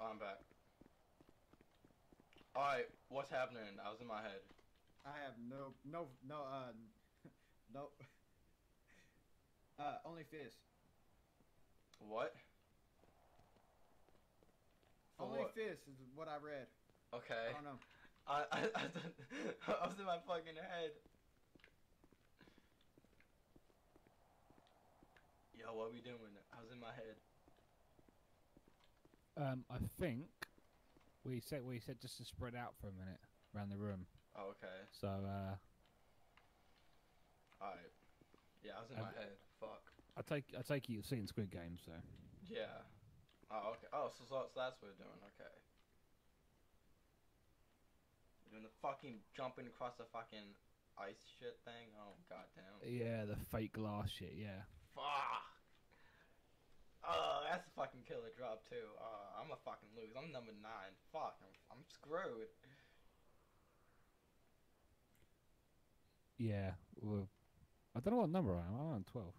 I'm back. Alright, what's happening? I was in my head. I have no, no, no, uh, no. Uh, only fish. What? For Only what? fish is what I read. Okay. I don't know. I, I, I, I was in my fucking head. Yo, what we doing? I was in my head. Um, I think we said we said just to spread out for a minute around the room. Oh, okay. So uh, Alright. Yeah, I was in my head. Fuck. I take I take you've seen Squid Game, so Yeah. Oh, okay. Oh, so, so, so that's what we're doing. Okay. We're doing the fucking jumping across the fucking ice shit thing. Oh, goddamn. yeah, the fake glass shit. Yeah, Fuck. Oh, that's a fucking killer drop too. Uh, I'm a fucking lose. I'm number nine. Fuck, I'm, I'm screwed. yeah. Well, I don't know what number I am. I'm on twelve.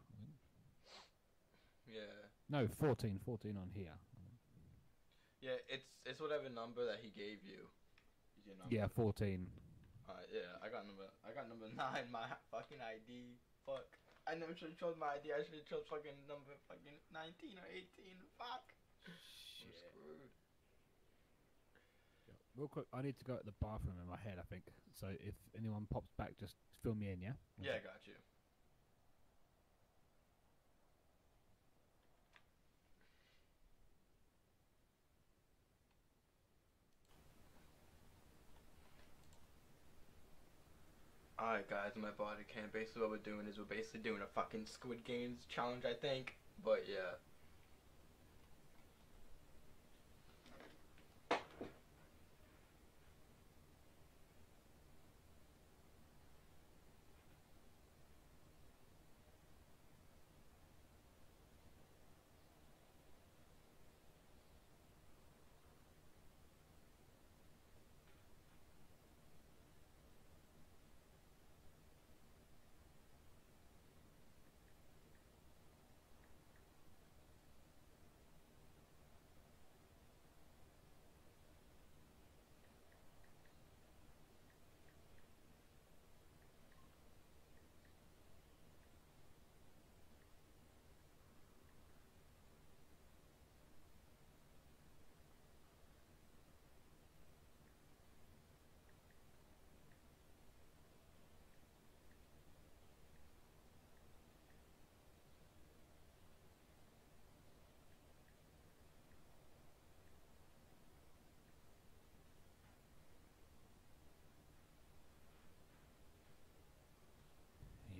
Yeah. No, 14, 14 on here. Yeah, it's it's whatever number that he gave you. Yeah, fourteen. Uh, yeah, I got number I got number nine. My fucking ID. Fuck. I never should have chose my ID. I should have chose fucking number fucking nineteen or eighteen. Fuck. I'm Shit. screwed. Real quick, I need to go to the bathroom in my head. I think so. If anyone pops back, just fill me in. Yeah. Yeah, I got you. Alright guys, my body cam. Basically what we're doing is we're basically doing a fucking Squid Games challenge, I think. But yeah.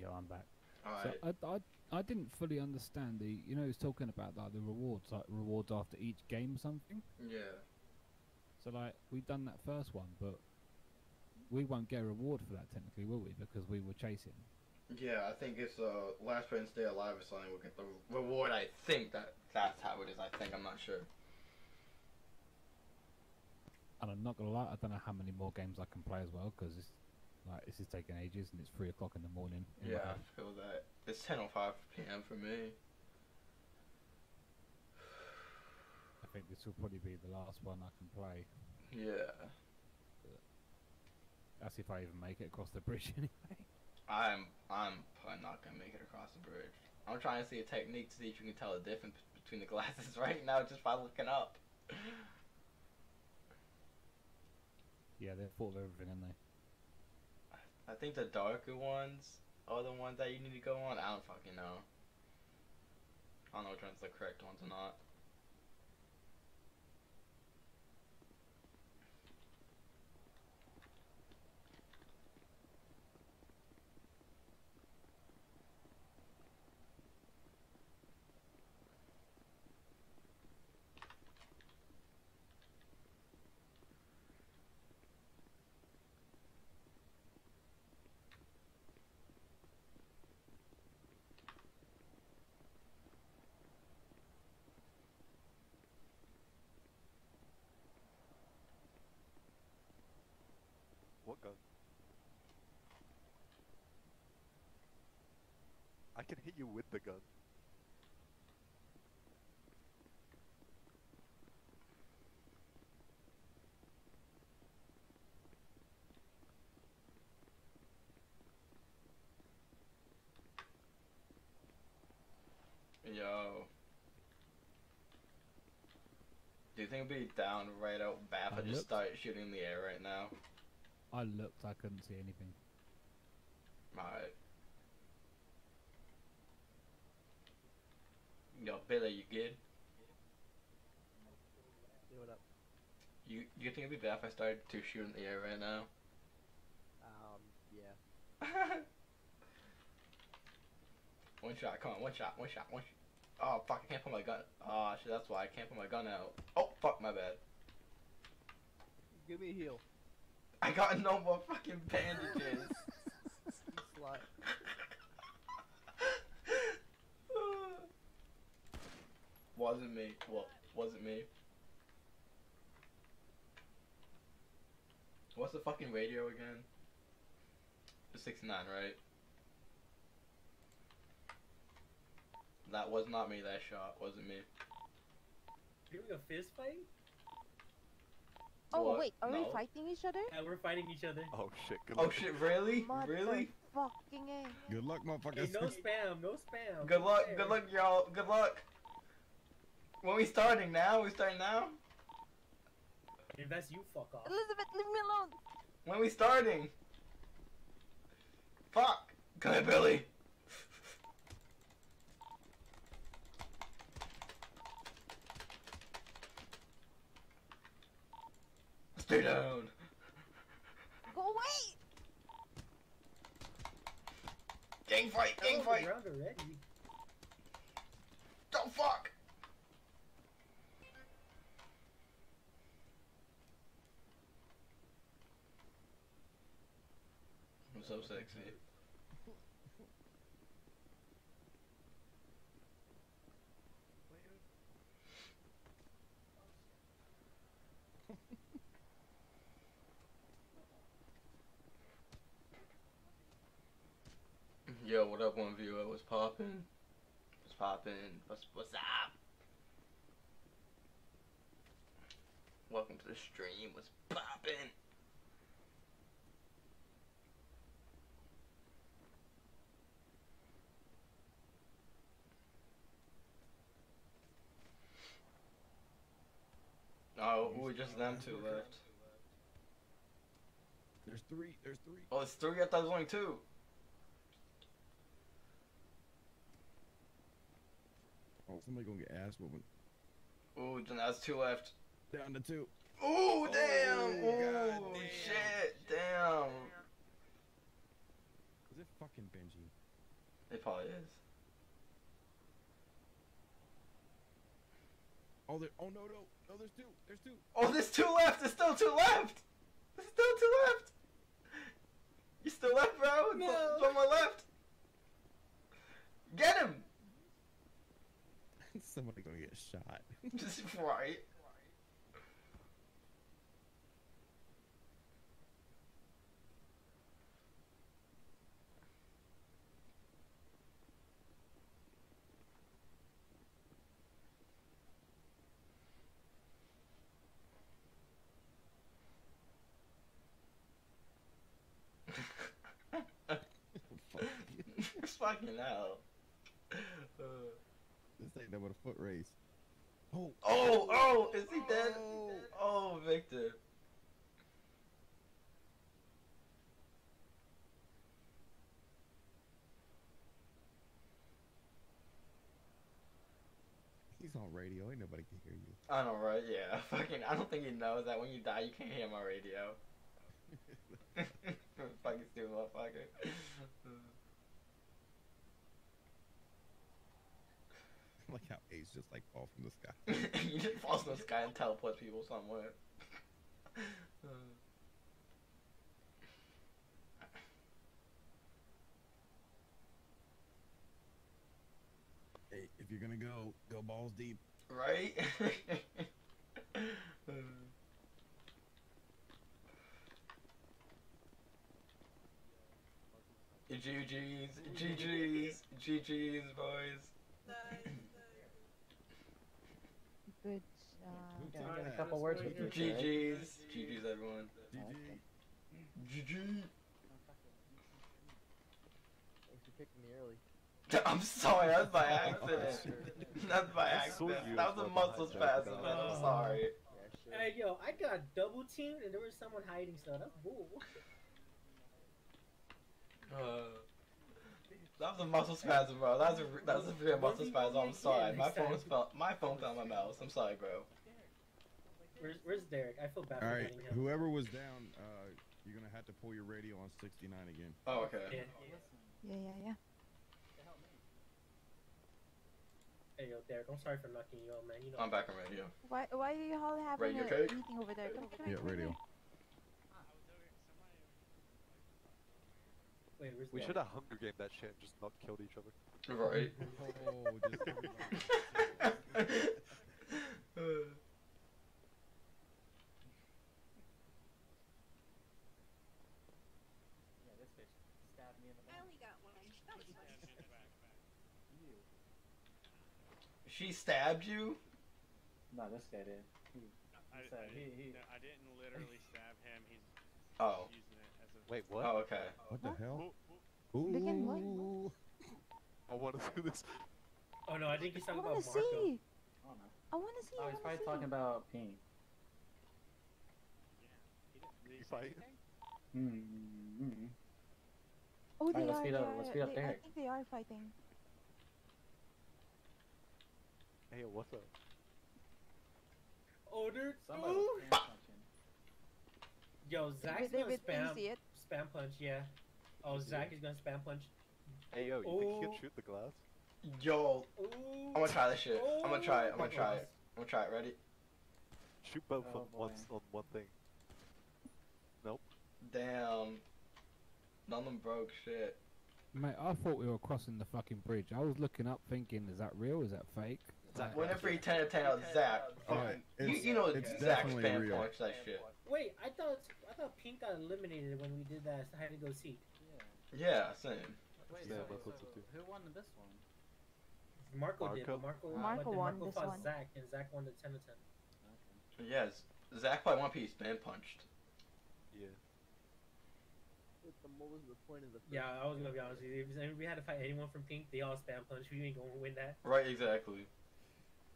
Yeah, I'm back. So I, I, I didn't fully understand the. You know, he was talking about like the rewards, like rewards after each game, or something. yeah. So like we've done that first one, but we won't get a reward for that technically, will we? Because we were chasing. Yeah, I think it's uh last person stay alive or something will get the reward. I think that that's how it is. I think I'm not sure. And I'm not gonna lie, I don't know how many more games I can play as well because it's like this is taking ages and it's three o'clock in the morning. in Yeah, I feel that. It's ten or five p.m. for me. I think this will probably be the last one I can play. Yeah, That's if I even make it across the bridge anyway. I'm I'm probably not gonna make it across the bridge. I'm trying to see a technique to see if you can tell the difference between the glasses right now just by looking up. Yeah, they've thought of everything, haven't they? I think the darker ones are the ones that you need to go on. I don't fucking know. I don't know which one's the correct ones or not. what gun? I can hit you with the gun. Yo. Do you think it'd be down right out bad if I just start shooting in the air right now? I looked, I couldn't see anything. Alright. Yo, Billy, you good? Hey, what up? You you think it'd be bad if I started to shoot in the air right now? Um, yeah. one shot, come on, one shot, one shot, one shot. Oh fuck, I can't put my gun. Oh shit, that's why I can't put my gun out. Oh fuck, my bad. Give me a heal. I got no more fucking bandages. Slut. wasn't me. Well, wasn't me. What's the fucking radio again? The 69, right? That was not me, that shot. Wasn't me. Doing a fist fight? Oh What? wait, are No. we fighting each other? Yeah, we're fighting each other. Oh shit. Good Oh luck. shit, really? Really? Fucking A. Good luck, Hey, motherfuckers. no spam, no spam. Good luck, good luck, y'all. Good luck. When we starting now? We starting now? If that's you, fuck off. Elizabeth, leave me alone. When we starting? Fuck. Come here, Billy. Stay down. Go away. Gang fight, gang on the fight. already. Don't fuck. I'm so sexy. Yo, what up, one viewer? What's poppin'? What's poppin'? What's what's up? Welcome to the stream. What's poppin'? Oh, we just oh, them two left. There's three. There's three. Oh, it's three. I thought it was only two. Oh, somebody gonna get ass whooping. Ooh, then that's two left. Down to two. Ooh, oh, damn! Oh, Ooh, God damn. shit, damn. Is it fucking Benji? It probably is. Oh, there. Oh no, no, no. There's two. There's two. Oh, there's two left. There's still two left. There's still two left. You still left, bro? No. on- it's on my left. Get him. somebody gonna get shot. Just right. Fuck. Fucking hell. Uh, this ain't no a foot race. Oh, oh. oh, oh, is he oh, dead? Oh. Oh, Victor. He's on radio. Ain't nobody can hear you. I don't know, right? Yeah. Fucking, I don't think he knows that when you die, you can't hear my radio. Fucking stupid motherfucker. like how Ace just like fall from the sky. you just fall from the sky and teleport people somewhere. Uh. Hey, if you're gonna go, go balls deep. right? Uh. GG's, GG's, GG's, boys. Good Who job. took Alright, that? a couple words with you. GG's, GG's, everyone. GG. GG. Thanks for kicking me early. I'm sorry, that's by accident. That's by accident. you That was a muscle behind spasm, Jack. man. I'm sorry. Yeah, sure. Hey, yo, I got double teamed and there was someone hiding stuff. That's bull. Uh, that was a muscle spasm, bro. That was a that was a real muscle spasm. I'm sorry. My phone fell. My phone fell on my mouth. I'm sorry, bro. Where's, where's Derek? I feel bad for All right, getting him. whoever was down, uh, you're gonna have to pull your radio on 69 again. Oh, okay. Yeah. Yeah, yeah, yeah. Hey, yo, Derek, I'm sorry for knocking you out, man. You know. I'm back on radio. Why, why are you all having Radio a cake? meeting over there? Come, come Yeah, come radio. Wait, where's We should have Hunger Game that shit and just not killed each other. Right. Oh, Yeah, this bitch stabbed me in the back. You. she stabbed you. No, this guy did. He, I, I, he- didn't, he- no, I didn't literally stab him. He's Oh. using it as a. Wait, what? Oh, okay. what the hell? Who- who- Begin what? Ooh. I want to do this. Oh no, I think he's talking want about to Marco. see. oh no. I want to see. Oh, I he's wanna probably see. talking about pink. He didn't, he fight? anything? Hmm. Oh, they Alright, let's are. beat they up- are, let's beat up they- I think they are fighting. Hey, what's up? Oh, dude. Somebody Ooh. was spam punching. Yo, Zach's David, gonna can you spam see it? Spam punch. Yeah. Oh, Zach is gonna spam punch. Hey, yo, you think you Oh. can shoot the glass? Yo, Ooh. I'm gonna try this shit. I'm gonna try it. I'm gonna Oh, try it. I'm gonna try it. Ready? Shoot both Oh, on once on one thing. Nope. Damn. None of them broke shit. Mate, I thought we were crossing the fucking bridge. I was looking up thinking, is that real? Is that fake? Like, Winning free 10 to 10 out Zach. Alright, You, you know it's Zach definitely spam real. punch that shit. Wait, I thought I thought Pink got eliminated when we did that hide and go seek. Yeah. Yeah, same. Wait, Yeah, so, that's so what who won this one? Marco, did, Marco? but Marco, Marco uh, won Marco this fought one. Zach, and Zach won the 10 to 10. Okay. Yes. Zach probably one piece spam punched. Yeah. What, the, what was the point of the Yeah, I was gonna be honest with you. If, if we had to fight anyone from Pink, they all spam punch. We ain't gonna win that. Right, exactly.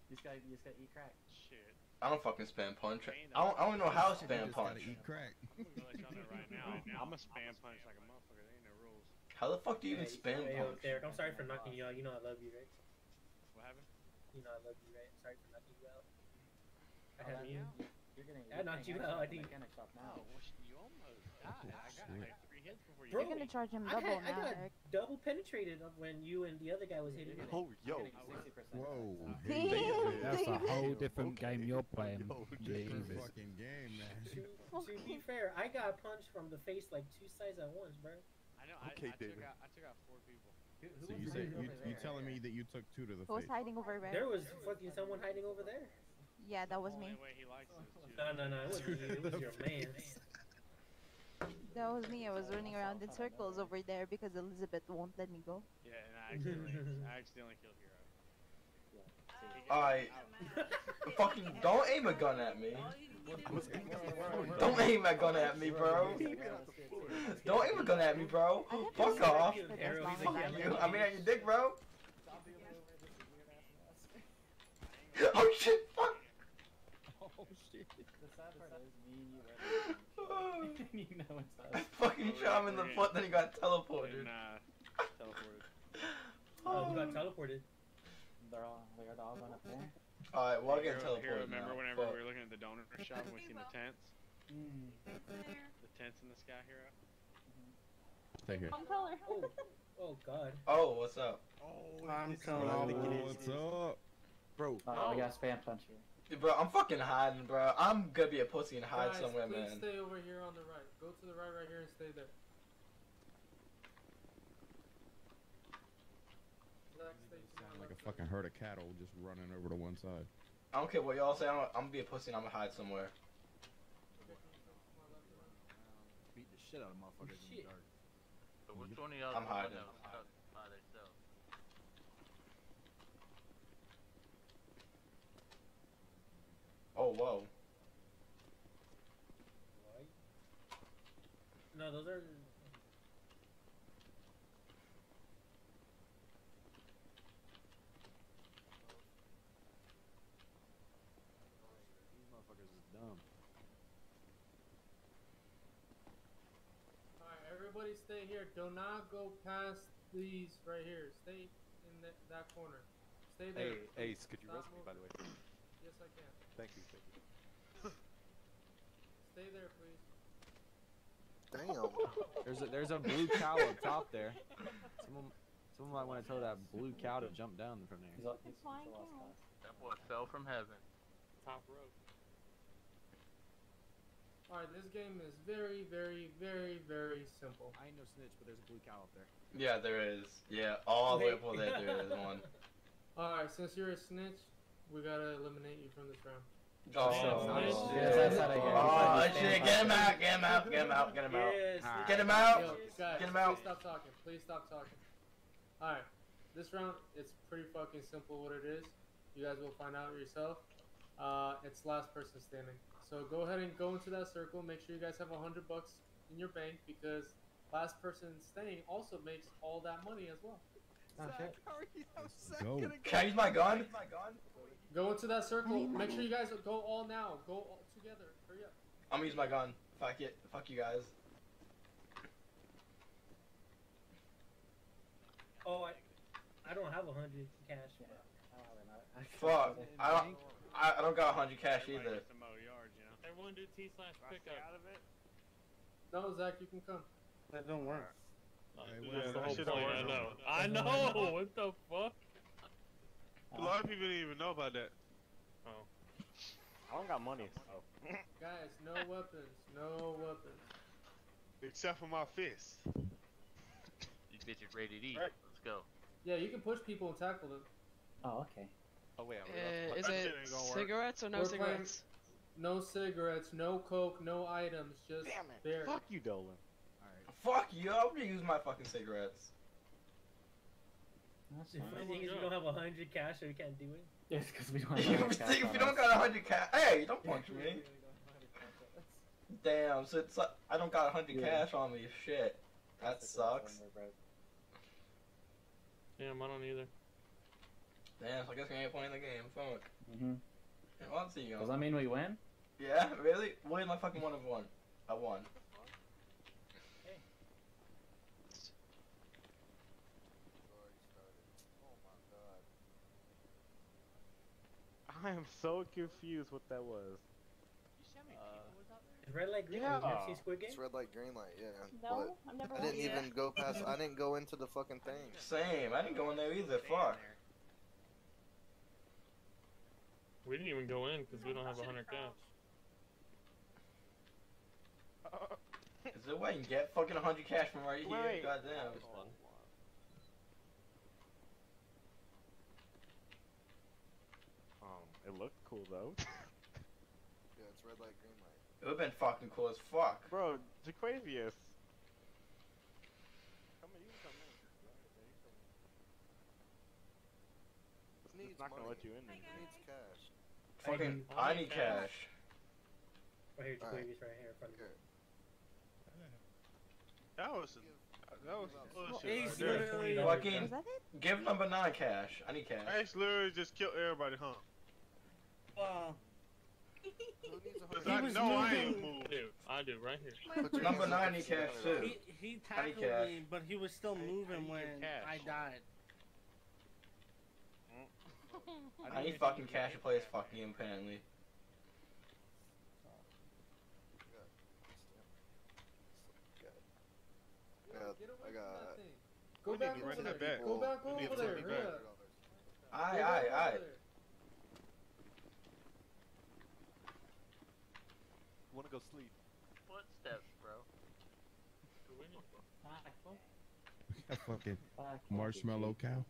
You just gotta, you just gotta eat crack. Shit. I don't fucking spam punch. I don't, I don't know how to You spam punch. eat crack. I'm gonna let y'all know right now. I'm a spam punch like a motherfucker. There ain't no rules. How the fuck do you even Hey, spam hey, punch? Derek, I'm sorry for knocking you out. You know I love you, right? What happened? You know I love you, right? Sorry for knocking you out. I had you. You're getting. I knocked you out, I think- Oh, well, you almost died. I got Shit. like before you. Bro, You're gonna charge him I double got, I now, got Derek. double penetrated when you and the other guy was hitting me. Oh, yo. You're getting 60% Whoa. Damn, hey, That's a whole different game you're playing. Yo, Jesus. Fucking game, man. To, to be fair, I got punched from the face like two sides at once, bro. I know. I, Okay, I took David. out. I took out four people. Who, who So you the say you, you there? telling me that you took two to the Who's face? hiding over there? There was fucking someone hiding over there. Yeah, that was me. way he likes oh. is to. No, no, no, it wasn't you. It was your man. That was me. I was running around in circles over there because Elizabeth won't let me go. Yeah, and I accidentally, I accidentally killed Hero. Yeah, see. He Alright. out. Fucking don't aim a gun at me. I was aiming at the floor. Don't aim a gun at me, bro. Don't aim a gun at me, bro. Fuck off. Elizabeth Arrow, as long he's as a I killer. You, know. I mean, at your dick, bro. Zombie over there, this weird ass mask. Oh shit, fuck. Oh shit. The sad part is me and you read it. you know it's I us. fucking shot him in the foot, then he got teleported. And, uh, teleported. Oh, who got teleported? They're all, they're all going up there. Alright, well, I get Hero, teleported. Hero, remember now. whenever Fuck. we were looking at the donor shop and we seen the tents? Mm. The tents in the sky, Hero? Take it. Oh, oh God. Oh, what's up? Oh, I'm this is coming. Oh, think it is. what's up? Bro, Oh, we got spam punch here. Dude, Bro, I'm fucking hiding, bro. I'm gonna be a pussy and hide Guys, somewhere, please man. stay over here on the right. Go to the right, right here, and stay there. Zach, stay Sound like a fucking herd of cattle just running over to one side. I don't care what y'all say. I'm, I'm gonna be a pussy and I'm gonna hide somewhere. side. Okay, can you come to my left and right? Beat the shit out of motherfuckers in the dark. So which one of y'all I'm the one hiding. Oh, whoa. What? No, those are... These motherfuckers is dumb. Alright, everybody stay here. Do not go past these right here. Stay in the, that corner. Stay there. Hey, Ace, could you Stop res me, by the way? Moving. Yes, I can. Thank you, thank you. Stay there, please. Damn. There's a there's a blue cow up top there. Someone someone might want to tell that blue cow to jump down from there. He's flying. That boy fell from heaven. Top rope. Alright, this game is very, very, very, very simple. I ain't no snitch, but there's a blue cow up there. Yeah, there is. Yeah, all the way up there, there is one. Alright, since you're a snitch, we gotta eliminate you from this round. Oh, Snitch. oh, Yes, that's how they get it. oh shit! Get him out! Get him out! Get him out! Get him out! Yes, Get him out! Yo, guys, Get him out! Please stop talking. Please stop talking. Alright, this round, it's pretty fucking simple what it is. You guys will find out yourself. Uh, it's last person standing. So go ahead and go into that circle. Make sure you guys have a hundred bucks in your bank because last person staying also makes all that money as well. How are you so Go. Can I use my gun? Go into that circle. Make sure you guys go all now. Go all together. Hurry up. I'm gonna use my gun. Fuck it. Fuck you guys. Oh, I, I don't have a hundred cash. Fuck. I don't. I, I don't got a hundred cash either. Some yards, you know. Everyone do T slash pickup. out of it. No, Zach, you can come. That don't work. That's the that whole shit don't point, work I know. I know. What the fuck? A lot of people didn't even know about that. Oh. I don't got money. So. Guys, no weapons. No weapons. Except for my fist. You bitches ready to eat. Let's go. Yeah, you can push people and tackle them. Oh, okay. Oh wait, Uh, is is it shit gonna work. cigarettes or no We're cigarettes? No cigarettes, no coke, no items, just Damn it. beer. Fuck you, Dolan. Alright. Fuck you! I'm gonna use my fucking cigarettes. That's The funny thing is we don't have a hundred cash, so we can't do it. Yes, because we don't have you enough cash on don't us. got a hundred cash, hey, don't punch me. Damn, so it's like I don't got a hundred Yeah. cash on me. Shit, that sucks. Damn, I don't either. Damn, so I guess we ain't playing the game. Fuck. Mm-hmm. Yeah, well, I'll see you. Does that mean we win? Yeah, really? Wait, my fucking one of one. I won. I am so confused what that was. Is red light green? Yeah. Have you Squid Game? It's red light, green light, yeah. No, but I've never I didn't watched it. even go past. I didn't go into the fucking thing. Same. I didn't go in there either. Fuck. We didn't even go in because we don't have a hundred cash. Is there a way you can get fucking a hundred cash from right here? Wait. Goddamn. It looked cool though. Yeah, it's red light, green light. It would've been fucking cool as fuck. Bro, Jaquavius. Come in, you come in. It's Needs not gonna money. let you in there. It needs cash. Fucking, I I need need cash. cash. Right here, Alright. Jaquavius, right here in front of me. Here. That was some, that was some bullshit. Ace right there. literally- Fucking, that it? give number nine cash. I need cash. Ace literally just killed everybody, huh? Well, Who needs a Cause? I was know I moving. ain't I do. I do, right here. Number hands up nine and need see cash too. He, he tackled cash. me, but he was still I- I moving when cash. I died. I need fucking cash to play this fucking game apparently. Yeah, Get away I got. Go back to over run there. back. Go back over there. run it Hurry back. up. Aye, aye, aye. There. Wanna go sleep? Footsteps, bro. A fucking marshmallow cow.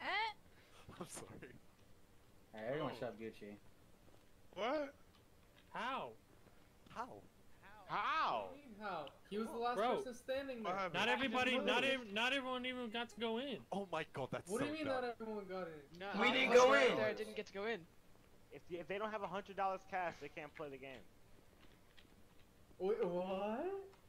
Eh? I'm sorry. Alright, everyone shut Gucci. What? How? How? How? What do you mean How? He was the last Bro. person standing there. Not everybody. Not move. ev- Not everyone even got to go in. Oh my god, that's What so do you mean dumb. not everyone got in? No, We I didn't go in. There, I didn't get to go in. If, you, if they don't have a hundred dollars cash, they can't play the game. Wait, what?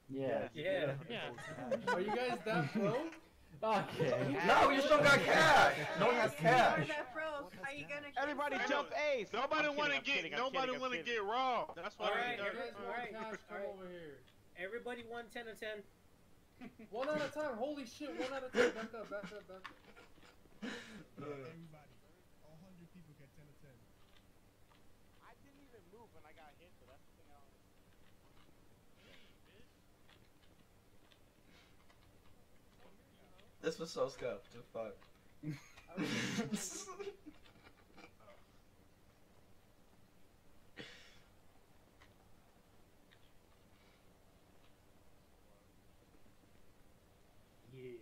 Yeah. Yeah. Yeah. Are you guys that broke? Okay. No, you still got cash. No one has cash. that broke. How you gonna Everybody I jump ace. Nobody want to get. I'm Nobody want to get robbed. That's why. Alright, we You done- guys want Alright, cash? Come over here. Everybody won 10 of 10. One at a time. Holy shit. One at a time. Back up. Back up. Back up. Everybody. All hundred people get ten to ten. I didn't even move when I got hit, but that's the thing I don't This was so scuffed. as Fuck. Yeah.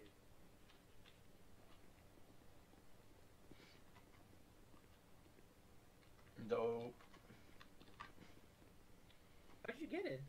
Dope. How'd you get it?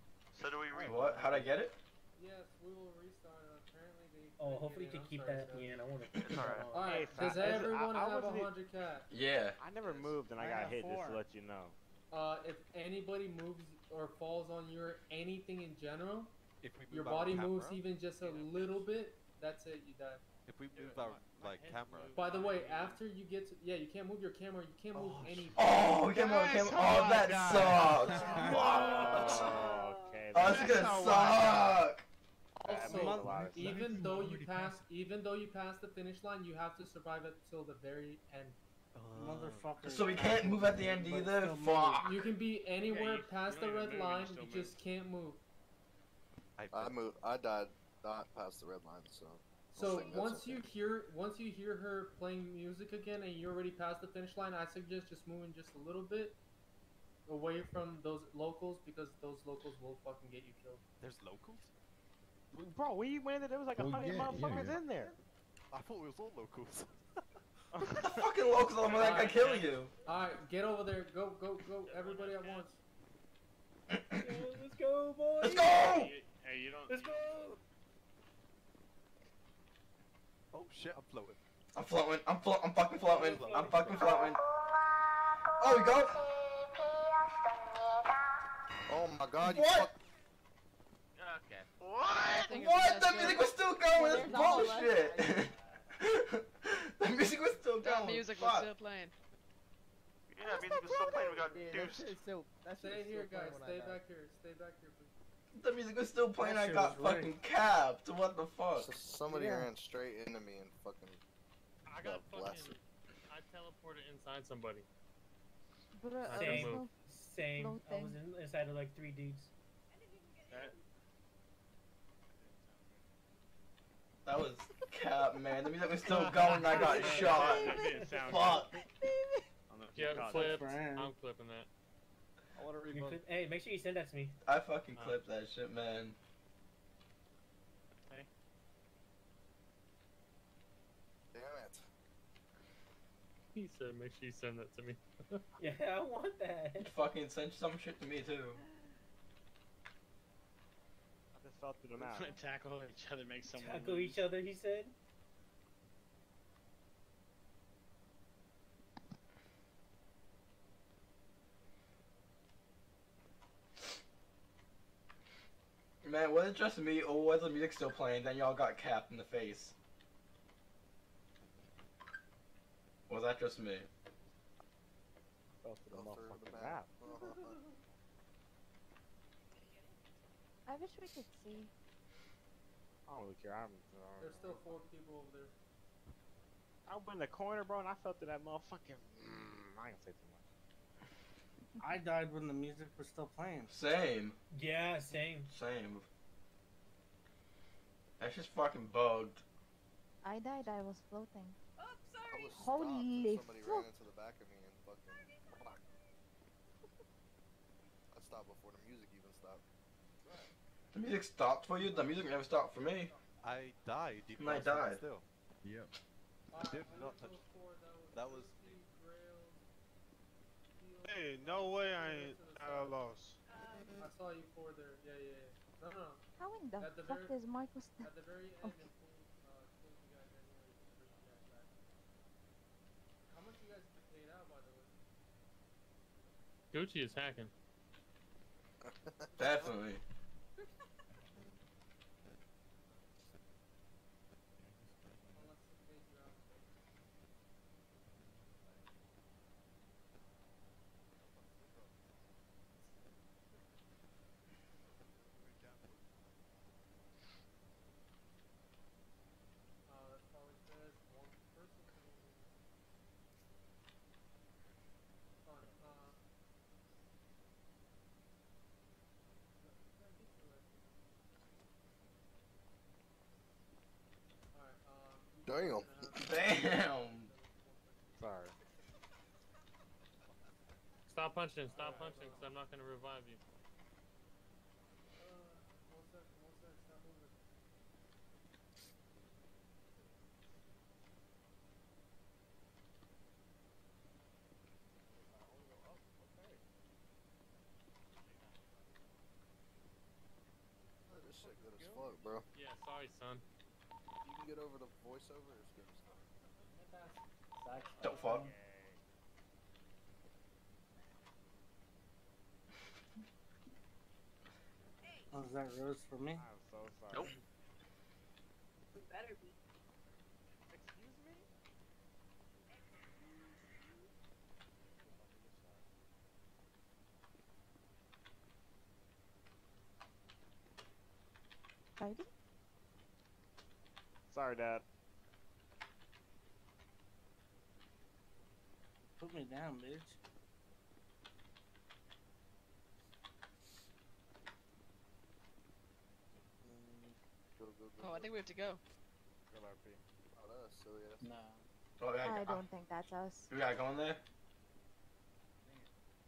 So do we re- What? How'd I get it? Yes, we will restart. it. Apparently they. Oh, hopefully you can keep that at the end. I want to. It's alright. Alright, does Fat, is it- everyone I- I have a hundred cat? Yeah. I never moved and I, I got have hit just to let you know. Uh, if anybody moves or falls on your anything in general, If we move your our body camera, moves even just a little bit, that's it, you die. If we move our like camera, By the way, after you get to yeah, you can't move your camera. You can't move any. Oh, we can't move Guys, camera. come Oh, on, that guys. sucks. Fuck. Oh, okay. Oh, it's that's gonna not why. suck. That Also, makes a lot even though you pass, even though you pass the finish line, you have to survive it till the very end. Motherfucker. So we can't move at the end either. Fuck. You can be anywhere you- past you the red move, line. still You move. just can't move. I, I moved. I died not past the red line, so. So once okay. you hear once you hear her playing music again and you're already past the finish line, I suggest just moving just a little bit away from those locals because those locals will fucking get you killed. there's locals. Bro, when you went in, there was like a Well, hundred yeah, motherfuckers yeah. in there. I thought it was all locals. The fucking locals on that can kill you. All right, get over there. Go, go, go! Everybody at once. Let's go, boys. Let's go. Hey, hey, you don't. Let's go. oh shit, I'm floating. I'm floating. I'm flo- I'm fucking floating. I'm fucking floating. Oh, we go. Oh my god, you What? Fuck. Okay. What? What? The music was still going. That's bullshit. the music was still That going. music was still playing. Yeah, music was still playing. We got Yeah, deuced. that shit's still. That shit Stay here, guys. playing when I Stay back here. Stay back here, please. The music was still playing. That I got was fucking capped. What the fuck? So somebody Yeah. ran straight into me and fucking. I got God fucking. I teleported inside somebody. But, uh, Same. Same. I was in, inside of like three dudes. That, That was cap, man. The music was still going. I got shot. that didn't sound Fuck. Yeah, clipped. I'm clipping that. I want to You reload. could- hey, make sure you send that to me. I fucking Uh. clipped that shit, man. Hey. Damn it. He said, make sure you send that to me. Yeah, I want that. Fucking send some shit to me too. I just felt through the We're gonna tackle each other, make someone. Tackle lose. each other, he said. Man, was it just me or was the music still playing? Then y'all got capped in the face. Was that just me? Felt through the Fell through the motherfucking map. map. I wish we could see. I don't really care. I'm. There's still four people over there. I went in the corner, bro, and I felt through that motherfucking. Mm, I ain't gonna say too much. I died when the music was still playing. Same. Yeah, same. Same. That's just fucking bugged. I died. I was floating. Oh, I sorry. was stopped and Holy Somebody fuck. ran into the back of me and fucking. I stopped before the music even stopped. The music stopped for you? The music never stopped for me. I died. You And I died. Still. Yep. Alright, Did not touch- four? That was. that was Christy, Grails, Hey, no way I ain't. I lost. I saw you four there. Yeah, yeah, yeah. No, no. How in the the fuck very- is Marcus? At the very end, Okay. it pulled, uh, pulled you guys anyways to bring you guys back. How much you guys paid out, by the way? Gucci is hacking. Definitely. Damn. Damn. Sorry. Stop punching, stop punching, because I'm not going to revive you. One sec, one stop moving. This shit good as fuck, bro. Yeah, sorry, son. You can get over the voiceover or skip stuff. The fuck? Oh, is that rose for me? I'm so sorry. Nope. It better be. Excuse me? Heidi? Sorry, Dad. Put me down, bitch. Go, go, go. Oh, I think we have to go. Good RP. Oh, that's silly ass. No. Oh, yeah, I I, don't think that's us. we gotta go in there.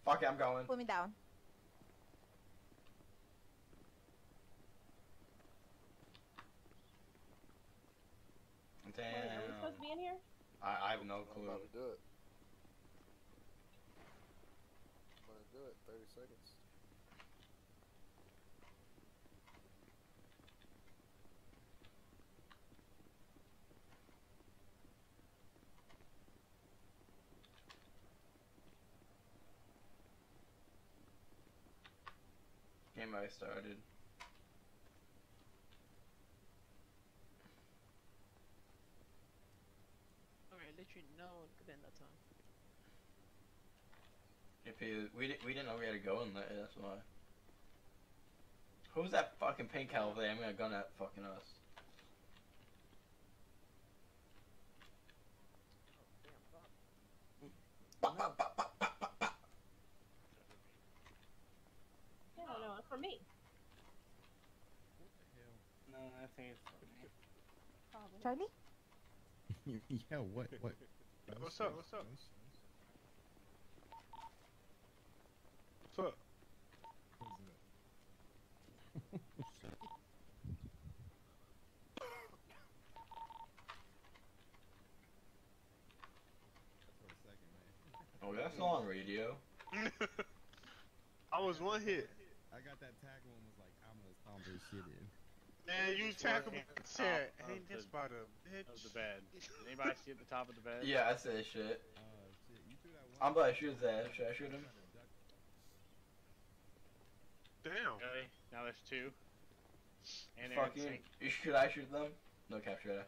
Fuck it, I'm going. Put me down. Damn. Wait, are we supposed to be in here? I, I have no I'm clue. about to do it. I'm gonna do it. 30 seconds. Game already started. Okay, literally no one could in that time. If he, we, di- we didn't know we had to go in there, that's why. Who's that fucking pink hell over there? I'm gonna gun at fucking us. Oh, no, no, it's for me. No, I think it's for me. Probably. Charlie? yeah, what? What? What's up, what's up? What's up? Oh, that's not on radio. I was one hit. I got that tackle one was like, I'm gonna stomp this shit in. Man, you tackle me. Top Said, ain't this the- about a Of the bitch? bed. Did anybody see at the top of the bed? Yeah, I said shit. Uh, shit, you threw that one. I'm about to shoot his ass. Should I shoot him? Damn. Okay, now there's two. And they're in Fucking. Should I shoot them? No cap, should I?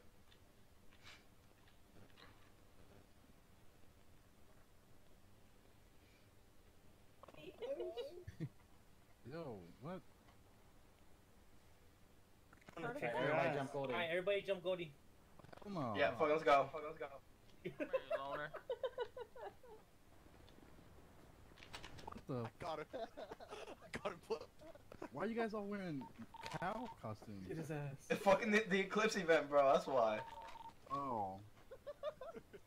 Yo, what? Okay, everybody jump Goldie. Alright, everybody jump Goldie. Come on. Yeah, fuck, let's go. Fuck, let's go. Loner. What the? Got him. I got him. Why are you guys all wearing cow costumes? Get his ass. It's fucking the, the Eclipse event, bro. That's why. Oh.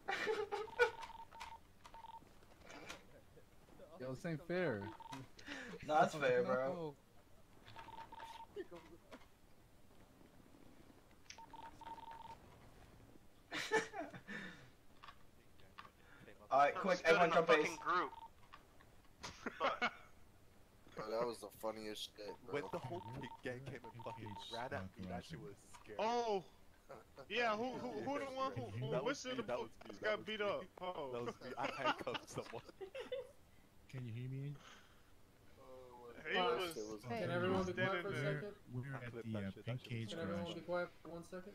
Yo, this ain't fair. no, that's fair, bro. Alright, quick, everyone jump base. Bro, that was the funniest shit, bro. When the whole pig gang came and fucking ran at me, that shit was scary. Oh, yeah. Who who who the one who, who That was whistled me, the that book was that got was beat me. up? Oh. That was me. I handcuffed someone. Can you hear me? He Alright, was. Was Hey. Can everyone be quiet for a second? We're I at the uh, pink shit cage Can everyone crash. be quiet for one second?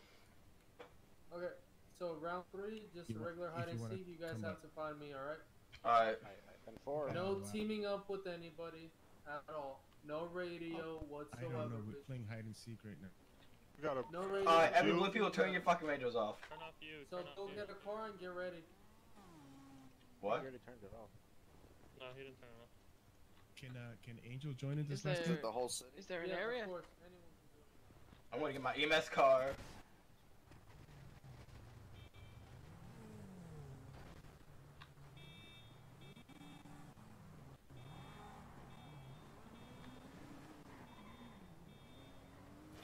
Okay, so round three, just a regular if hide and seek. You guys have up. to find me, alright? Alright. And four. No teaming up with anybody at all. No radio whatsoever. I whatsoever. don't know. We're playing hide and seek right now. We got a. No radio. Alright, every blue people turn your fucking radios off. Turn off you. So go you. get a car and get ready. What? He already turned it off. No, he didn't turn it off. Can uh, can Angel join in this Is last there- The whole city. Is there an yeah, area? Of course, anyone can do it. I'm gonna get my EMS car.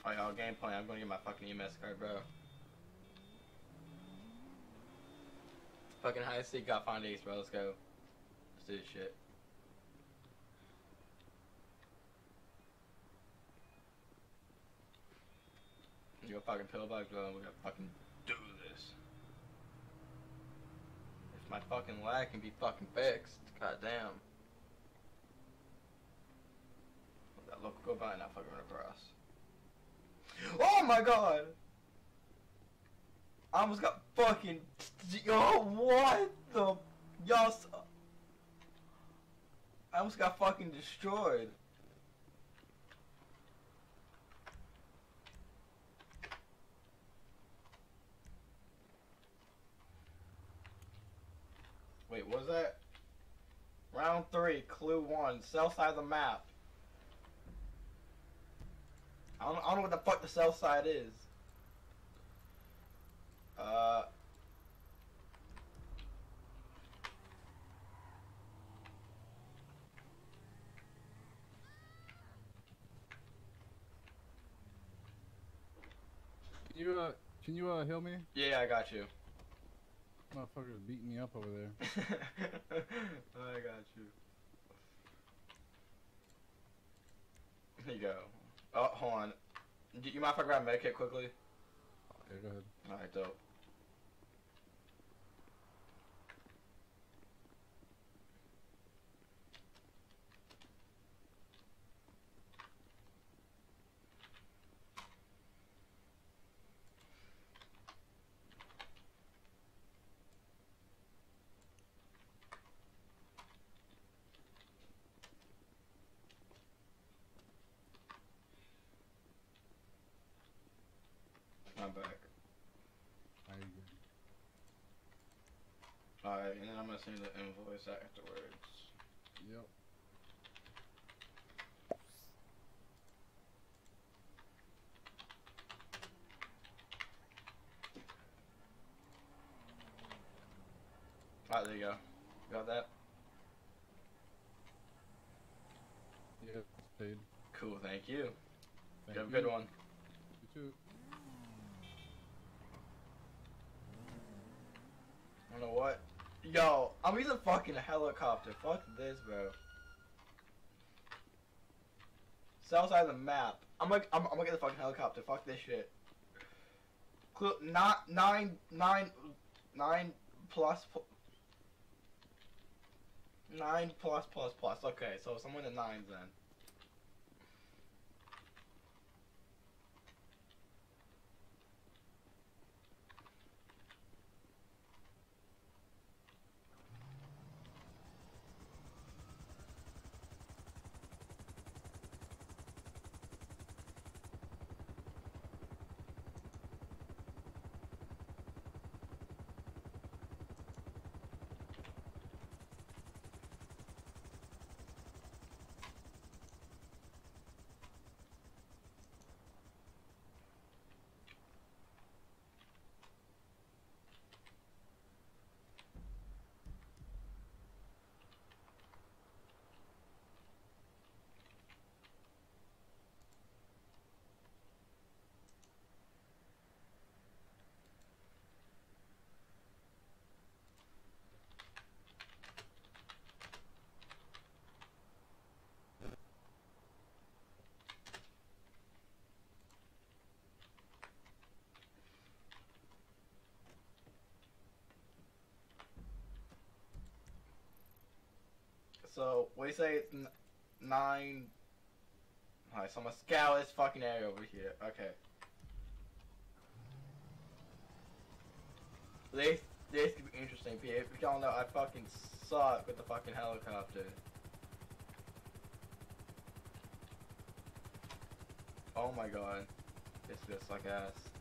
Alright, y'all, game plan. I'm gonna get my fucking EMS card, bro. Fucking high seat got find ace, bro. Let's go. Let's do this shit. You go fucking pillbox, bro. We gotta fucking do this. If my fucking lag can be fucking fixed, goddamn. That local go by and not fucking run across. Oh my god! I almost got fucking. Yo, what the. Y'all. I almost got fucking destroyed. Wait, what was that? Round three, clue one, south side of the map. I don't, I don't know what the fuck the south side is. Uh. Can you uh, can you uh, heal me? Yeah, I got you. Motherfuckers beating me up over there. I got you. There you go. Oh, hold on. Do you mind if I grab medkit quickly? Yeah, go ahead. Alright, dope. I'm back. How you good? Alright, and then I'm gonna send the invoice afterwards. Yep. Alright, there you go. Got that? Yeah, paid. Cool, thank you. Thank you have a good one. You too. I don't know what. Yo, I'm using fucking helicopter. Fuck this, bro. South side of the map. I'm like, I'm, I'm gonna get the fucking helicopter. Fuck this shit. Clu not nine, nine, nine plus, pl- nine plus plus plus. Okay, so someone in nines then. So, we say it's nine. Alright, so I'm gonna scout this fucking area over here. Okay. This, this could be interesting, P. If y'all know, I fucking suck with the fucking helicopter. Oh my god. This feels like ass.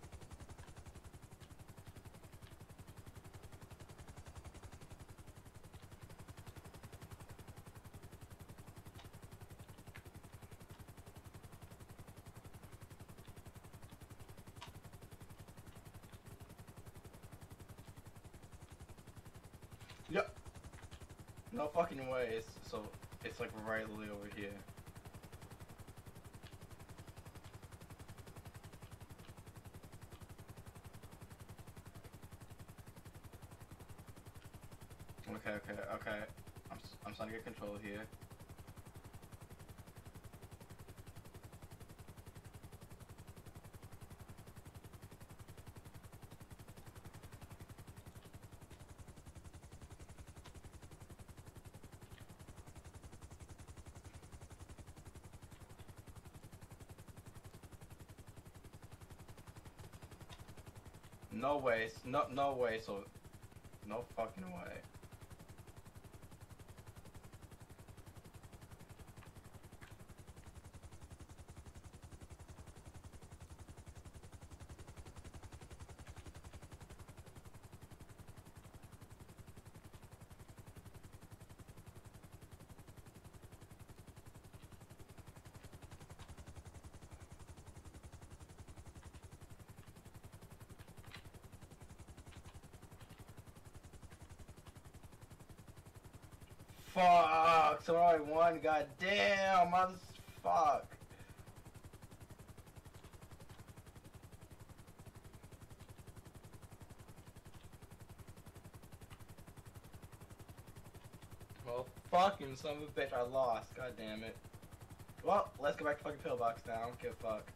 where it is, so it's like right over here. Okay, okay, okay. I'm, I'm starting to get control here. No way. No, no way. So, no fucking way. Fuck! So I won. God damn! I'm fuck. Well, fucking son of a bitch, I lost. God damn it. Well, let's go back to fucking pillbox now. I don't give a fuck.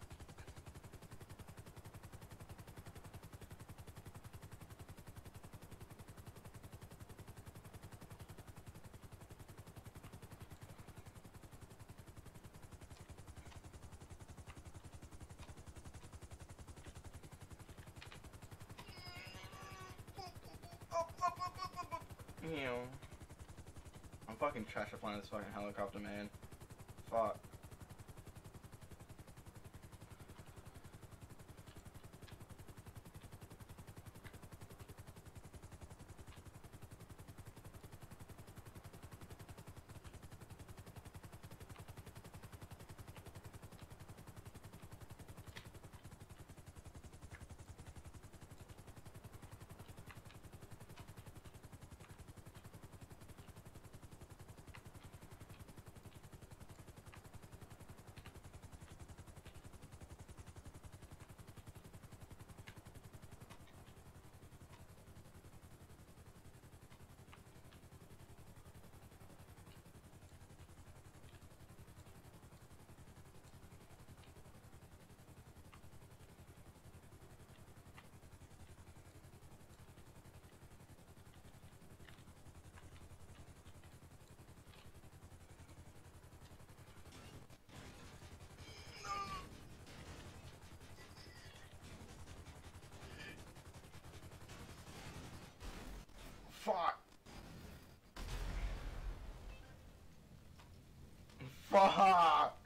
Flying this fucking helicopter, man. Fuck. Fuck. Fuck.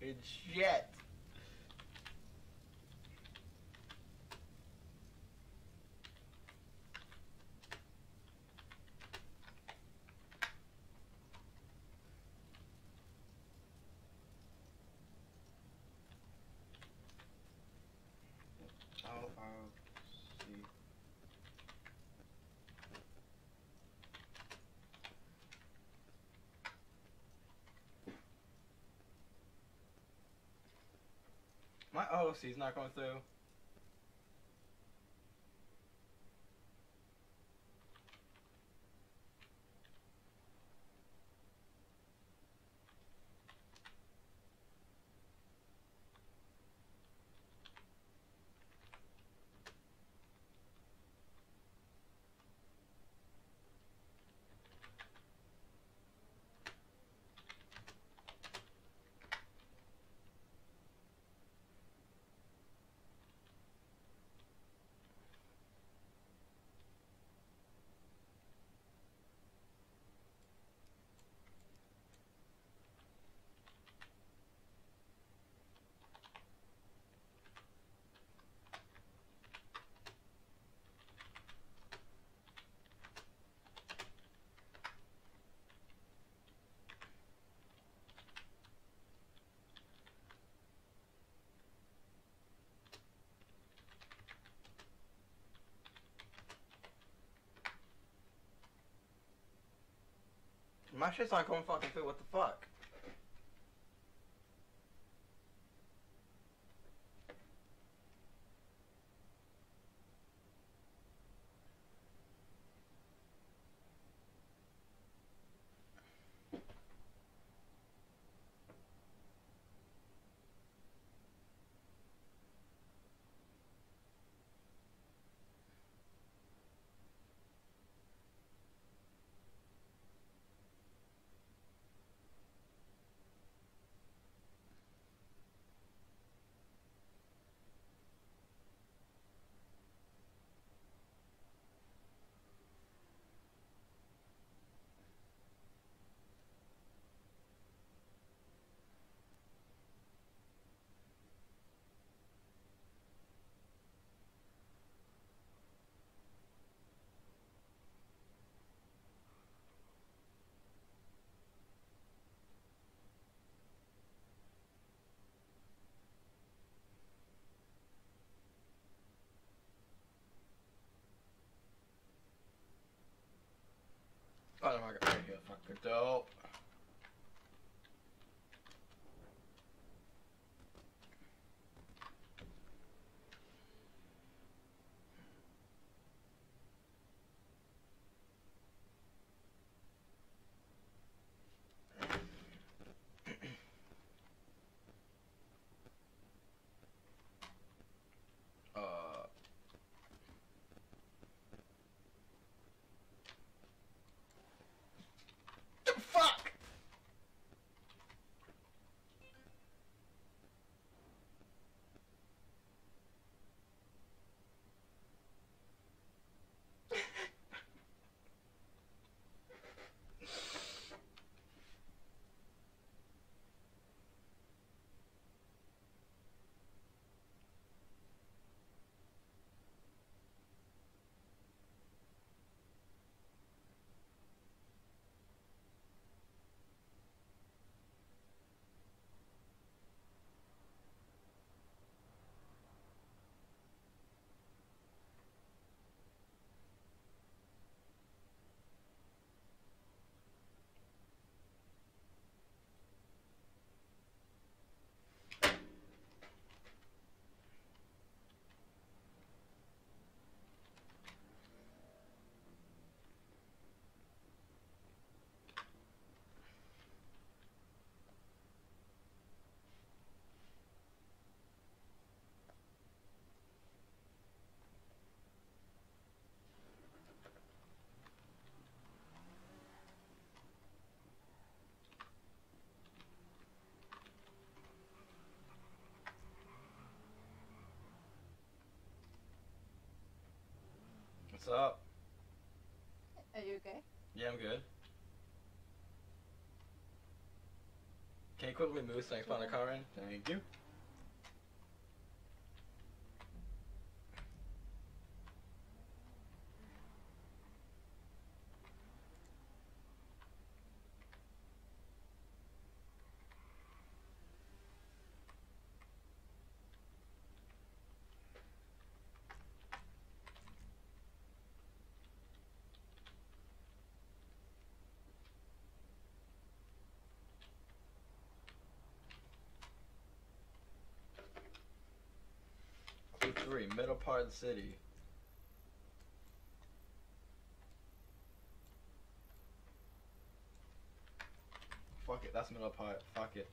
It's shit. I'll, I'll see. My OC is not going through. My shit's not going fucking through. What the fuck? What's up? Are you okay? Yeah, I'm good. Can you quickly move so I can find a car in? Thank you. Clue part of the city. Fuck it, that's middle part. Fuck it.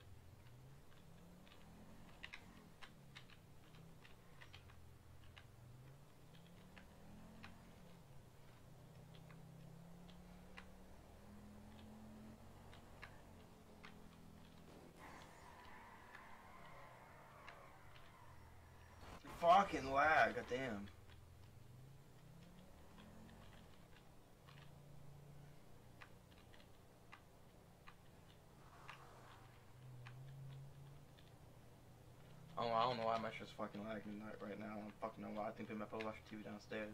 Fucking goddamn. Oh, I don't know why my shit's fucking lagging right right now. I don't fucking know why. I think they might put a watch TV downstairs.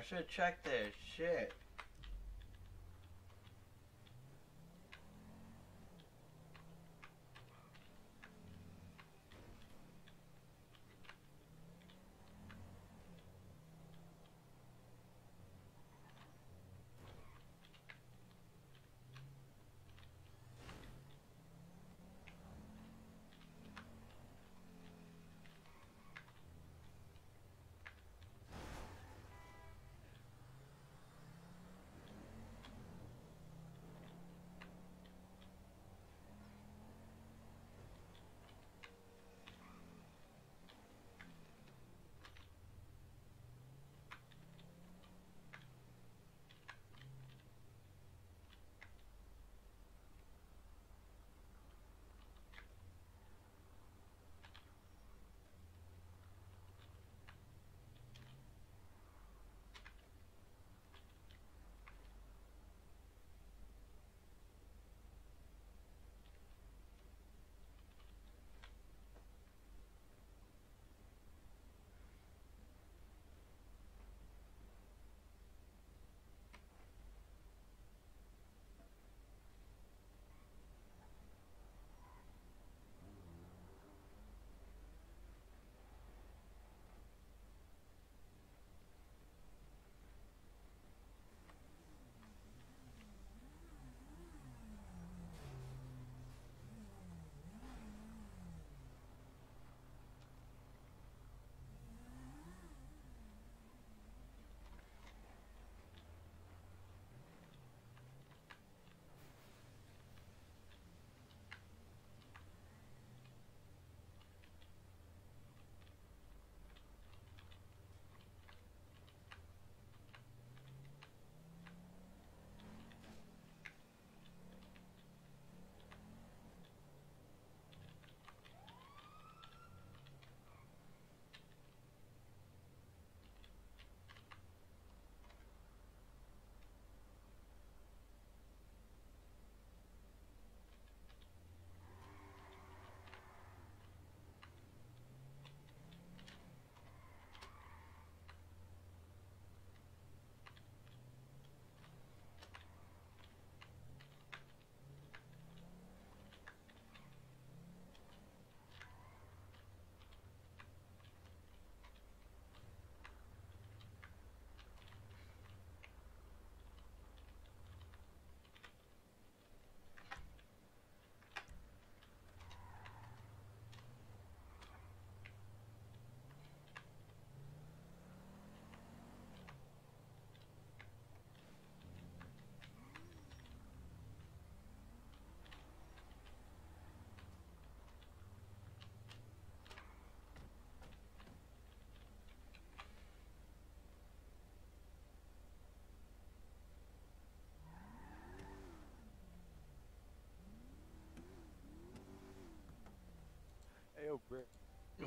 I should have checked this. Shit.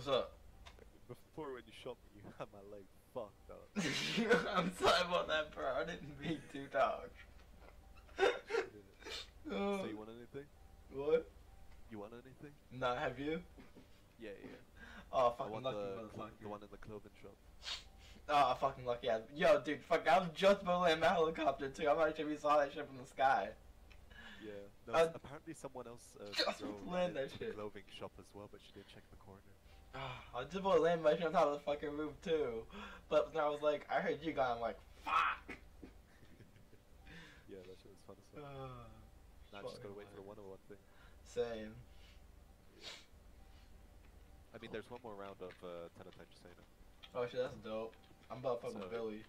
What's up? Before when you shot me, you had my leg fucked up. I'm sorry about that, bro. I didn't mean to, dog. So you want anything? What? You want anything? Nah, have you? Yeah, yeah. Oh, fucking lucky the, motherfucker. the one in the clothing shop. Oh, fucking lucky ass. Yo, dude, fuck, I was just about to land my helicopter, too. I'm not sure if you saw that shit from the sky. Yeah. No, Uh, apparently someone else uh, just that the shit. clothing shop as well, but she didn't check the corner. I just about to land my shit on top of the fucking roof, too. But then I was like, I heard you gone. I'm like, fuck. Yeah, that shit was fun as fuck. Uh, now I just gotta wait for the 101 thing. Same. I mean, there's one more round of uh, Telepathy Jusena. Oh shit, that's dope. I'm about to fuck with So- Billy.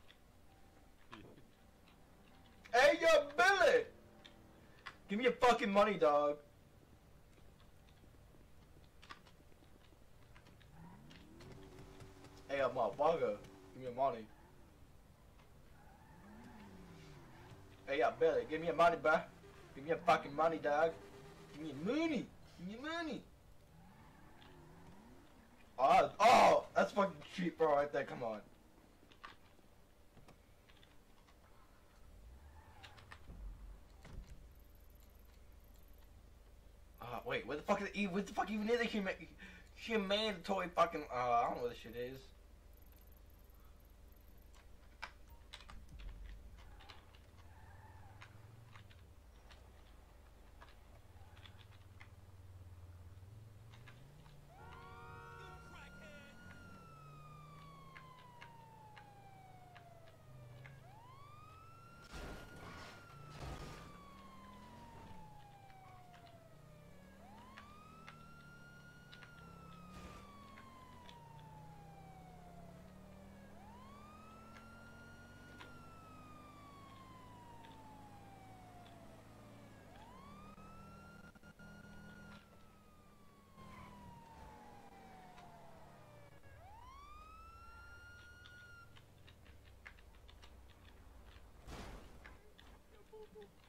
Hey, yo, Billy! Give me your fucking money, dog. Hey, yo, motherfucker. Give me your money. Hey, yo, Billy, give me your money, bruh. Give me your fucking money, dog. Give me your money. Give me your money. Oh, oh, that's fucking cheap, bro, right there. Come on. Uh, wait, what the fuck is it? What the fuck even is a human? Humanitary fucking. Uh, I don't know what this shit is.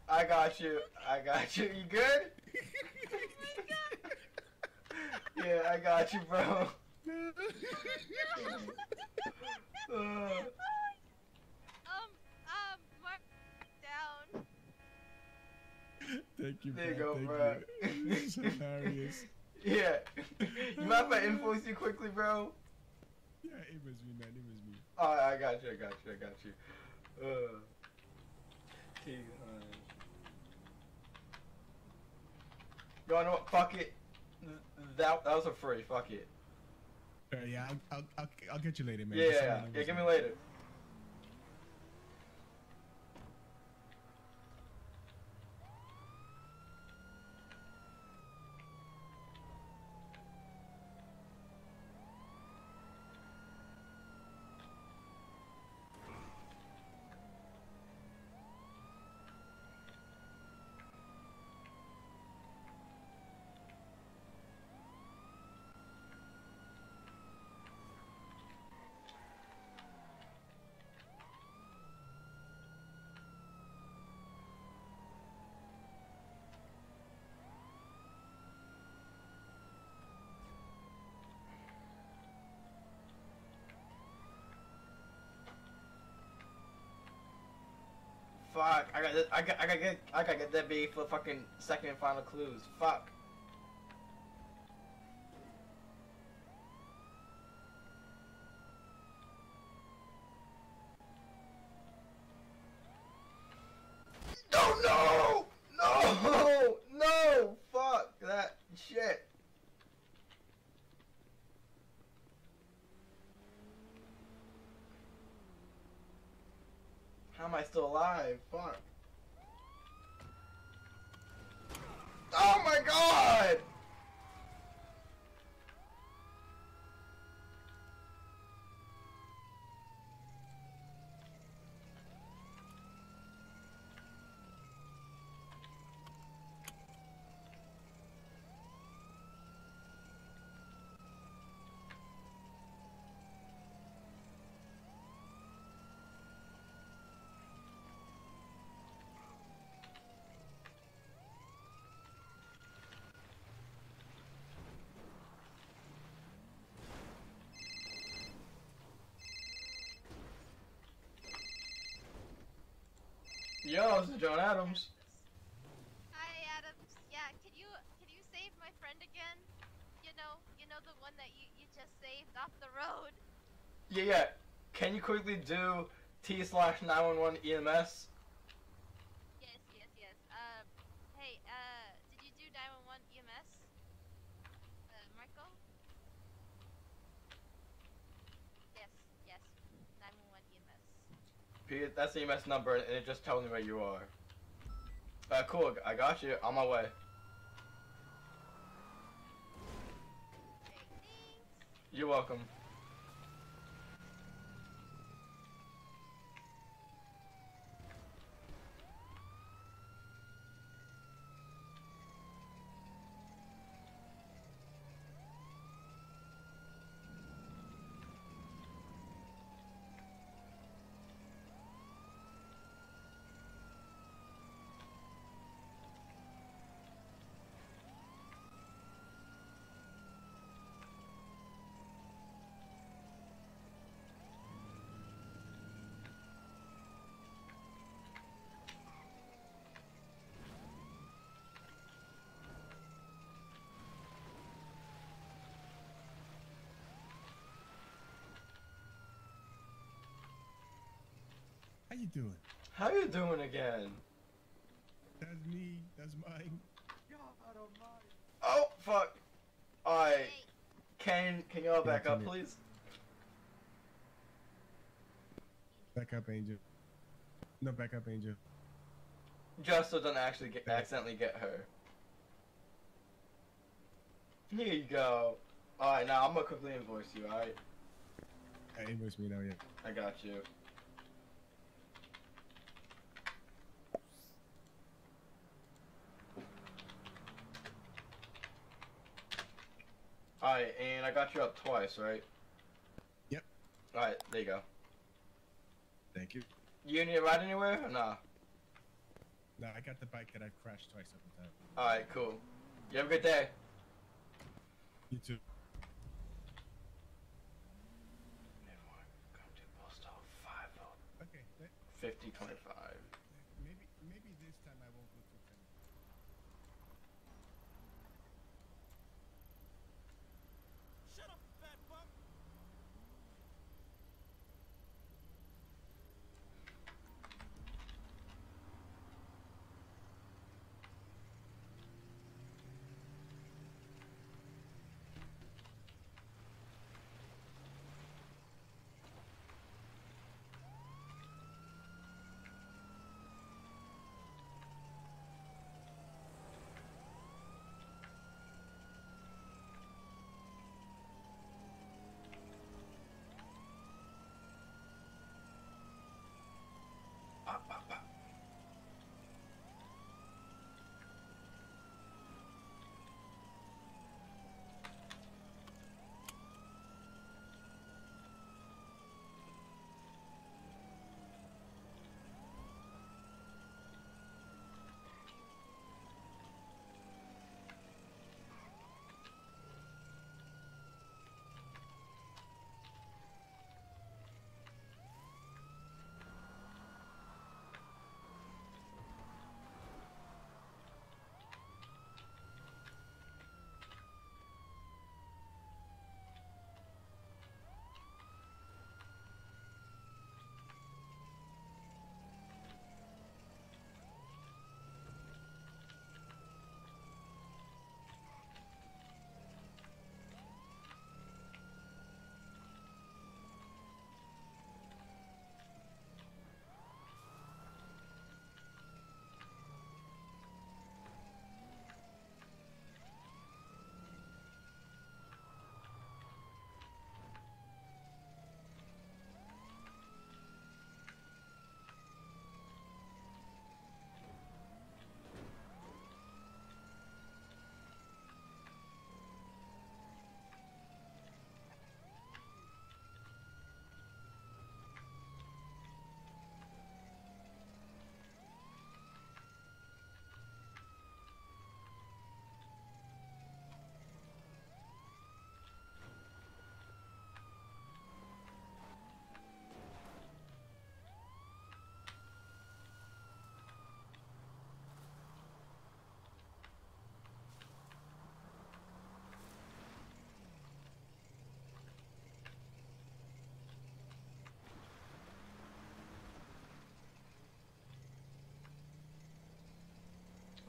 I got you. I got you. You good? yeah, I got you, bro. Uh, Um, um, mark down. Thank you, There you bro. go, Thank bro. You. This is hilarious. yeah. You mind if I influence you quickly, bro? Yeah, it was me, man. It was me. Oh, I got you. I got you. I got you. Uh. Uh, You know what? Fuck it. That that was a free. Fuck it. Uh, yeah, I'll, I'll, I'll, I'll get you later, man. Yeah, yeah, yeah. Yeah, give me later. Fuck, I got I got I got get I gotta get that big for fucking second and final clues. Fuck. No, no, no, no, fuck that shit. How am I still alive? Fuck. Oh my god! This John Adams. Hi, Adams. Yeah, can you can you save my friend again? You know, you know the one that you you just saved off the road. Yeah, yeah. Can you quickly do T slash 911 EMS? Yes, yes, yes. Uh, hey, uh, did you do 911 EMS? Uh, Marco? Yes, yes. 911 EMS. P- That's the EMS number, and it just tells me where you are. Uh, cool. I got you. On my way. You're welcome. How you doing? How you doing again? That's me. That's mine. Oh fuck! Alright. Can can you all back Yeah, up, come please? Back up, Angel. No, back up, Angel. Just so don't actually get accidentally get her. Here you go. Alright, now I'm gonna quickly invoice you, alright? Hey, invoice me now, yeah. I got you. Alright, and I got you up twice, right? Yep. Alright, there you go. Thank you. You need a ride anywhere or nah? No, I got the bike that I've crashed twice up with that. All right, cool. You have a good day. You too. Oh okay, 50, 25.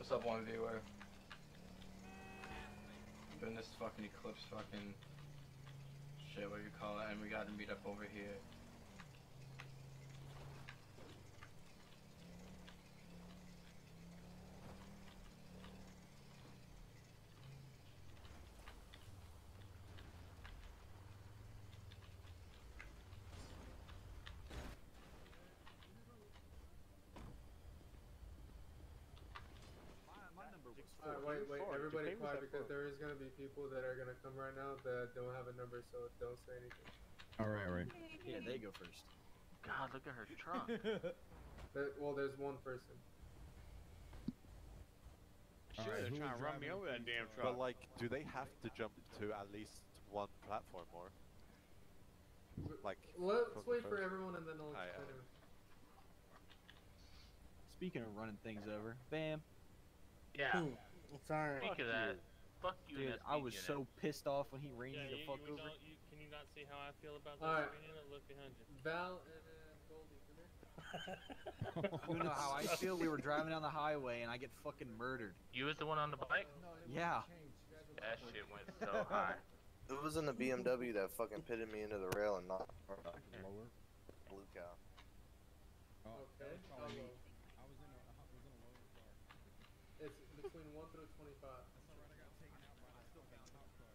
What's up, one viewer? Doing this fucking eclipse fucking shit, what you call it, and we gotta meet up over here. Alright, wait, wait, everybody quiet because there is gonna be people that are gonna come right now that don't have a number, so don't say anything. All right, all right. Yeah, they go first. God, look at her trunk. There- well, there's one person. Shit, Alright, they're trying to run me over that damn truck. But like, do they have to jump to at least one platform more? Like, Let's wait for everyone and then I'll explain yeah. Speaking of running things over, bam. Yeah. Sorry. Speak of that. Fuck you, Dude, I was unit. so pissed off when he ran Yeah, me the you, fuck you over. you- can you not see how I feel about this? Alright. Speed unit? Look behind you. Val and uh, Goldie, come here. You know how I feel? We were driving down the highway and I get fucking murdered. You was the one on the bike? Yeah. That shit went so high. It was in the BMW that fucking pitted me into the rail and knocked me Lower. blue cow. Oh, Okay, that was how probably me. low? I was in a, I was in a lower car. It's between 1 through 25. That's alright. I got taken out by the fucking cop car.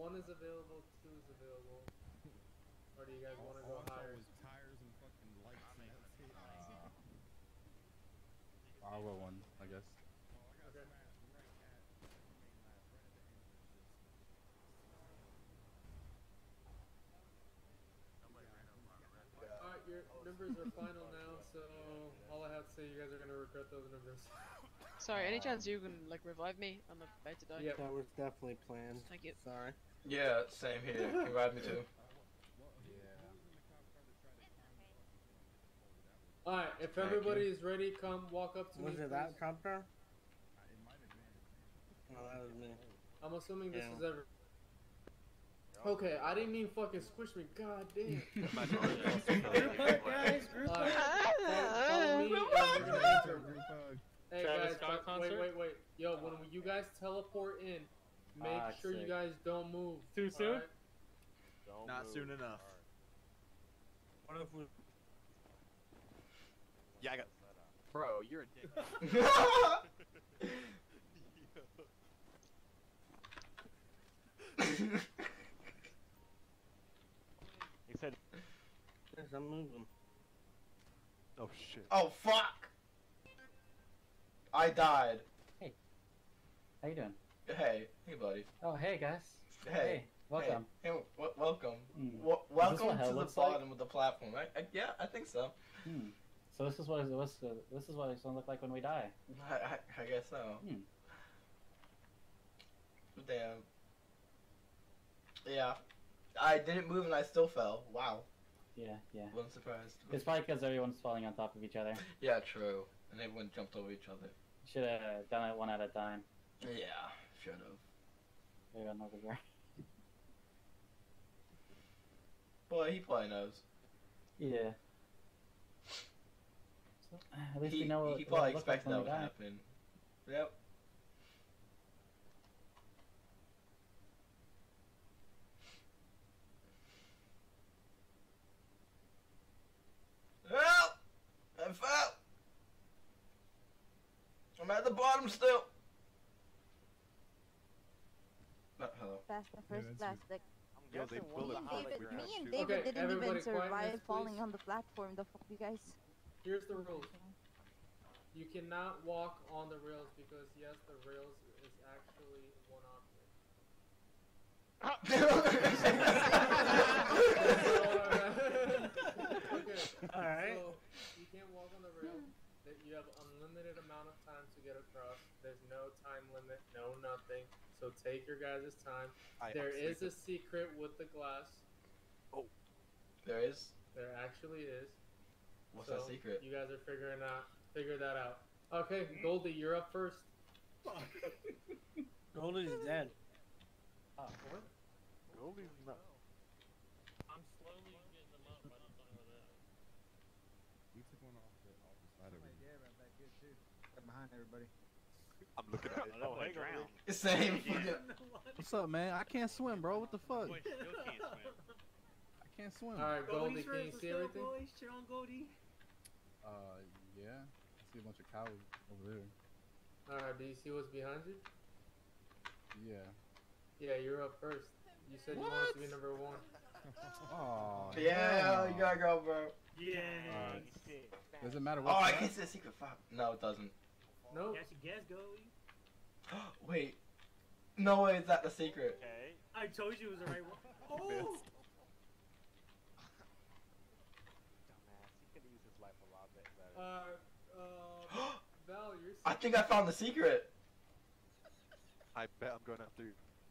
1 is available, 2 is available. Or do you guys want to go I saw higher? was tires and fucking lights, and that's it. Uh, I'll roll one, I guess. Okay. Alright, your numbers are final now, so all I have to say say you guys are gonna regret those numbers. Sorry, any chance you can like revive me? I'm about to die. Yep. That was definitely planned. Thank you. Sorry. Yeah, same here. Revive me too. Alright, if Thank everybody is ready, come walk up to Was me. it that please. Trumper? No, that was me. I'm assuming this Yeah. is every. Okay, I didn't mean fucking squish me. God damn. Group hug, guys. Group Alright, hug. follow, follow me. Group hug. We're gonna enter. Hey Travis guys, Scott but- wait, wait, wait. Yo, when you guys teleport in, make Ah, sure you guys don't move. Too soon? alright? Not soon enough. What if we? Yeah, I got. Bro, you're a dick. He said, Yes, I'm moving. Oh shit. Oh fuck! I died. Hey. How you doing? Hey, hey, buddy. Oh, hey guys. Hey, welcome. Hey, hey, w- welcome. Mm. Welcome to the looks like? bottom of the platform. I, I, yeah, I think so. Hmm. So this is what it was. Uh, this is what it's gonna look like when we die. I, I, I guess so. Hmm. Damn. Yeah. I didn't move and I still fell. Wow. Yeah, yeah. Wasn't surprised. It's probably because everyone's falling on top of each other. Yeah, true. And everyone jumped over each other. Should have done it one at a time. Yeah, should have. Maybe another guy. Boy, he probably knows. Yeah. So, at least he, we know what he probably it looks like expected that would die. happen. Yep. Help! I fell! I'm at the bottom still! Uh, hello. Fast and first that's plastic. Yo, they Me bullet and David, we're me gonna and. David Okay, didn't even survive falling please. on the platform. The fuck, you guys? Here's the rules. You cannot walk on the rails because yes, the rails is actually one object. okay. Alright. So you can't walk on the rails. That you have unlimited amount of time to get across. There's no time limit, no nothing. So take your guys' time. I there am is a secret with the glass. Oh, there is? There actually is. What's so that secret? You guys are figuring out figure that out. Okay, Goldie, you're up first. Goldie's dead. Oh, what? Goldie's not. I'm slowly getting them up. I don't know that. We took one off the, off the side of it. Yeah, right back here too. Right behind everybody. I'm looking at it. Oh, hey, drown. Same. What's up, man? I can't swim, bro. What the fuck? Boy, still can't swim. I can't swim. Alright, Goldie, can you see everything? Shit on Goldie. Uh, yeah. I see a bunch of cows over there. Alright, do you see what's behind you? Yeah. Yeah, you're up first. You said you wanted to be number one. Oh. Yeah, you gotta go, bro. Yeah. Alright. Does it matter what. Oh. I class? can't see a secret. Fuck. No, it doesn't. No. Yes, you guess, Goldie. Wait. No way is that the secret. Okay. I told you it was the right one. Oh! Dumbass. He could use his life a lot better. Uh, uh, Val, you're. I think I found the secret. I bet I'm going after.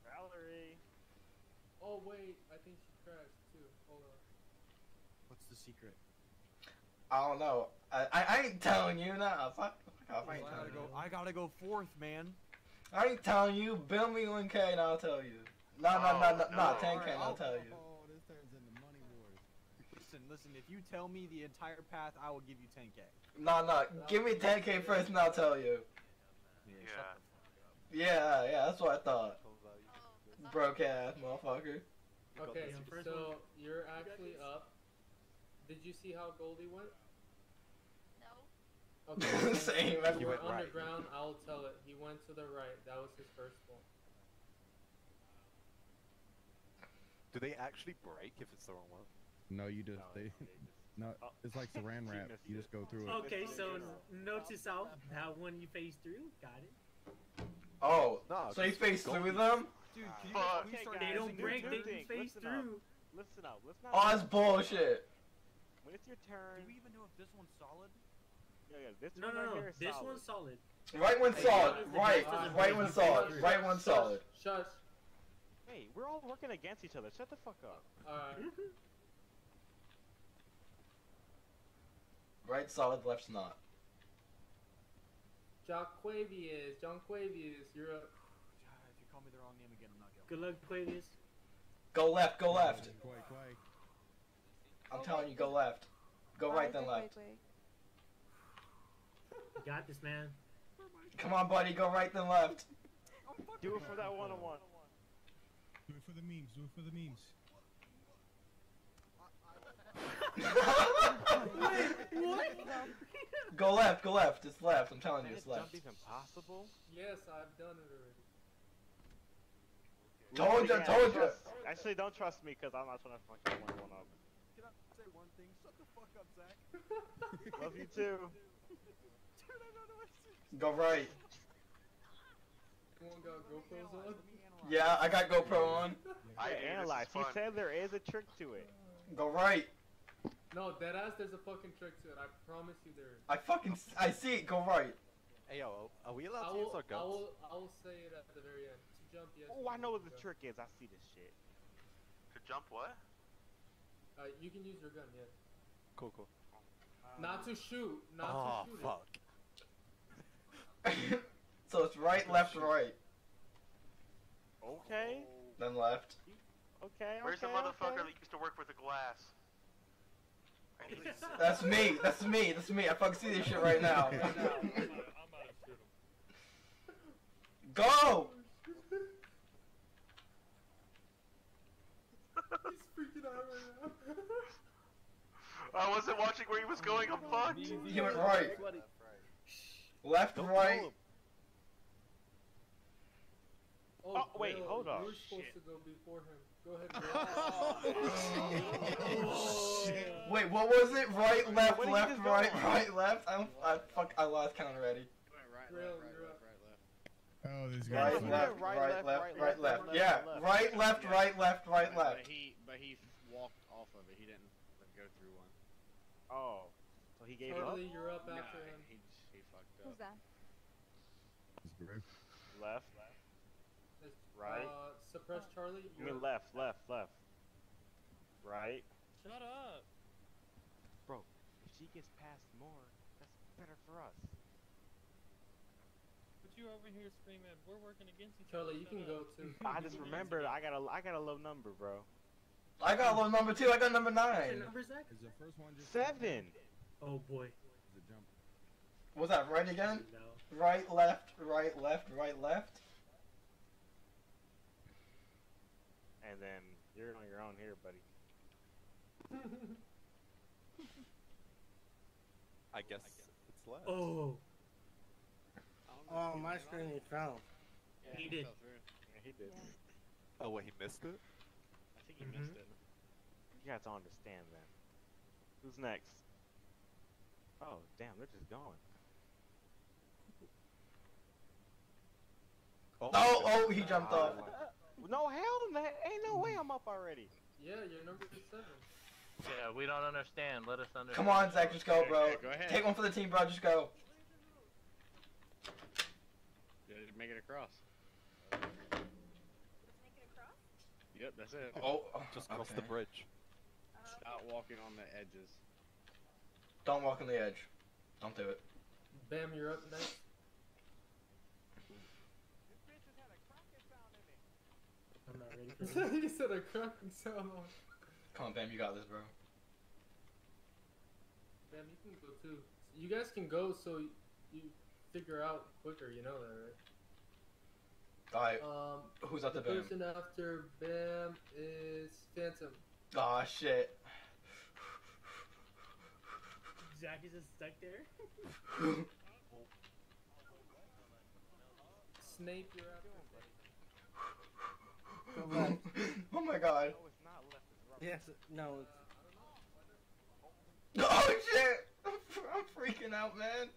Valerie. Oh wait, I think she crashed too. Hold on. What's the secret? I don't know. I, I, I ain't telling you now. Fuck, fuck off. I ain't I telling gotta go. you. I gotta go fourth, man. I ain't telling you. Bill me 1K and I'll tell you. No, no, no, no, no, 10K and I'll tell you. Oh, oh, this turns into money wars. Listen, listen. If you tell me the entire path, I will give you 10k. No, no, give me 10K first and I'll tell you. Yeah. Yeah, yeah, that's what I thought. Broke ass motherfucker. Okay, so you're actually up. Did you see how Goldie went? No. Okay. so Same, You every- were went right. underground. I'll tell it. He went to the right. That was his first one. Do they actually break if it's the wrong one? No, you just No, they. they just- No, Oh. it's like saran She wrap. You just go through it. Okay, so note to self, that one you phase through, got it. Oh, No, so you just faced Goldie. through them? Dude, can you Fuck. Okay, start guys, They don't break, they can Think, phase listen up. through. Listen up. Let's not. Oh, that's bullshit. When it's your turn. Do we even know if this one's solid? Yeah, yeah, this No, one no, right no. here is This solid. one's solid. Right one's Hey, solid. this is the Right, best of the right best. one's solid. Right one's solid. Shush. Hey, we're all working against each other. Shut the fuck up. Alright. Right solid, left's not. Jaquavius, John Quavius, you're up. If you call me the wrong name again, I'm not going. Good luck, Quavius. Go left, go left. Quay, Quay. I'm telling you, go left. Go right then left. You got this, man. Come on, buddy, go right then left. Do it for that one on one. Do it for the memes. Do it for the memes. what? Go left, go left. It's left. I'm telling you, it's this left. jump even possible? Yes, I've done it already. Told ya, told ya. Actually, don't trust me because I'm not trying to fucking one one up. Can I say one thing? Shut the fuck up, Zach. Love you too. Dude, I don't know what to say. Go right. Come on, got GoPros on? Yeah, I got GoPro on. I analyze. He said there is a trick to it. Go right. No, deadass, there's a fucking trick to it. I promise you there is. I fucking, s- I see it. Go right. Hey yo, are we I allowed to use will, our I guns? will, I will say it at the very end. To jump, yes. Oh, I know what the trick is. I see this shit. To jump what? Uh, you can use your gun, yes. Cool, cool. Not to shoot. Not oh to shoot Oh fuck. so it's right, left, right. Okay. Then left. Okay. Where's the okay, motherfucker okay. that used to work with the glass? That's me. That's me. That's me. I fucking see this shit right now. Go! He's freaking out right now. I wasn't watching where he was going. I'm fucked. He went right. Left, right. Oh, oh, wait, Will, hold on. You were supposed to go before him. Go ahead. Will. Oh, wait, what was it? Right, left, What did you left, just right, right, left. I, don't, I fuck. I lost count already. Will, you're up. Oh, this guy. Right, left, right, left, right, left. Yeah, right, left, right, left, right, But left. he, but he walked off of it. He didn't go through one. Oh, so he gave up. Charlie, you're up Nah, after him. he just, he fucked Who's up. that? Left. It's, Right. Uh, suppress Charlie. I You're mean left, left, left. Right. Shut up. Bro, if she gets past more, that's better for us. But you over here screaming, we're working against each other. Charlie, other. you can go too. I just remembered I got a I got a low number, bro. I got a little number two. I got number What's nine. your number, Zach? Is the first one just Seven. Oh boy. Is it jump? Was that right again? No. Right, left, right, left, right, left. And then you're on your own here, buddy. I guess it's left. Oh. Oh, my screen is found. Yeah, He did. fell. Yeah, he did. Oh wait, he missed it. I think he Mhm. missed it. You have to understand then. Who's next? Oh, damn, they're just going. Oh. oh, oh, he jumped oh, off. No, hell, no, ain't no way I'm up already. Yeah, you're number seven. Yeah, we don't understand. Let us understand. Come on, Zach, just go, bro. Yeah, go ahead. Take one for the team, bro. Just go. Yeah, make it across. Make it across? Yep, that's it. Oh, Just cross the okay. bridge. Stop walking on the edges. Don't walk on the edge. Don't do it. Bam, you're up next. I'm not ready for this. he said a cracking sound. Come on, Bam, you got this, bro. Bam, you can go too. You guys can go so you figure out quicker. You know that, right? Alright, Um, who's at the the Bam? person after Bam is Phantom. Aw, shit. Zach is just stuck there. Snape, you're after. oh my god. No, it's not left. Yes, no. It's... Oh shit! I'm, I'm freaking out, man.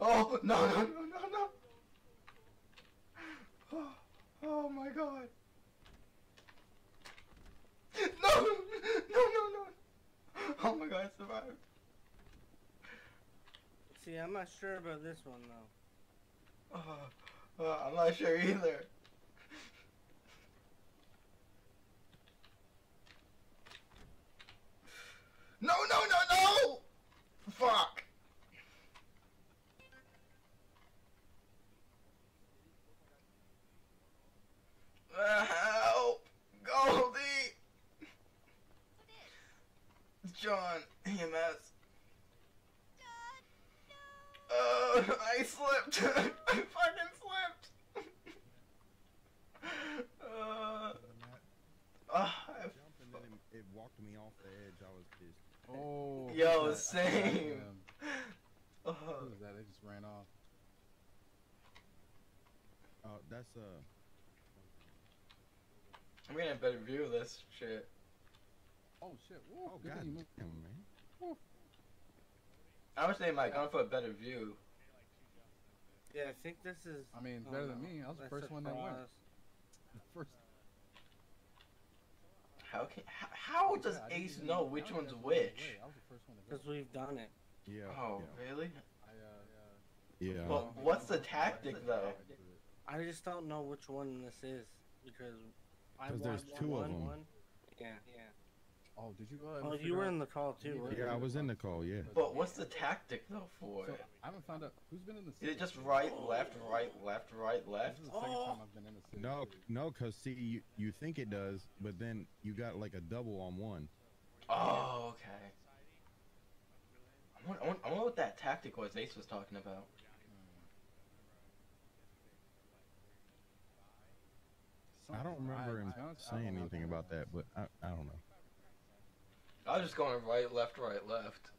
Oh, no, no, no, no, no. Oh, oh my god. No! No, no, no. Oh my god, I survived. See, I'm not sure about this one, though. Uh. uh, I'm not sure either. No, no, no, no! Fuck! Uh, help! Goldie! John, EMS. Uh, I slipped. I fucking slipped. Uh, uh, I Jumped and then it, it walked me off the edge. I was pissed. Oh. Yo, who's that? same. Goddamn. Who's that? They just ran off. Uh, that's uh. I'm getting a better view of this shit. Oh shit. Woo, Oh god you moved. damn, man. Woo. I was saying, Mike, going for a better view. Yeah, I think this is. I mean, oh, better no, than me. I was the first one that went. Cross. The first. How can how, how does Yeah, Ace even- know which don't one's think that's the which? way. I was the first one. Because we've done it. Yeah. Oh, really? I, uh, Yeah. Well, what's the tactic though? I just don't know which one this is because I 'Cause there's watched two of them. One. Yeah, yeah. Oh, did you? Uh, Oh, figure you were out- in the call too. weren't Yeah. I was in the call. Yeah. But what's the tactic though for So it? I haven't found out who's been in the. Is it just right, left, right, left, right, left? This is the second time I've been in the series. No, no, cause see, you, you think it does, but then you got like a double on one. Oh, okay. I wonder, I wonder- I wonder what that tactic was Ace was talking about. I don't remember him saying anything about that, but I, I don't know. I was just going right, left, right, left.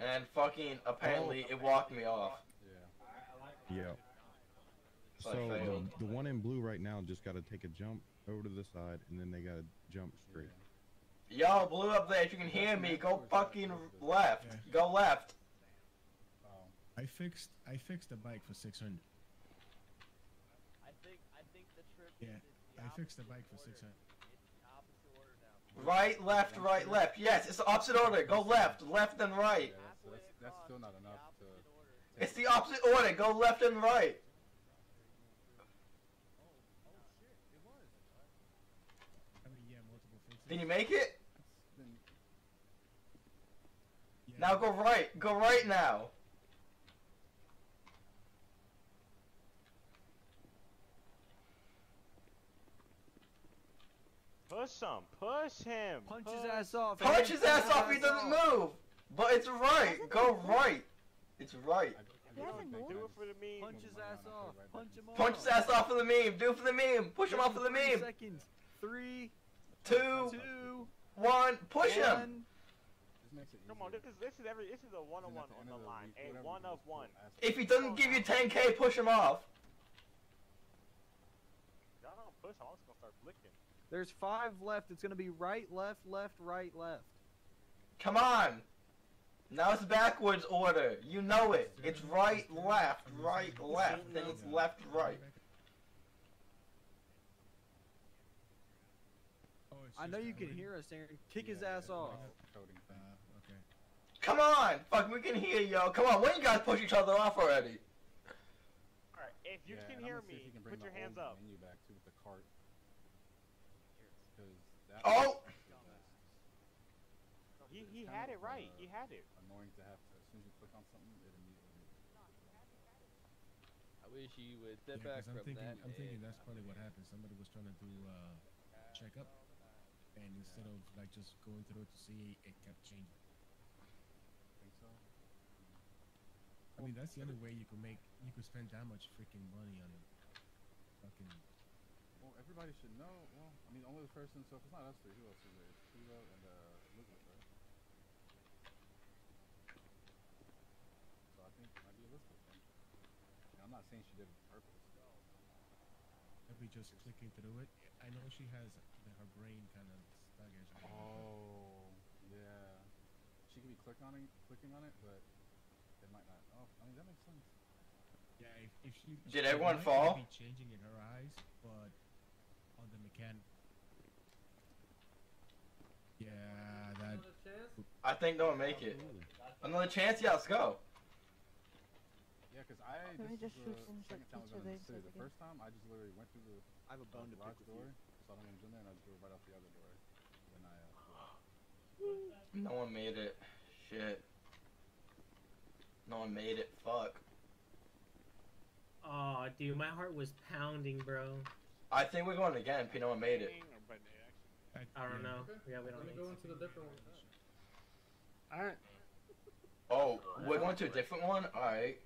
And fucking, apparently, it walked me off. Yeah. So, so the, um, the, one in blue right now just got to take a jump over to the side, and then they got to jump straight. Yo, blue up there, if you can hear me, go fucking left. Go left. I fixed I fixed the bike for 600. I think I think the trip. Yeah, I fixed the bike for 600. Right, left, right, left. Yes, it's the opposite order. Go left, left and right. Yeah, that's, that's, that's still not enough to. It's the opposite order. Go left and right. I mean, yeah, multiple fixes. Can you make it? Now go right. Go right now. Push him. Push him. Punch his ass off. Punch his ass off. He doesn't move. But it's right. Go right. It's right. He hasn't moved. Do it for the meme. Punch his ass off. Punch him off. Punch his ass off for the meme. Do it for the meme. Push him off for the Three meme. Seconds. Three, Two, two, one. Push him. one. This makes it Come on, this is this is every this is a one on one on the line. A one of one. If he doesn't give you 10k, push him off. Y'all don't push. I'm just gonna start flicking. There's five left. It's gonna be right, left, left, right, left. Come on. Now it's backwards order. You know it. It's right, left, right, left. Then it's left, right. Oh, I know you can hear us, Aaron. Kick his ass off. Coding thing. Okay. Come on. Fuck, we can hear you, yo. Come on. When you guys push each other off already? All right, if you Yeah, can hear I'm gonna see if me, he can put your hands old up. Menu back too with the cart. 'Cause that Oh! He he had it right. uh, He had it. annoying to have to, as soon as you click on something, it immediately. I wish you would Yeah, step back 'cause I'm from thinking that. I'm thinking that's probably what happened. Somebody was trying to do uh checkup, and instead of like just going through it to see, it kept changing. Think so? I mean, that's the only way you could make you could spend that much freaking money on fucking. Well, everybody should know. Well, I mean, only the only person. So if it's not us three, who else is there? It's and uh, Elizabeth, right? So I think it might be Elizabeth. Then. And I'm not saying she did it on purpose. Maybe just clicking through it. I know she has the, her brain kind of staggers. Oh, yeah. She could be click on it, clicking on it, but it might not. Oh, I mean that makes sense. Yeah, if, if she Did everyone fall? Be changing in her eyes, but on the mechanic. Yeah, that. I think they'll make it. Another chance? Yeah, let's go. Yeah, because I Let me just is shoot the and second shoot time I've been in other the city. The again. first time I just literally went through the I have a bone to pick garage with door, you. saw no one was in there, and I drove right out the other door. Then I uh, No one made it. Shit. No one made it. Fuck. Oh, dude, my heart was pounding, bro. I think we're going again. P. No one made it. I don't know. Yeah, we don't Let me go into the different one. Alright. Oh, we're going to a different one. All right.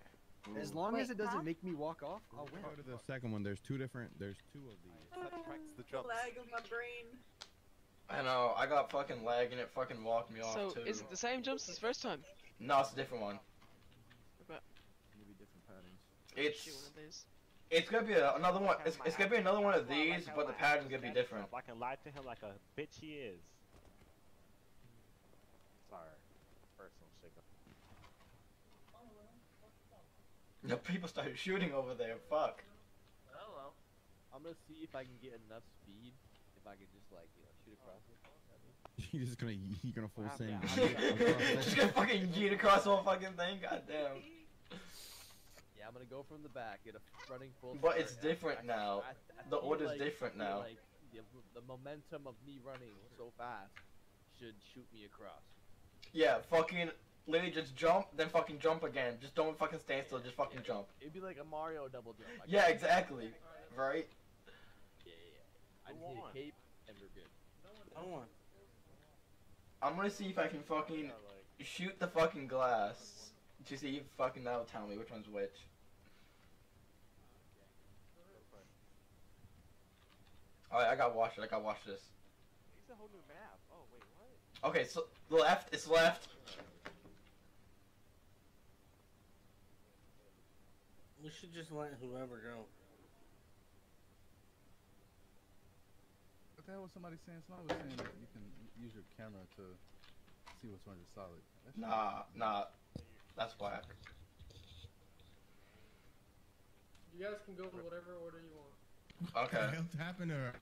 As long Wait, as it doesn't huh? make me walk off, I'll win. Go to the second one. There's two different. There's two of these. Practice the The jumps. lag of my brain. I know. I got fucking lag and it fucking walked me off too. So, is it the same jumps as first time? No, it's a different one. Okay. Maybe different patterns. It's Shoot one of these. it's gonna be a, another one. It's, it's gonna be another one of these, but the pattern's gonna be different. I can lie to him like a bitch he is. Sorry. Personal shit. No, people started shooting over there. Fuck. Oh well. I'm gonna see if I can get enough speed. If I can just like you know shoot across it. You're just gonna you're gonna full send. Just gonna fucking yeet across the whole fucking thing. Goddamn. Yeah, I'm gonna go from the back, get a running full. But it's different I- now. I- I The feel order's like- different now. Like the, the momentum of me running so fast should shoot me across. Yeah, fucking literally just jump, then fucking jump again. Just don't fucking stand still. Just fucking jump. It'd be like a Mario double jump. I Yeah, exactly. Right. Yeah, yeah, yeah. I just need a cape and we're good. No one. I'm gonna see if I can fucking shoot the fucking glass. To see if fucking that'll tell me which one's which. Alright, I gotta watch it. I gotta watch this. It's a whole new map. Oh wait, what? Okay, so left. It's left. We should just let whoever go. what the hell was somebody saying? Somebody was saying that you can use your camera to see which ones are solid. That shit- Nah, nah. That's whack. You guys can go in whatever order you want. Okay. What the hell happened to her?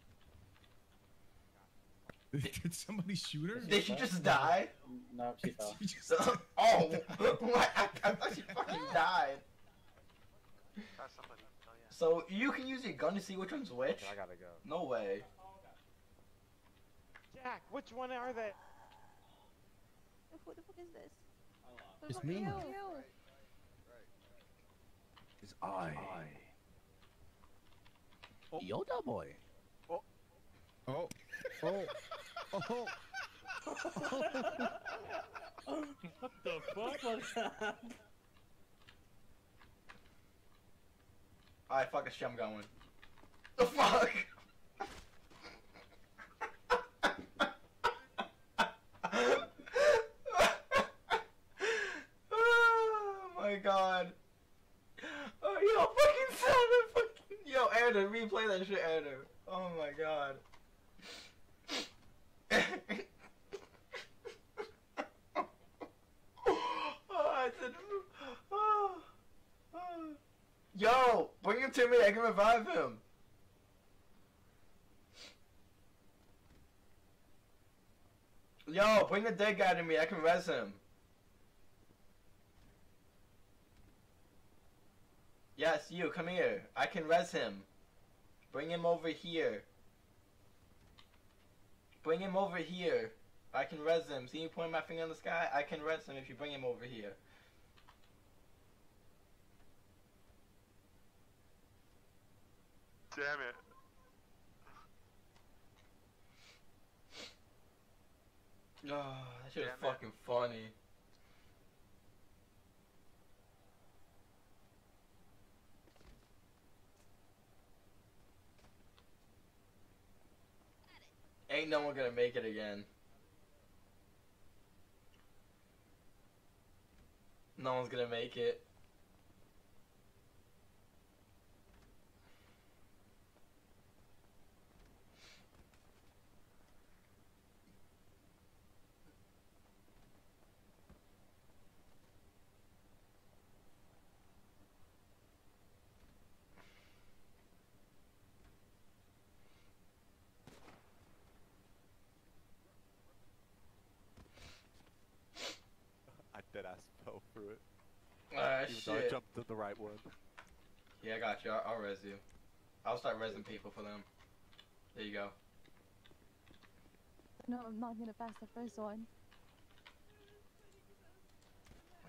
Did somebody shoot her? Did she just die? No, she fell. She just- oh, what? I, I thought she fucking died. Somebody. Oh yeah. So you can use your gun to see which one's which? I gotta go. No way. Jack, which one are they? Who the fuck is this? It's me. are you? It's I. Oh. Yoda boy. Oh. Oh. Oh. oh! what the fuck? Alright, fuck this shit, I'm going. The fuck? oh my god. Oh, yo, fucking seven, Yo, replay that shit, Erdo. Oh my god. Oh, oh. Yo, bring him to me. I can revive him. Yo, bring the dead guy to me. I can res him. Yes, you, come here. I can res him. Bring him over here. Bring him over here. I can res him. See me pointing my finger in the sky? I can res him if you bring him over here. Damn it. Oh, that shit was Damn it. fucking funny. Ain't no one gonna make it again. No one's gonna make it. I dead ass fell through it. Ah, Even though I shit. jumped at the right one. Yeah, I got you. I'll, I'll res you. I'll start resing people for them. There you go. No, I'm not gonna pass the first one.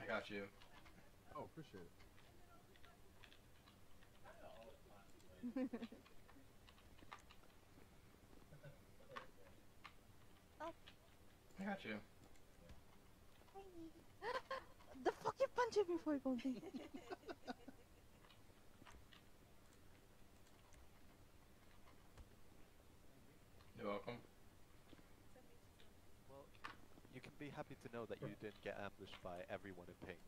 I got you. Oh, appreciate it. I got you. the fuck you punch it before Goldie. You're welcome. Well, you can be happy to know that you didn't get ambushed by everyone in pink.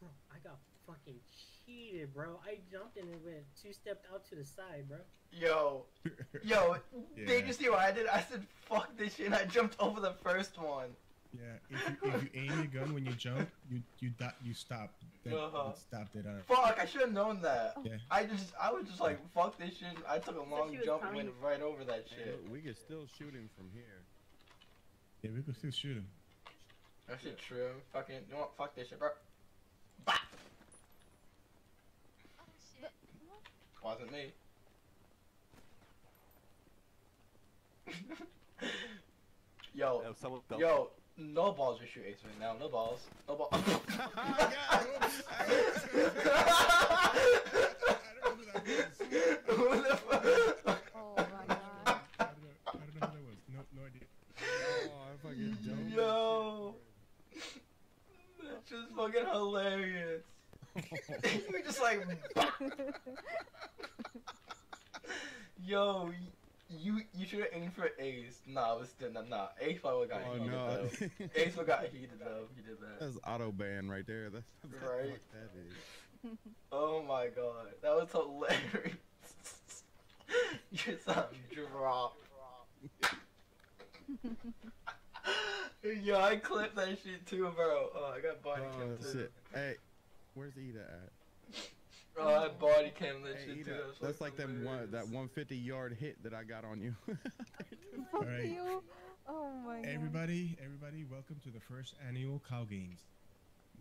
Bro, I got fucking cheated, bro. I jumped and it went two stepped out to the side, bro. Yo, yo, did Yeah. you see what I did? I said fuck this shit and I jumped over the first one. Yeah, if you, if you aim your gun when you jump, you you do, you stop. That, Uh-huh. that stopped it. Uh, Fuck, I should have known that. Yeah. I just, I was just like, fuck this shit. I took a long she jump and went right over that Hey, shit. look, we can still shoot him from here. yeah, we could still shoot him. That shit true. Fucking, you know what? Fuck this shit, bro. Oh shit. Wasn't me. yo, someone fell yo, no balls to shoot Ace right now. No balls. No balls. Who the fuck? Oh my god. I don't know, I who that was. No, no idea. Oh, I fucking don't. Yo, that's just fucking hilarious. we just like, yo, y- you you should have aimed for Ace. Nah, it was still nah, nah. Ace probably got Oh, heated no. though. Ace would got heated though. He did that. That's auto ban right there. That's, that's Right. what that is. Oh my god, that was hilarious. you sound drop. Yo, I clipped that shit too, bro. Oh, I got body Oh, cam too. shit. Hey, where's Ida at? Oh, I body cam that Hey, shit too. That that's like fucking them one, that 150 yard hit that I got on you. Fuck Alright. you. Oh my god. Everybody, everybody, welcome to the first annual Cow Games.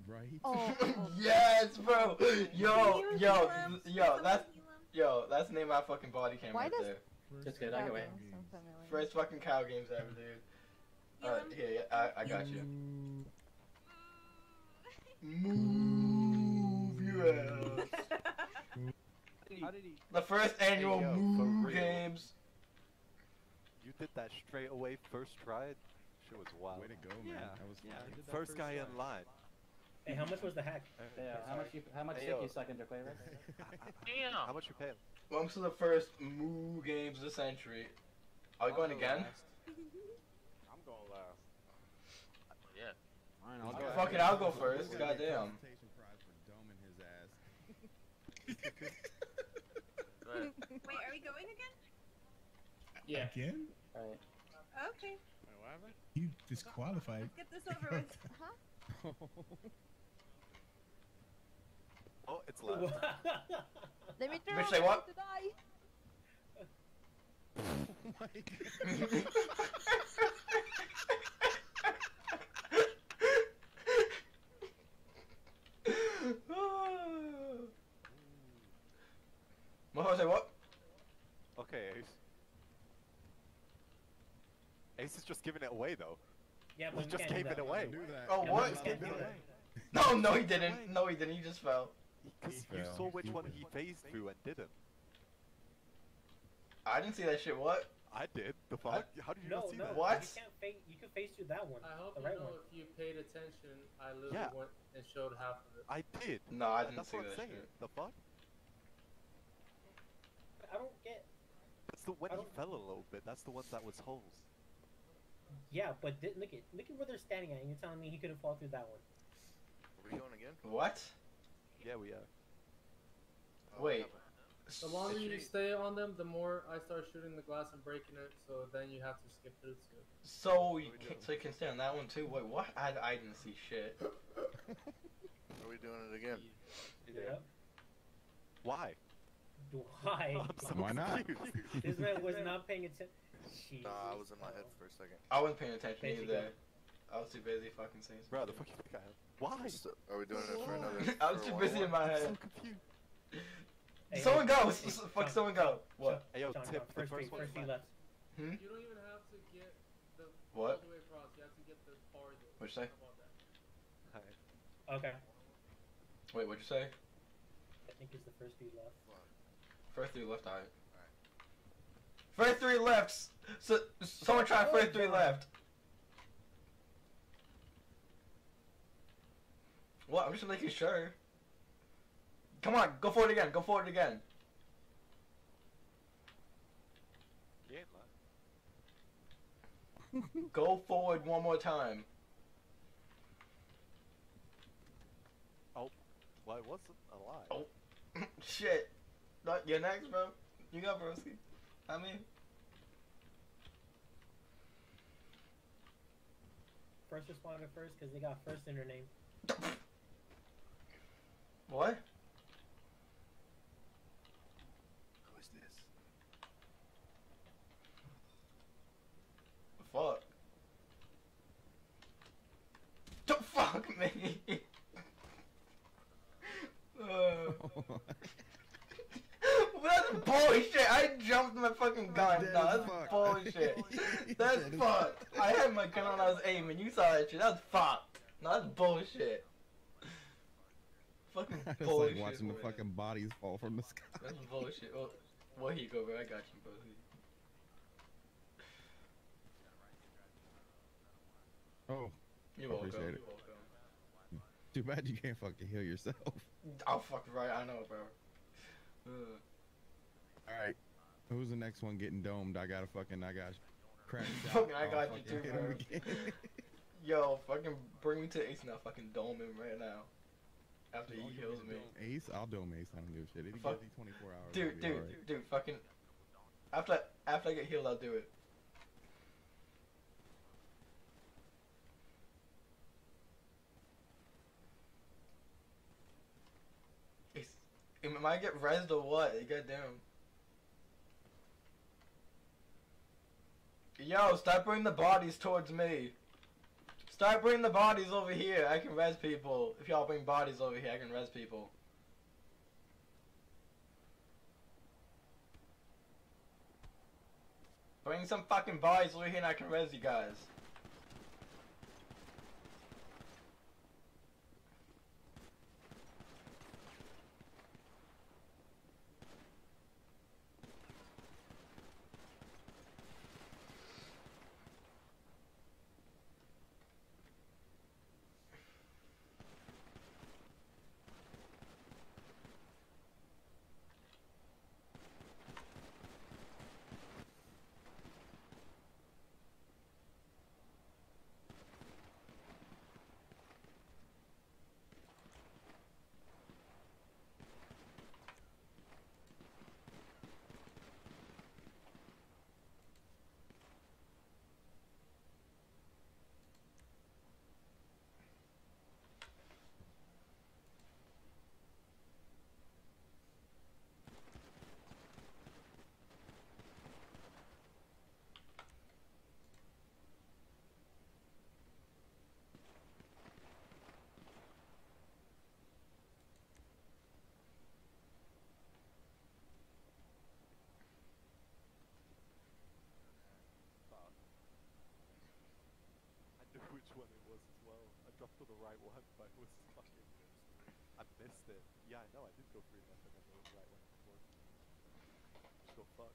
right? Oh, oh. yes, bro. Yo, Can yo, yo. That's yo. That's the name of my fucking body cam Why right does- there. Just kidding, I can wait. That sounds familiar. First fucking cow games ever, dude. Uh, here, yeah, I, I got you. Move your ass. How did he? The first annual Hey, yo, for Move real. Games. You did that straight away first try. Shit was wild. Way to go, man. Yeah, That was yeah. that First first guy in line. Hey, how much was the hack? Yeah, how much you how much Hey, dick yo. you suck in your flavor? Damn. How much you pay him? Welcome to the first Moo Games of the century. Are we going again? I'm going last. Yeah. Fine, I'll go. Fuck it, I'll go first. gonna Goddamn. presentation prize for doming his ass. Go ahead. Wait, are we going again? Yeah. Again? Alright. Okay, Wait, what happened? You disqualified. let's get this over with. huh? Oh, it's left. Let me through. Bitch, say what? To die. oh my god. What say what? Okay, Ace. Ace is just giving it away though. Yeah, He but you just can't gave it away. Oh, Yeah, what? you can't. No, no, he didn't. No, he didn't. He just fell. Because you fell. saw which He one he phased through and didn't. I didn't see that shit. What? I did. The fuck? How did you No, not see no, that? What? You can't face. You can face through that one. I hope the you right know one. if you paid attention, I literally Yeah. went and showed half of it. I did. No, I didn't That's see what I'm that saying. shit. The fuck? I don't get. That's the when I he don't- fell a little bit. That's the one that was holes. Yeah, but di- look at look at where they're standing at, and you're telling me he could have fall through that one. Are we going again? What? Yeah, we are. Oh, wait. The longer you stay on them, the more I start shooting the glass and breaking it. So then you have to skip through too. So you can, so you can stay on that one too. Wait, what? I, I didn't see shit. Are we doing it again? Yeah. Why? Why? I'm so Why not? this man was not paying attention. Nah, I was in my head for a second. I wasn't paying attention There you either. go. I was too busy fucking saying. Bro, the fuck you think I am? Why? Are we doing it for another? I was too busy more? in my head. so confused. Hey, someone hey, go! hey, s- s- John, Fuck, someone go! What? Hey, yo, John, Tip, John, the first first feet, first feet fine. left. Hmm? You don't even have to get the What? all the way across. You have to get the farthest. What'd you say? How about that? Hi. Okay. Wait, what'd you say? I think it's the first feet left. First three left, alright. First three lefts! So, someone try first three left. What? I'm just making sure. Come on, go for it again, go for it again. You ain't. Go forward one more time. Oh, well, wasn't a lie. Oh. Shit. Not you're next, bro. You got broski. I mean, First responder first, because they got first in their name. what? Who is this? Fuck. Don't fuck me. uh, that's bullshit. I jumped my fucking gun. No, that's fuck. bullshit. That's fucked. I had my gun on. I was aiming. You saw that shit. That's fucked. No, that's bullshit. Fucking bullshit. like watching the fucking bodies fall from the sky. That's bullshit. Well, well, here you go, bro. I got you, bro. Oh, You're welcome. Appreciate it. You're welcome. too bad you can't fucking heal yourself. Oh, fuck right. I know, bro. Uh, All right, who's the next one getting domed? I got a fucking, I got cracked. Fucking, I I'll got you too, bro. Yo, fucking bring me to Ace and I'll fucking dome him right now. After he heals me. Ace, I'll dome Ace. I don't give a shit. If he Fuck. gives me 24 hours, Dude, I'll dude, alright. dude, fucking. After after I get healed, I'll do it. Ace, am I get rezzed or what? Goddamn. Yo, start bringing the bodies towards me. Start bringing the bodies over here. I can res people. If y'all bring bodies over here, I can res people. Bring some fucking bodies over here and I can res you guys. I knew which one it was as I to the right one, but it was fucking. I missed it. Yeah, I know. I did go three left and then the right one before. Just fuck.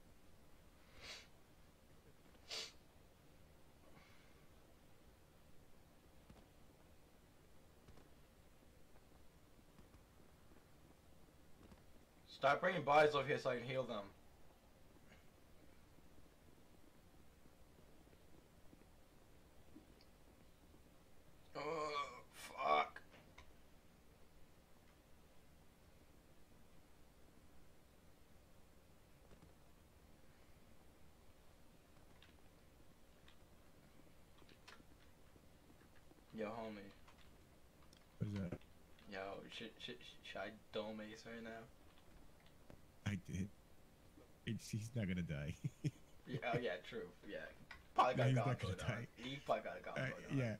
Start bringing bodies over here so I can heal them. Oh, fuck. Yo, homie. What's that? Yo, should, should, should I dome Ace right now? I did. It's, he's not gonna die. Yeah, oh yeah, true. Yeah. Probably got he's a not gonna down. die. He probably got a combo Uh, down. yeah.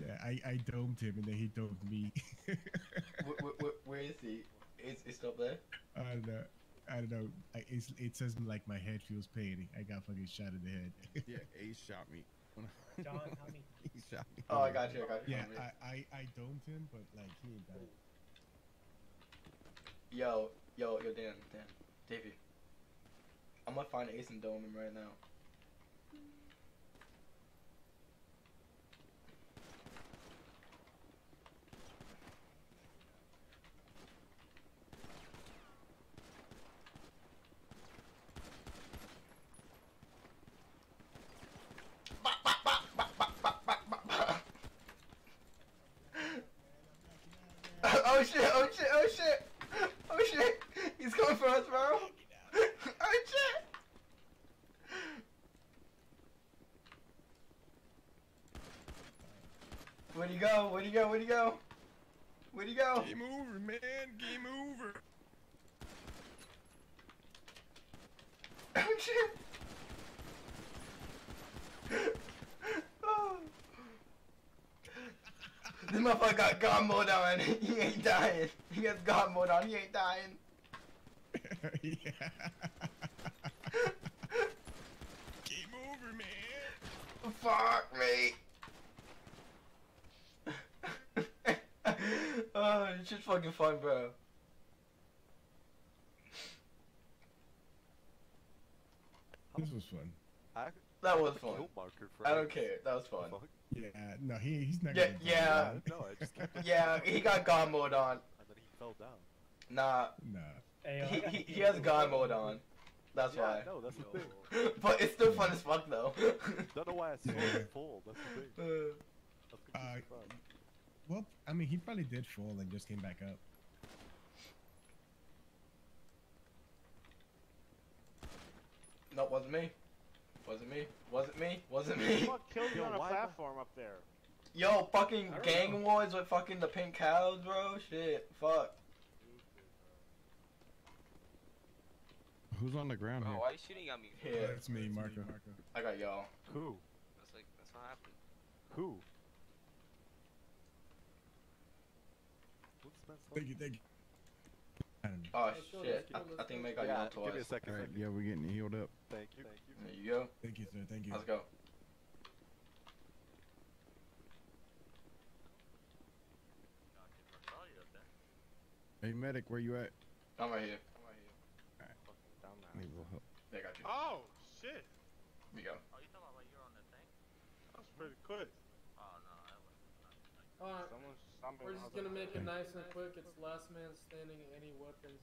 Yeah, I, I domed him and then he domed me. wh- wh- wh- where is he? Is is still there? I don't know. I don't know. I, it's, it says like my head feels pain. I got fucking shot in the head. yeah, Ace shot me. John, how many? he shot me. Oh, I got you. I got you. Yeah, I, I, I domed him, but like he ain't got it. Yo, yo, yo, Dan, Dan, Davey. I'm gonna find Ace and dome him right now. oh shit! Oh shit! Oh shit! Oh shit! He's coming for us, bro! oh shit! Where'd he go? Where'd he go? Where'd he go? Where'd he go? Game over, man. Game over. Oh shit! oh. This motherfucker got God mode on. He ain't dying. He has God mode on. He ain't dying. yeah. Game over, man. Fuck me. oh, it's just fucking fun, bro. This was fun. I, That was fun. kill marker for I don't care. That was fun. Yeah, no, he he's not. Yeah, gonna yeah. No, I just kept. Yeah, he got God mode on. And then he fell down. Nah, Nah. Hey, he, he, he has game God mode on. That's yeah, why. No, that's the thing. but it's still fun as fuck though. Don't know why I saw Yeah. it fall. That's the thing. Uh, That's Uh, completely fine. Well, I mean, he probably did fall and just came back up. no, wasn't me. Wasn't me. Wasn't me. Wasn't me. What killed you Yo, on a why the- platform up there? Yo, fucking I don't gang know. wars with fucking the pink cows, bro. Shit. Fuck. Who's on the ground Bro, here? why are you shooting at me? Here. That's me, Marco. I got y'all. Who? That's like that's what happened. Who? What's messed up? Thank you, thank you. Oh, I don't know. Oh shit. let's go, I, I think go. May got yeah, y'all give me a second. All right, second. yeah, we're getting healed up. Thank you. Thank you. There you go. Thank you, sir. Thank you. Let's go. Hey, medic, where you at? I'm right here. I'm right here. All right, I need a little help. They got you. Oh shit! Here we go. Oh, you talking about like you're on the thing? That was pretty quick. Oh no, I wasn't. Alright, Someone, somebody we're just gonna make it nice and quick. It's last man standing. Any weapons?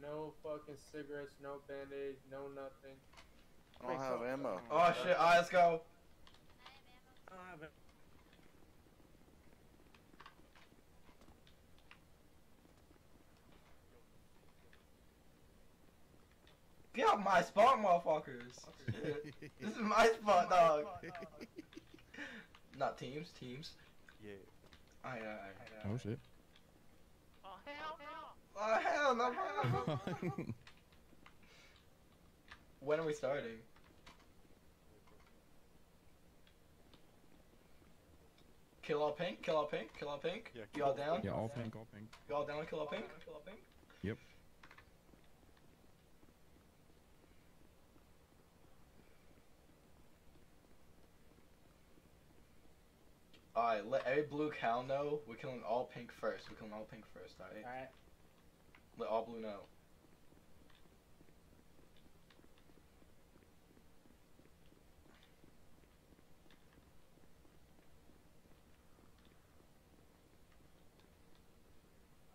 No fucking cigarettes. No band-aids. No nothing. I don't have ammo. Oh shit. Alright, let's go. I don't have it. Get out my spot, motherfuckers. this is my spot, dog. Not teams, teams. Yeah. Aye, aye, aye. Oh shit. Oh hell no! Oh hell no, bro. when are we starting? Kill all pink, kill all pink, kill all pink. Yeah, you all kill- down? yeah, all pink, all pink. You all down with kill all pink? Kill all pink? Alright, let every blue cow know we're killing all pink first. We're killing all pink first, alright? Alright. Let all blue know.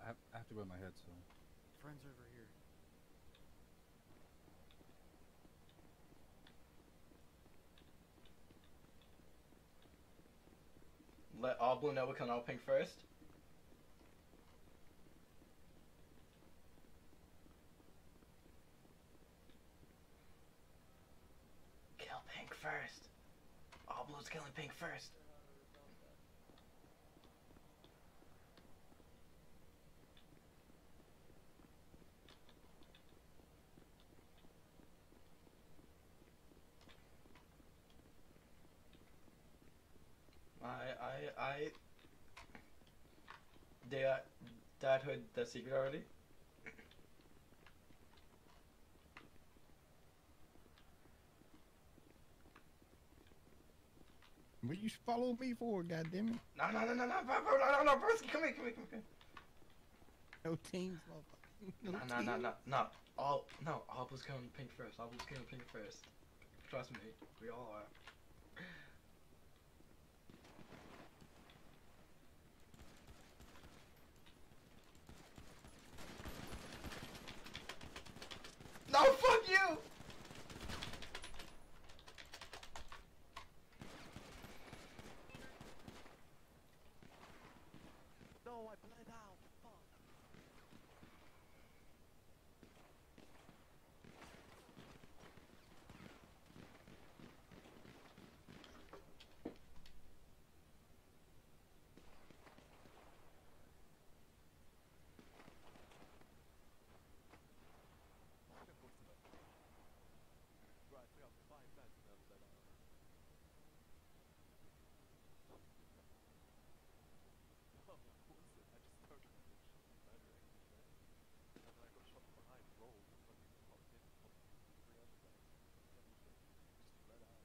I have, I have to wear my head, so. Friends over here. Let all blue know killing all pink first. Kill pink first. All blue's killing pink first. I I Alright. Dad heard the secret already? What you follow me for, goddammit? No, no, no, no, no, bro, bro, no, no, no, Broski, come here, come here, come here. No teams, motherfucker. No, no, no, no, no. All, no, all blues going pink first. All blues going pink first. Trust me, we all are. No, fuck you! No, I bled out. Fuck. Right, we have five guys on the other side. Oh, what was it? I just started shooting murdering, right? And then I got shot from behind, rolled, and fucking popped in, popped three other guys. Funny shit. Just bled out.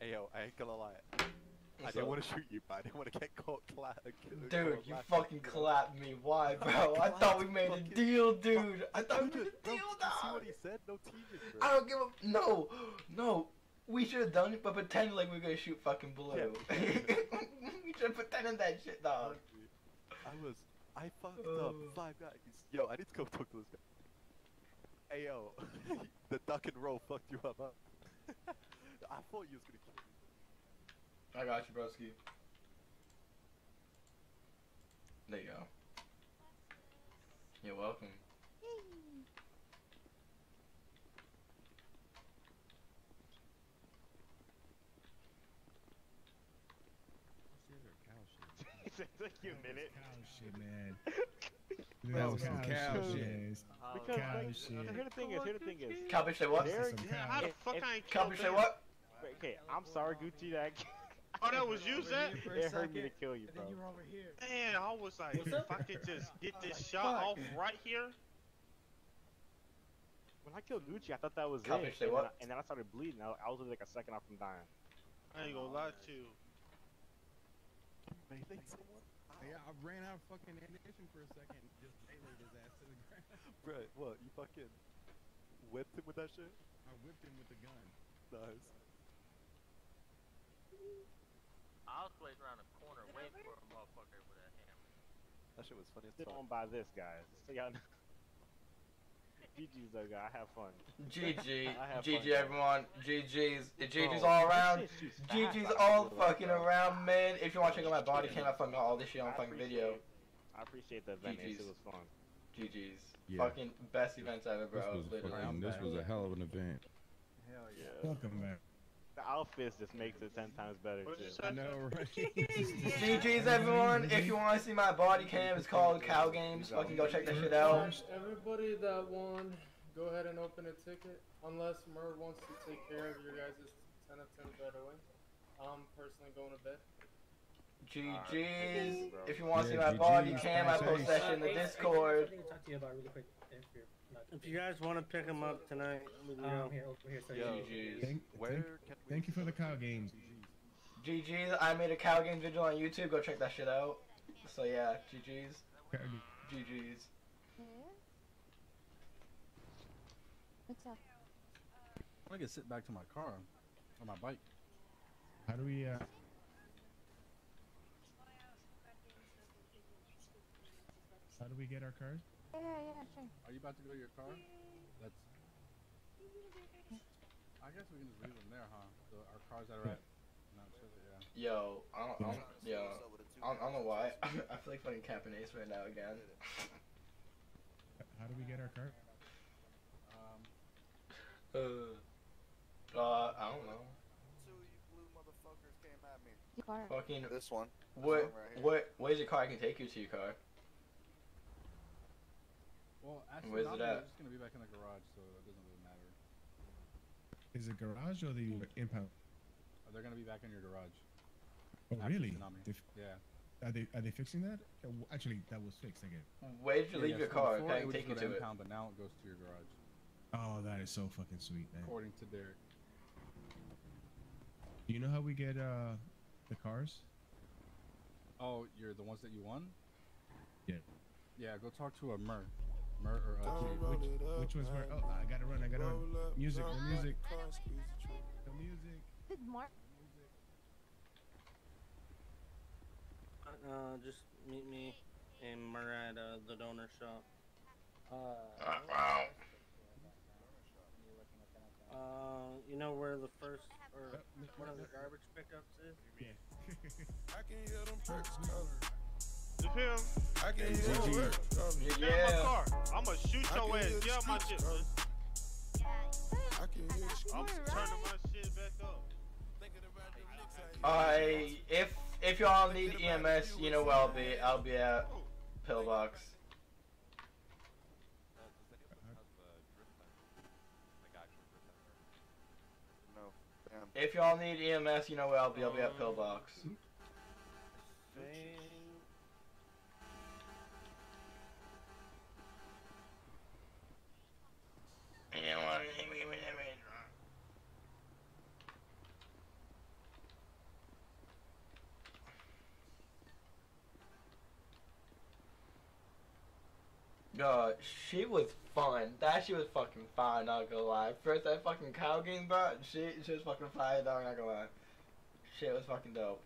Hey yo, I ain't gonna lie. I didn't want to shoot you, but I didn't want to get caught cla- Dude, you fucking clapped me. Why, bro? I thought we made a deal, dude. I thought we made a deal, See dog. what he said? No. I don't give a no, no. We should have done it, but pretend like we are gonna shoot fucking blue. we should have pretended that shit, dog. I was, I fucked up Oh. five guys. Yo, I need to go talk to this guy. Hey yo, the duck and roll fucked you up, huh? I thought you was gonna kill me. I got you, broski. There you go. You're welcome. it took you a minute. Cow shit, man. That was some cow shit. Because Cow like, shit. here the thing is, here the thing is. Cowboy say what? Yeah, cow. how the fuck if- I ain't Cowboy killed say what? Wait, Okay, I'm sorry, Gucci. That Oh, that was you, Zach? it hurt me to kill you, bro. over here. Man, I was like, if I could just get this Like, shot fuck. off right here. When I killed Gucci, I thought that was Cowboy it. say and, what? Then I, and then I started bleeding. I, I was like a second off from dying. I ain't gonna lie to you. Yeah, I ran out of fucking ammunition for a second. and Just laid his ass to the ground. Bro, what? You fucking whipped him with that shit? I whipped him with the gun. Nice. I was waiting around the corner waiting for a motherfucker with a hammer. That shit was funny as Still fuck. on by this, guys. So y'all know. GG's though, guy. I have fun. GG, I have GG fun, everyone, GG's, GG's oh. all around, shit shoots fast GG's all fucking bullet, around, man. If you want to check out my body cam, I fucking got all this shit on I fucking video. I appreciate the event. It GG's. was fun. GG's, Yeah. fucking best events ever, bro. This was fucking. This was a hell of an event. Hell yeah. Welcome, man. The outfits just makes it ten times better too. I know, right? GG's everyone. If you want to see my body cam, it's called Cow Games. Fucking go check that shit out. Everybody that won, go ahead and open a ticket. Unless Murr wants to take care of your guys' 10 of 10 right away. I'm personally going to bed. GG's. If you want to see my body GG's, cam, I post Ace. that shit in the Ace, Ace, Discord. something to talk to you about really quick. If you're not If you guys want to pick him up tonight, we um, will. here, over here. So Yo, you- Thank, where thank, thank you for the cow games. GG's. I made a cow game video on YouTube. Go check that shit out. So yeah, GG's. GG's. What's up? I can sit back to my car or my bike. How do we, uh... How do we get our cars? Yeah, yeah, sure. Are you about to go to your car? That's. I guess we can just leave them there, huh? The, our cars that are at. Mount Chili, yeah. Yo, I don't, I don't, yo, I don't, I don't know why. I feel like fucking capping Ace right now again. How do we get our car? Um, Uh, uh, I don't know. Two you blue motherfuckers came at me. Fucking. This one. What? right. What? Where's your car? I can take you to your car. Well, actually, Where's it really, at? It's just gonna be back in the garage, so it doesn't really matter. Is it garage or the impound? Uh, they're gonna be back in your garage. Oh, after really? Tsunami. Yeah. Are they are they fixing that? Actually, that was fixed again. Where did you Yeah, leave yeah, your so car? before Can I it would take you go to it? impound, but now it goes to your garage. Oh, that is so fucking sweet, man. According to Derek. Do you know how we get uh the cars? Oh, you're the ones that you won? Yeah. Yeah, go talk to a Mur. Mur or uh, Chief. Which which one's where? Oh, I gotta run. I gotta run. Music. The music. The music. Did Mark? Uh, just meet me and Murray at uh, the donor shop. Uh, Uh, you know where the first or one of the garbage pickups is? Yeah. I can hear them perks coming. You feel? me? I can hear them GG. perks coming. In my Yeah. car. I'ma shoot I your ass. hear the Get out my shit, man. I can hear I'm screech. turning my shit back up. Thinking about the licks I I if if y'all need EMS, you know where I'll be. I'll be at Pillbox. If y'all need EMS, you know where I'll be. I'll be at Pillbox. God, she was fun. That she was fucking fine, not gonna lie. First that fucking cow game, bro. She, she was fucking fire, dog, not gonna lie. Shit was fucking dope.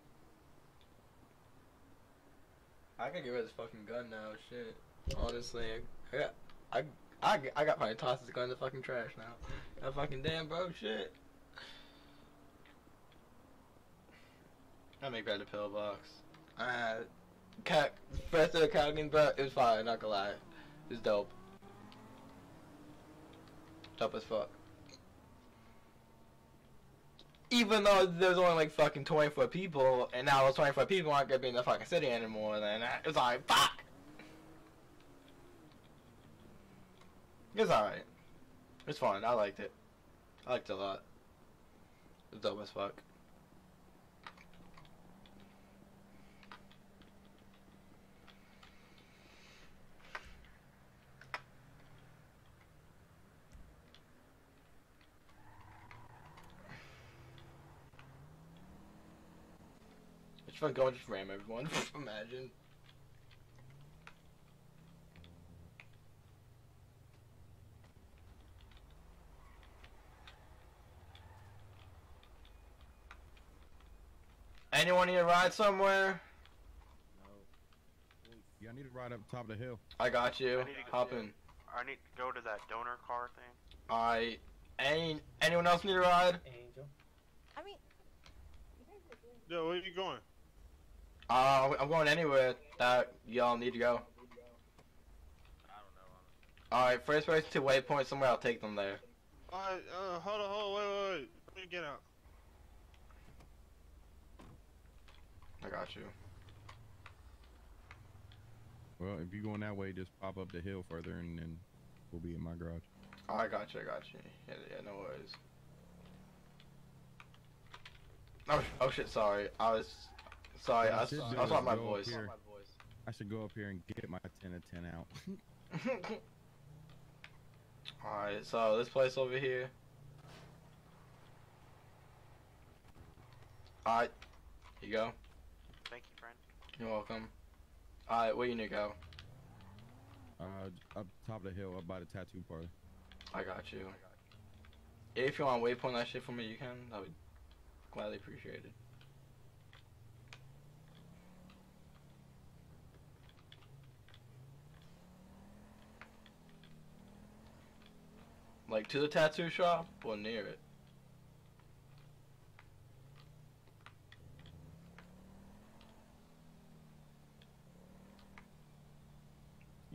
I could get rid of this fucking gun now, shit. Honestly, I got, I, I, I got probably toss this gun in the fucking trash now. That fucking damn bro, shit. I make better pillbox. Uh, cat, first of the cow bro, it was fire, not gonna lie. It was dope. Dope as fuck. Even though there's only like fucking 24 people, and now those 24 people aren't gonna be in the fucking city anymore, then I- it's like, fuck! It's alright. It's fun, I liked it. I liked it a lot. It's dope as fuck. It's fun going just ram everyone. Imagine. Anyone need a ride somewhere? Yeah, I need to ride up top of the hill. I got you. I need to go- Hop in. I need to go to that donor car thing. I. Any anyone else need a ride? Angel. I mean, Yo, where are you going? Uh, I'm going anywhere that y'all need to go. Alright, first person to waypoint somewhere, I'll take them there. Alright, uh, hold on, hold on, wait, wait, wait. Let me get out. I got you. Well, if you're going that way, just pop up the hill further, and then we'll be in my garage. Oh, I got you, I got you. Yeah, yeah, no worries. Oh, oh shit, sorry. I was. Sorry, I, What was- I was on my voice. here. I should go up here and get my 10 of 10 out. Alright, so this place over here. Alright, You go. Thank you, friend. You're welcome. Alright, where you need to go? Uh, up top of the hill, up by the tattoo parlor. I got you. If you want to waypoint that shit for me, you can. I would gladly appreciate it. Like to the tattoo shop or near it?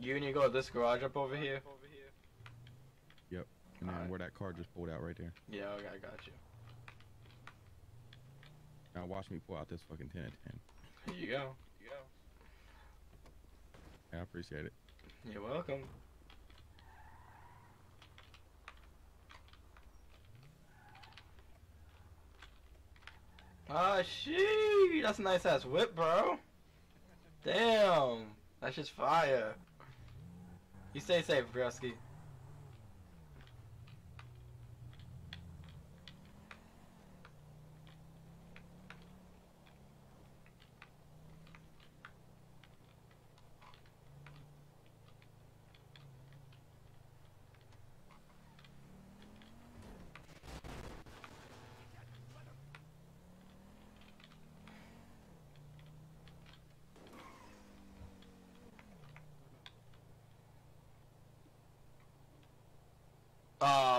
You and to go to this garage up over here? Over here. Yep. And then where that car just pulled out right there. Yeah, okay, I got you. Now watch me pull out this fucking 10 and 10. Here you go. You go. I appreciate it. You're welcome. Ah, shit! That's a nice ass whip, bro. Damn, that's just fire. You stay safe, Brusky.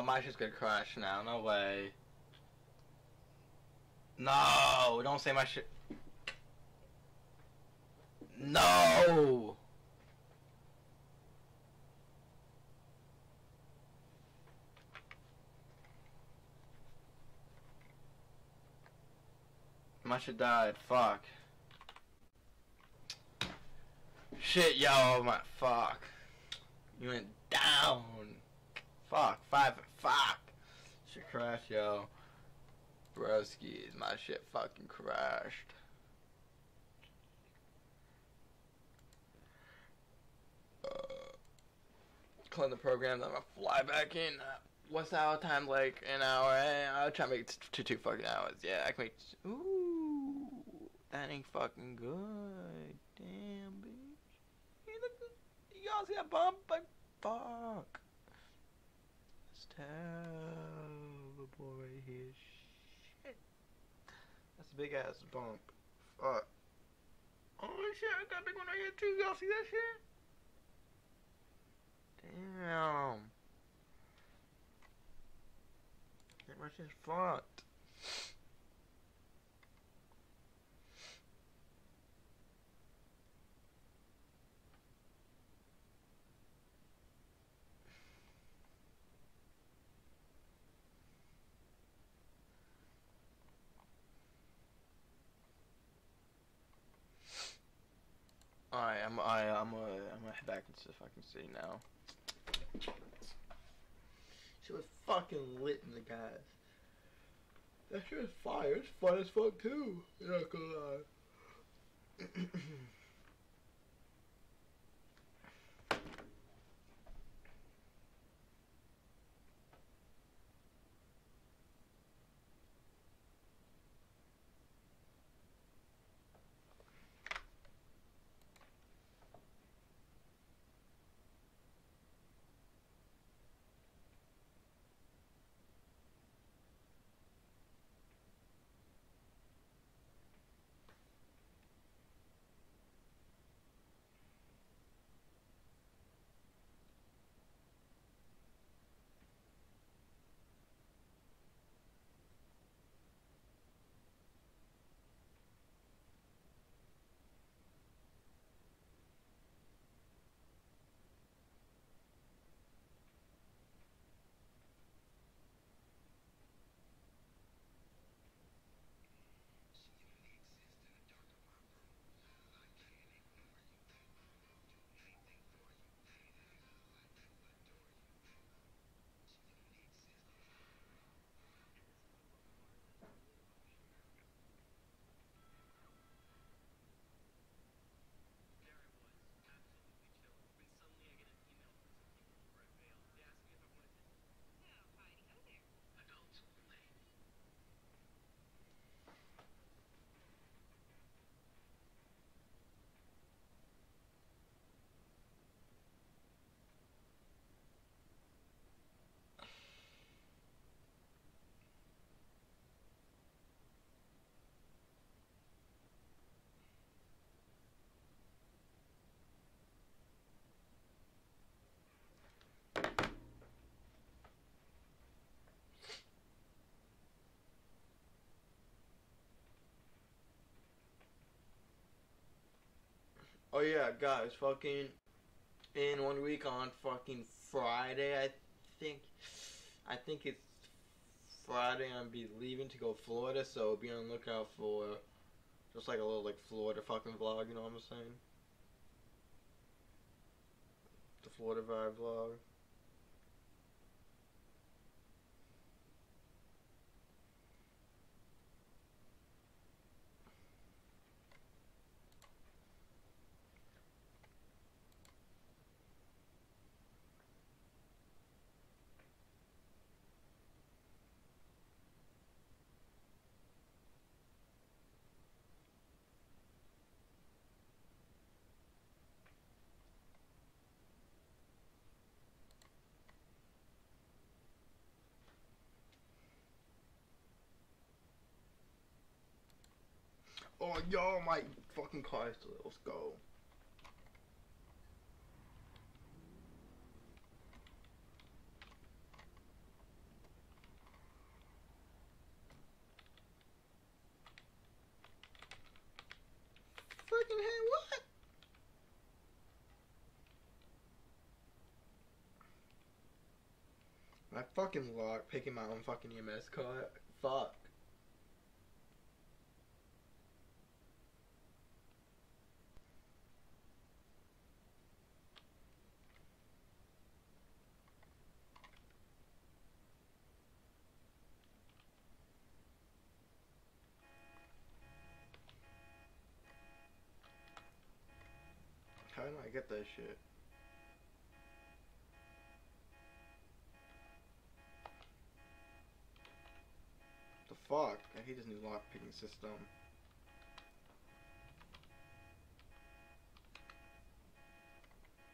My shit's gonna crash now. No way. No, don't say my shit. No. My shit died. Fuck. Shit, yo, my fuck. You went down. Fuck, five, fuck. Shit crashed, yo. Broskies, my shit fucking crashed. Uh, clone the program, I'm gonna fly back in. Uh, what's our time like? An hour? Eh, I'll try to make it to two fucking hours. Yeah, I can make. Ooh, that ain't fucking good. Damn, bitch. Hey, look, y'all see that bump? Like, fuck. Terrible right here. Shit. That's a big ass bump. Fuck. Oh shit, I got a big one right here too. Y'all see that shit? Damn. That much is fucked. Alright, I'm I I'm gonna I'm gonna head back into the fucking city now. She was fucking lit in the guys. That shit was fire. It's fun as fuck too. You're not gonna lie. Oh yeah, guys, fucking in one week on fucking Friday, I think. I think it's Friday. I'm be leaving to go Florida, so be on the lookout for just like a little like Florida fucking vlog. You know what I'm saying? The Florida vibe vlog. Yo, my fucking car is still. Let's go. Freaking what? My fucking lock picking my own fucking EMS car. Fuck. How did I get that shit? The fuck? I hate this new lock picking system.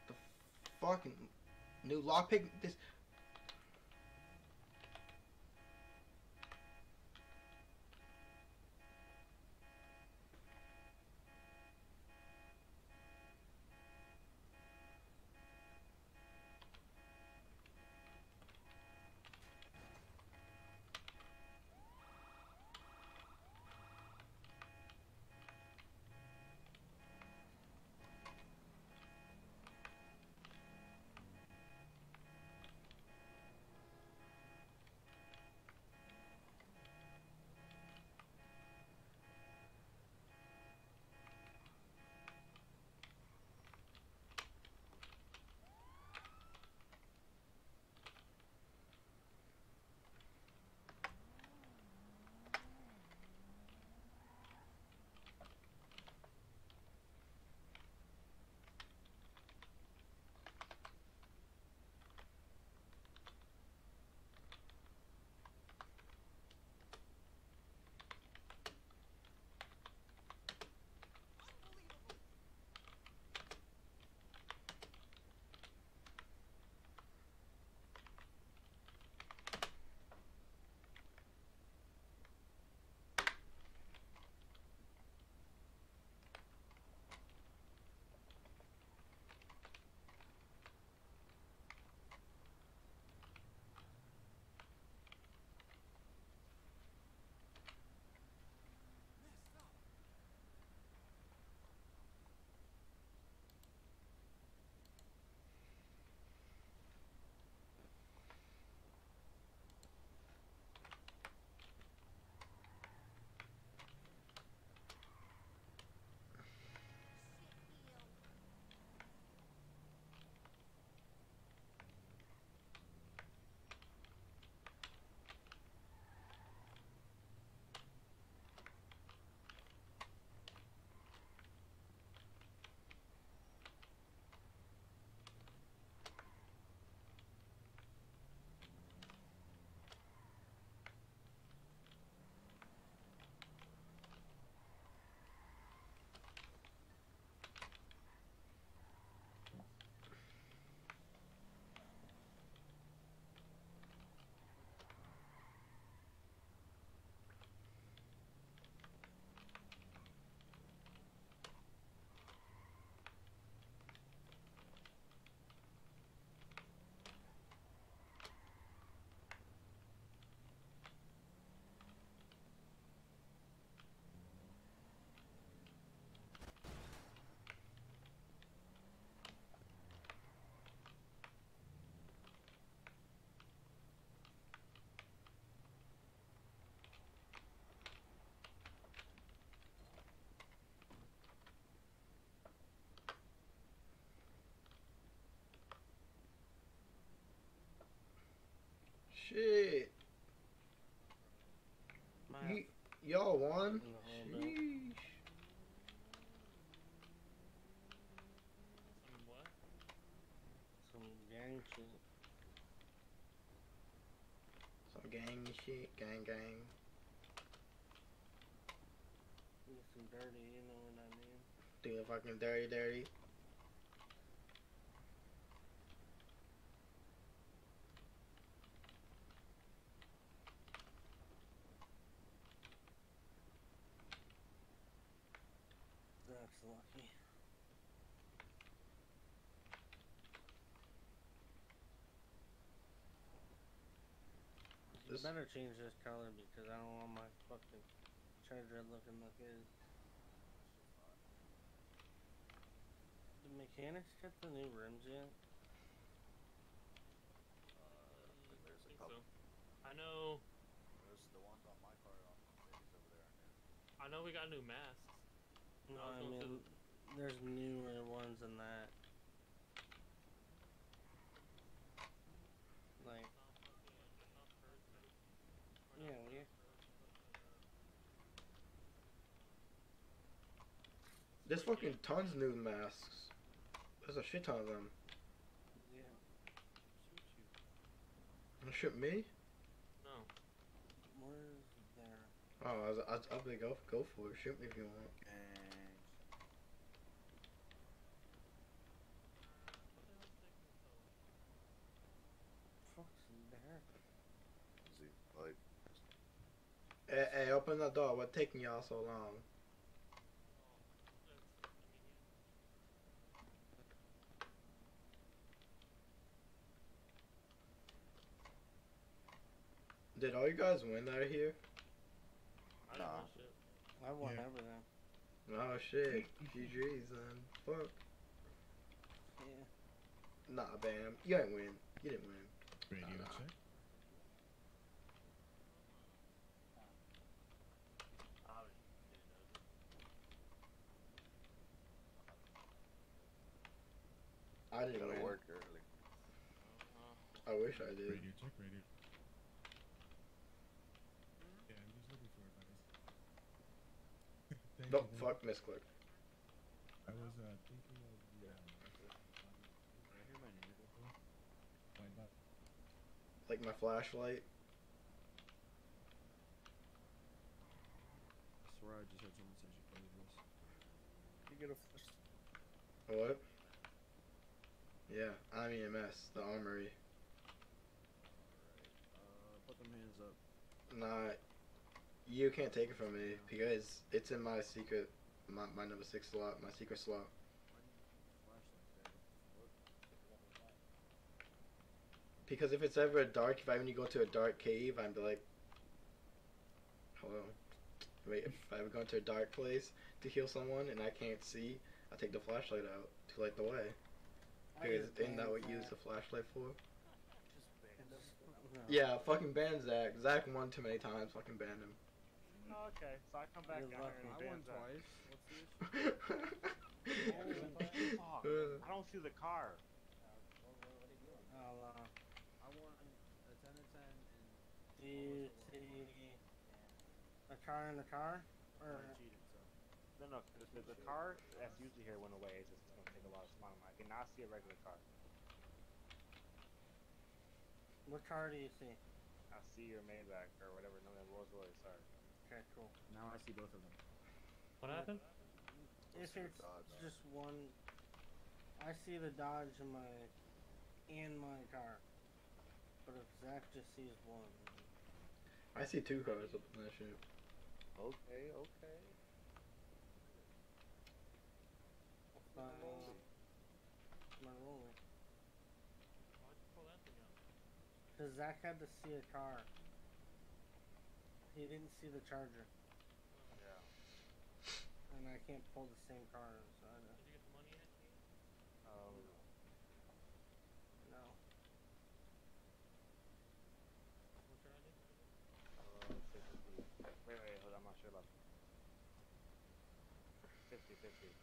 The fucking new lock picking this Shit. y'all won? Sheesh. Some what? Some gang shit. Some gang shit, gang gang. Some dirty, you know what I mean? Doing fucking dirty, dirty. You better change this color because I don't want my fucking treasure looking like this. The mechanics got the new rims yet? Uh, there's a think couple. so. I know. There's the ones on my car on Mercedes over there. I know we got new masks. No, I was to- mean, there's newer ones than that. Like, yeah, we. There's fucking tons of new masks. There's a shit ton of them. Yeah. Wanna shoot me? No. Where's there? Oh, I was, I was, I'll be go go for it. Shoot me if you want. Fuck's there? Is he like? Hey, hey, open the door. What taking y'all so long? Did all you guys win that are here? I Nah. I won Yeah. everything. Oh shit. GG's then. Fuck. Yeah. Nah, Bam. You ain't win. You didn't win. Radio Nah, nah. check. I was getting those. I didn't work early. I wish I did. Radio check. Radio. Yeah, I'm just looking for it, buddies. Thank No, you, man. fuck misclick. I was uh, thinking of the. Um, Right here, my neighbor. white bot. Like my flashlight. I swear I just heard someone say she played this. You get a flash. What? Yeah, I'm EMS, the armory. Uh, put them hands up. Nah, you can't take it from me because it's in my secret, my, my number six slot, my secret slot. Because if it's ever a dark, if I when you go to a dark cave, I'm be like, hello. Wait, if I ever go into a dark place to heal someone and I can't see, I take the flashlight out to light the way. Because isn't that what you use the flashlight for? Yeah, fucking ban Zach. Zach won too many times. Fucking ban him. Oh, okay, so I come back You're down here and I ban won Zach. twice. What's the issue? Fuck, Uh. I don't see the car. I'll, uh, I won a 10 and 10 and do you see a car in the car? Or I cheated, so. No, no, the, the, the car that's usually here went away. It's just gonna take a lot of time. I cannot see a regular car. what car do you see? I see your Maybach or whatever, no, that Rolls Royce. Sorry. Okay, cool. Now I see both of them. What happened? If it's Dodge. just one, I see the Dodge in my in my car. But if Zach just sees one, I see two cars up in that shit. Okay, okay. uh, my rolling. Why'd you pull that thing out? Cause Zach had to see a car. He didn't see the charger, Yeah. and I can't pull the same car. So I don't, Did you get the money yet? Um, no. What's your ID? uh, 50. Wait, wait, hold on. I'm not sure about 50 50.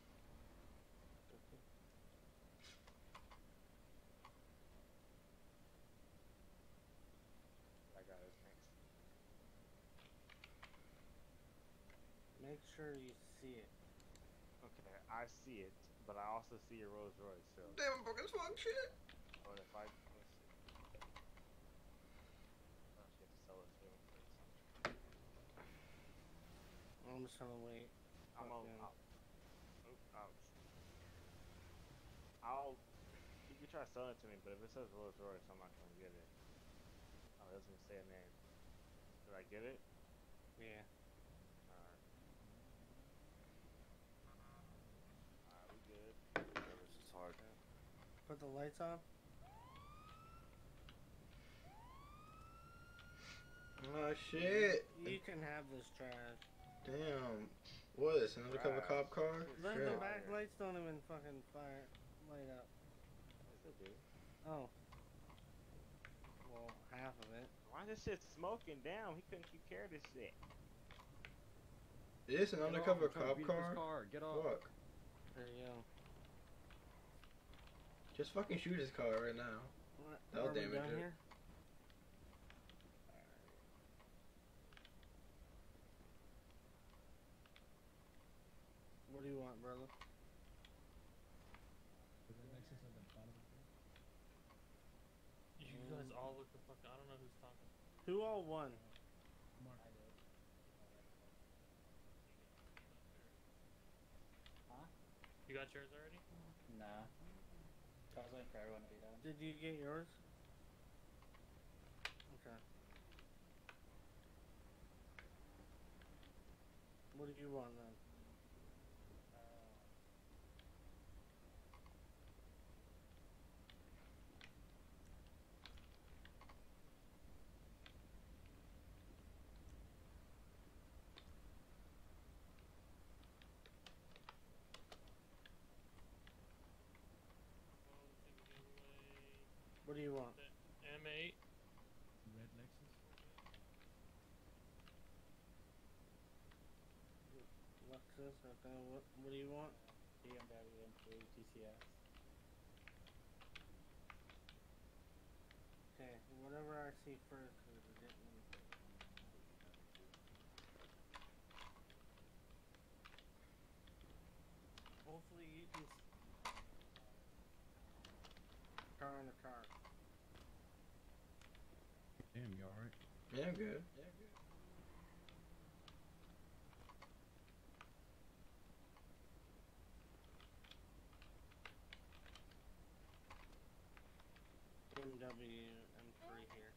I got it. Thanks. Make sure you see it. Okay, I see it, but I also see your Rolls Royce. So. Damn, broke as fuck shit. Oh, what if I? Let's see. Oh, she has to sell it too. I'm just gonna wait. I'm a, Fucking- I'll, oh, ouch. I'll. You can try selling it to me, but if it says Rolls Royce, I'm not gonna get it. Oh, it doesn't say a name. Did I get it? Yeah. Alright. Alright, we good. This is hard. Put the lights on. Oh shit. You can have this trash. Damn. What is this, an undercover cop car? The, Shit. the back lights don't even fucking fire light up. Yes, it do. Oh. Well, half of it. Why is this shit smoking down? He couldn't keep care of this shit. Is this an Get off, undercover I'm trying to cop beat car? car, get off. Fuck. There you go. Just fucking shoot his car right now. What? That'll Are damage it. here? What do you want, brother? Is that Lexus at the bottom of the You mm. guys all look the fuck. I don't know who's talking. Who all won? Mark. Huh? You got yours already? Nah. For everyone be done. Did you get yours? Okay. What did you want then? What do you want? The M8. Red Lexus. Lexus, okay. What, what do you want? BMW M3 TCS. Okay, whatever I see first is a different. Hopefully you can. Car in the car. Damn, you alright? Yeah, I'm good. BMW M3 here.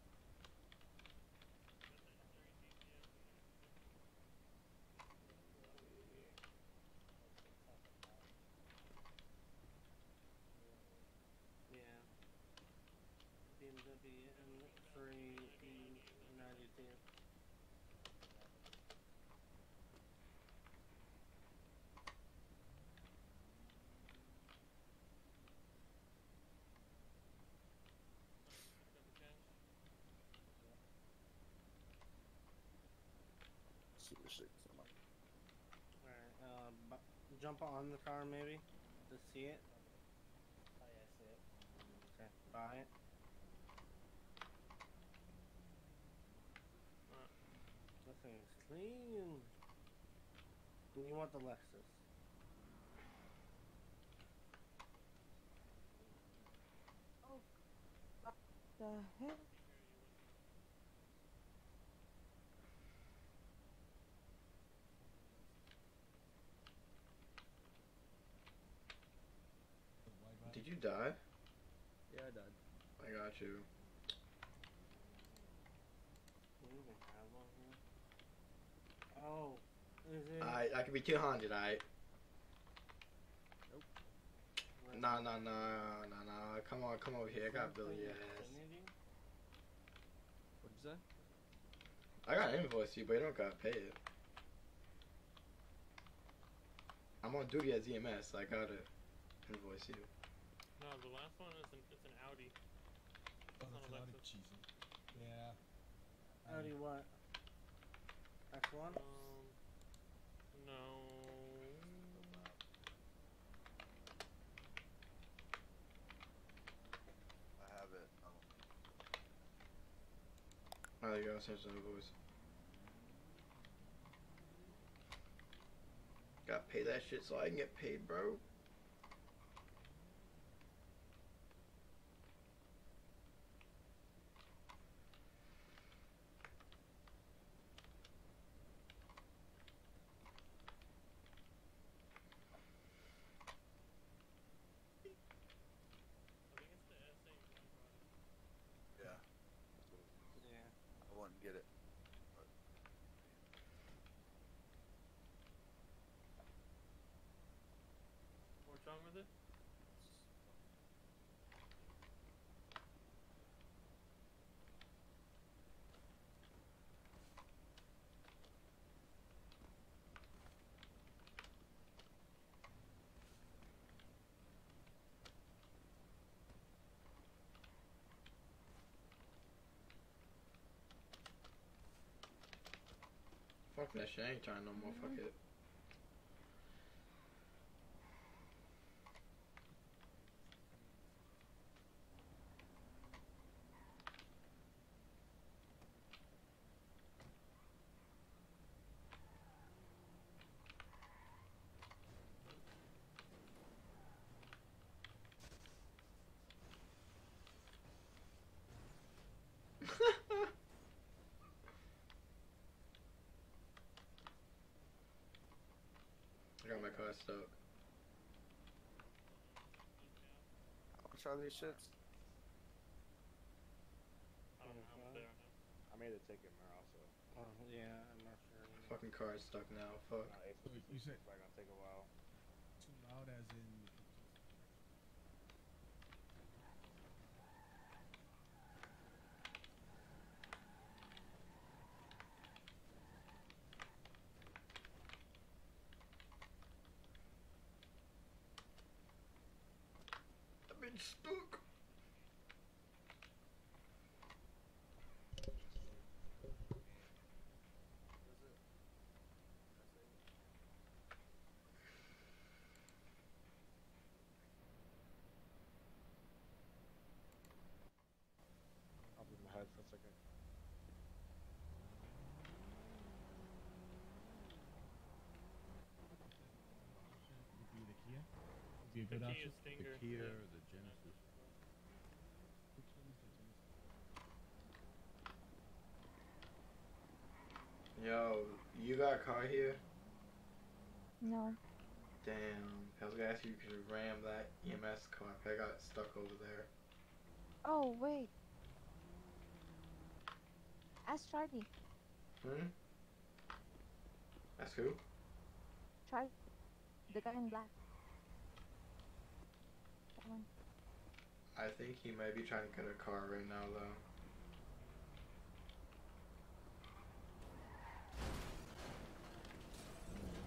Yeah. BMW M3 E92. Super sick. Alright, uh, jump on the car maybe to see it. Oh yeah, I see it. Okay, buy it. This thing's clean. Do you want the Lexus? Oh, The hell? Did you die? Yeah, I died. I got you. Do we even have one here? Oh, is it? I I could be 200, I. Nope. Nah, nah, nah, nah, nah. Come on, come over here. I got Billy ass. Infinity? What'd you say? I got an invoice you, but you don't gotta pay it. I'm on duty at ZMS, so I gotta invoice you. No, the last one is an it's an Audi. Oh, It's not it's a a lot of Lexus. cheesy. Yeah. Audi um, what? X1? Um, no. I have it. Oh, there you go. Send some invoice. Gotta pay that shit so I can get paid, bro. Yeah. Yeah. I wouldn't get it. What's wrong with it? Fuck that shit. I ain't trying no more. Fuck it. Got my car stuck. How much are these shits? I don't know how much they. I made the ticket more also. Oh, yeah, I'm not sure. Fucking car is stuck now. Fuck. Uh, it's, So it's, you said- it's probably gonna take a while. Too loud as in. I've been stuck. I'll move my head for a second. Would be the Kia. Would be The Kia The Kia yeah. the Genesis? Which one is the Genesis? Yo, you got a car here? No. Damn. I was gonna ask you if you could ram that EMS car. I got stuck over there. Oh wait. Ask Charlie. Hmm? Ask who? Charlie. The guy in black. One. I think he might be trying to get a car right now, though.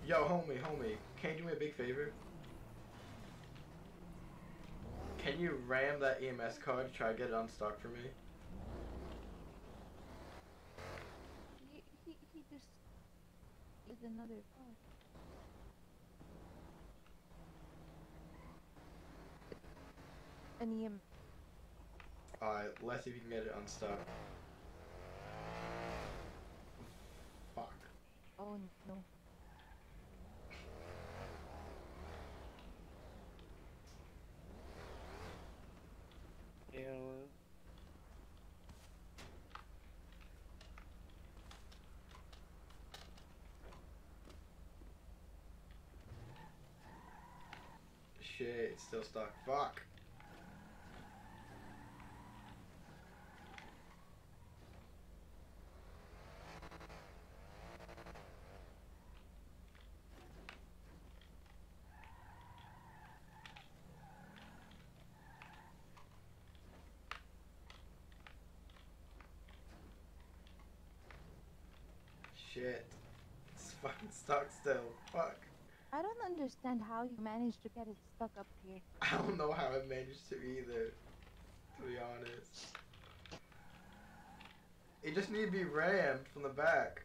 Yo, homie, homie, can you do me a big favor? Can you ram that EMS car to try to get it unstuck for me? He he he just is another car. An EM. Um, Alright, let's see if you can get it unstuck. Fuck. Oh no. Yeah. Shit, it's still stuck. Fuck. Shit. It's fucking stuck still. Fuck. I don't understand how you managed to get it stuck up here. I don't know how I managed to either, to be honest. It just need to be rammed from the back.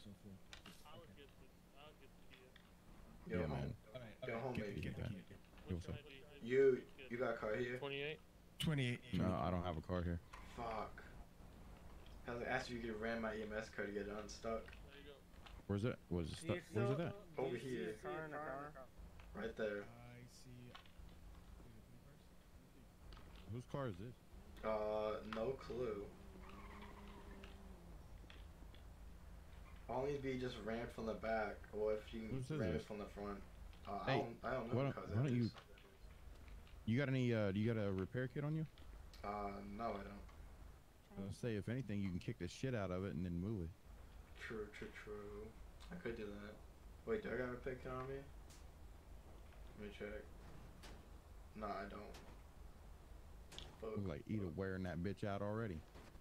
so forth. I'll get the, I'll get the Kia. Yo, Yeah, home. man. Alright, Yo, alright, home, get, baby. get the key. Yo, what's up? You, you got a car here? 28? 28. No, I don't have a car here. Fuck. I was asked if you could ran my EMS card to get it unstuck. Where's it? Was it stuck? Where's it at? Over here. car in the car? Right there. I see. Whose car is this? Uh, no clue. Only be just rammed from the back, or if you Whose can is ram this? it from the front. Uh, I don't, I don't know why who don't, why don't you? Is. You got any? Uh, do you got a repair kit on you? Uh, no, I don't. Uh, say if anything, you can kick the shit out of it and then move it. True, true, true. I could do that. Wait, do I got a repair kit on me? Let me check. No, I don't. Fuck. Look like Eda wearing that bitch out already.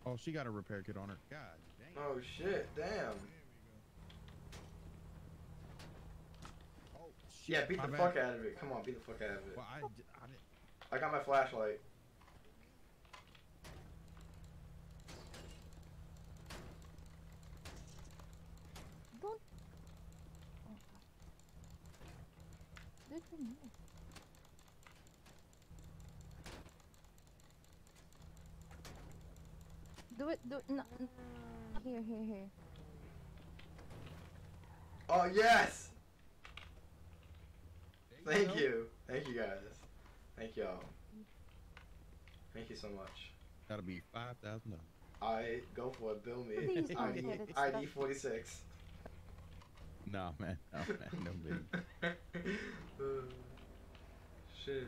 Oh, she got a repair kit on her. God damn. Oh shit, damn. Oh, Yeah, beat my the bad. fuck out of it. Come on, beat the fuck out of it. Well, I, d- I didn't. I got my flashlight. Don't. Oh, God. Do it. Do it. Do it. No. Here, here, here. Oh yes! There you Thank you. Thank you guys. Thank y'all. Thank you so much. That'll be five thousand dollars. I go for it, bill me. ID, ID forty six. Nah, man. No, man. No big. Uh, shit.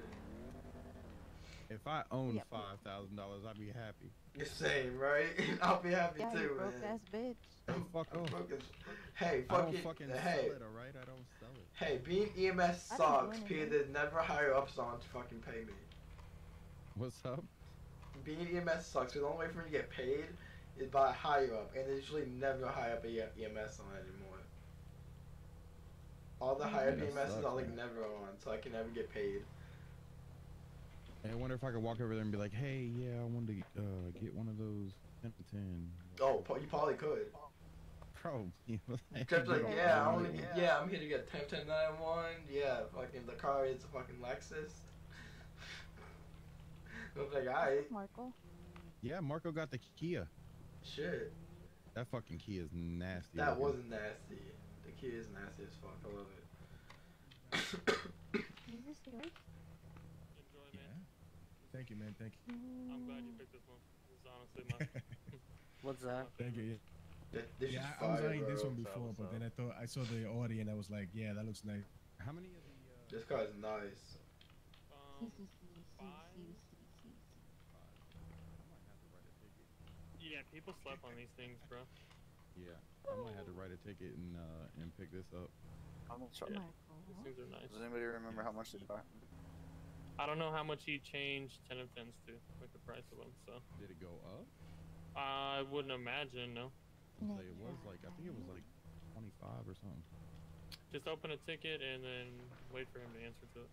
If I owned Yep. five thousand dollars, I'd be happy. You're same, right? I'll be happy Yeah, you too, broke man. ass bitch. Oh, fuck I'm off. broke as- Hey, I don't fucking, fucking hey, sell it, alright? I don't sell it. hey, being EMS I didn't do sucks. anything. Peter did never hire ups on to fucking pay me. What's up? Being EMS sucks. The only way for me to get paid is by a higher up, and they usually never hire up a E- EMS on anymore. All the Yeah, higher that EMSs sucks, are like man. never on, so I can never get paid. Hey, I wonder if I could walk over there and be like, "Hey, yeah, I wanted to uh, get one of those 10 to 10. Oh, you probably could. Probably. you like, Just like, yeah, I know want to me. get, yeah, I'm here to get 10 10 9 Yeah, fucking the car is a fucking Lexus. I was like, alright, Marco. Yeah, Marco got the Kia. shit. That fucking Kia is nasty. That looking. wasn't nasty. The key is nasty as fuck. I love it. Is this yours? Enjoy, Yeah. man. Thank you, man. Thank you. I'm glad you picked this one. This is honestly my. What's that? Thank you. Yeah. Th- This yeah, is I, I was fire, eyeing this one before, but then I thought I saw the Audi and I was like, yeah, that looks nice. How many of the? Uh, This car is nice. Um, yeah, people slept on these things, bro. yeah, I might have to write a ticket and uh, and pick this up. How much? are- Yeah. Marco. These things are nice. Does anybody remember how much they buy? I don't know how much he changed 10 of 10s to, like the price of them, so. Did it go up? I wouldn't imagine, no. Say it was like I think it was like 25 or something. Just open a ticket and then wait for him to answer to it.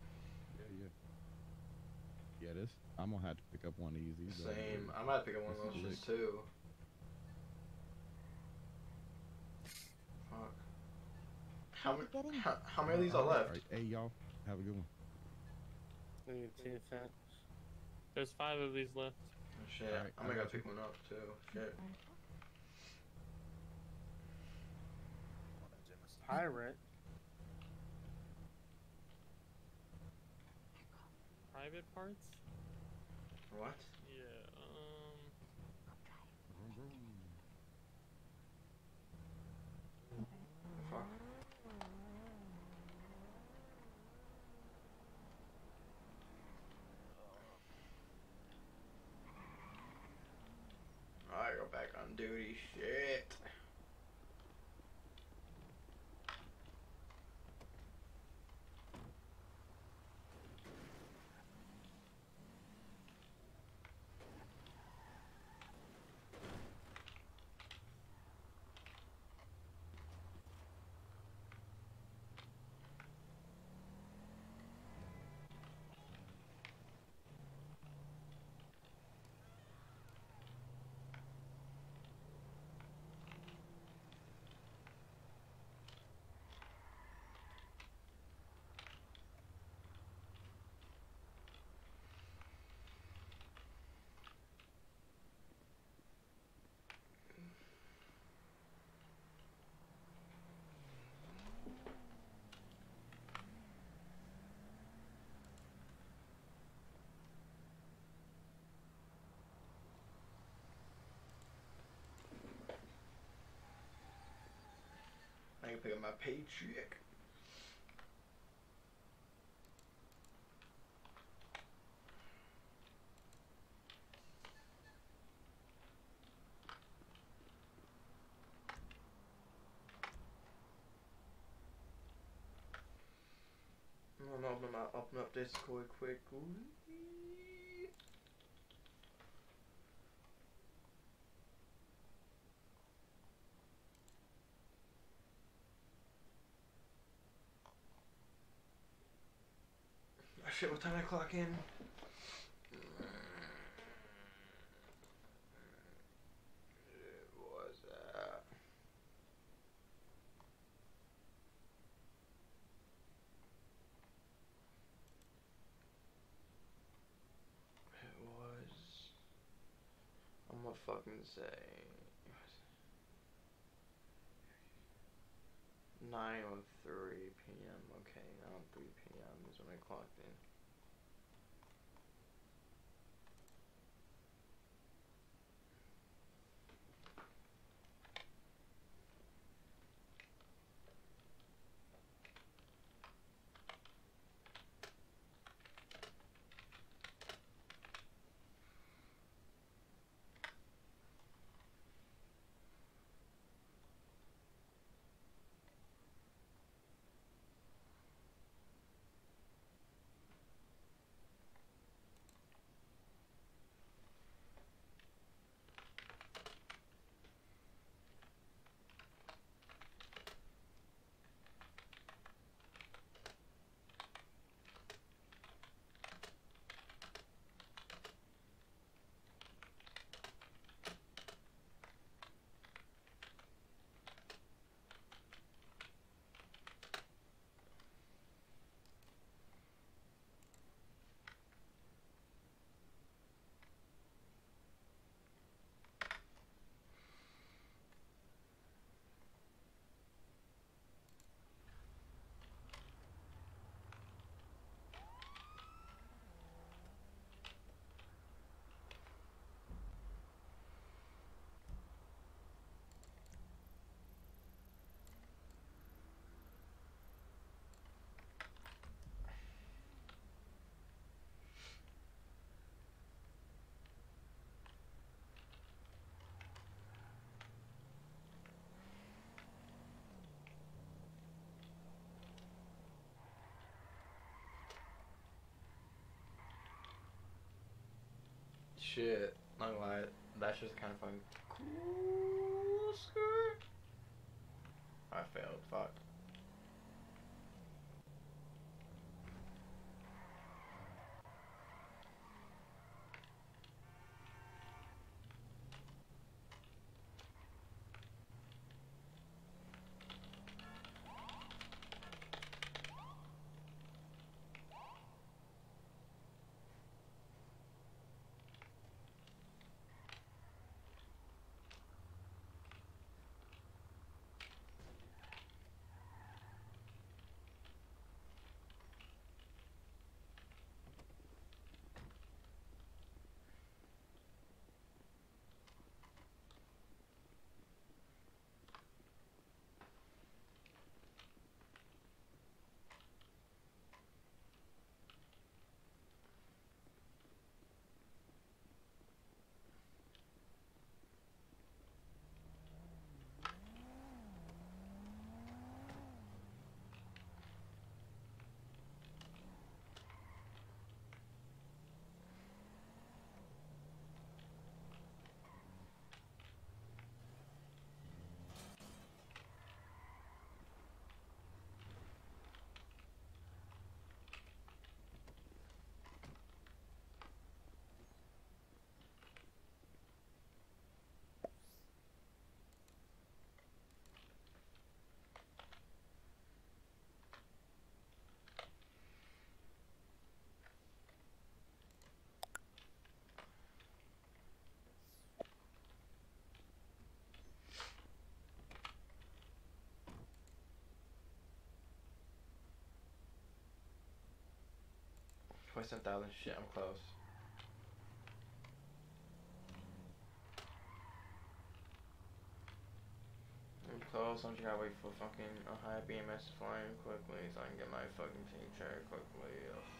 Yeah, yeah. Yeah, this I'm gonna have to pick up one of these. these are- Same. I might pick up one of this those is shits too. Fuck. How, How's ma- it getting? how, how many of these are left? Alright, Hey y'all, have a good one. Need two cents. There's five of these left. Oh, shit. Alright, I I might got gotta pick one up too. Shit. Pirate. Private parts? What? Yeah, um. Fuck. I go back on me pick up my paycheck. I'm gonna open, my, open up Discord quick. Shit, what time I clock in? Fucking say nine oh three PM. Okay, nine oh three PM is when I clocked in. Shit, not gonna lie, that's just kind of fucking cool. Skirt. I failed. Fuck. Twenty-seven thousand. Shit, I'm close. I'm close. sometimes you gotta wait for fucking a high BMS to fly in quickly so I can get my fucking paycheck quickly. Ugh.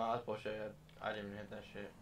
Nah, that's bullshit. I, didn't even hit that shit.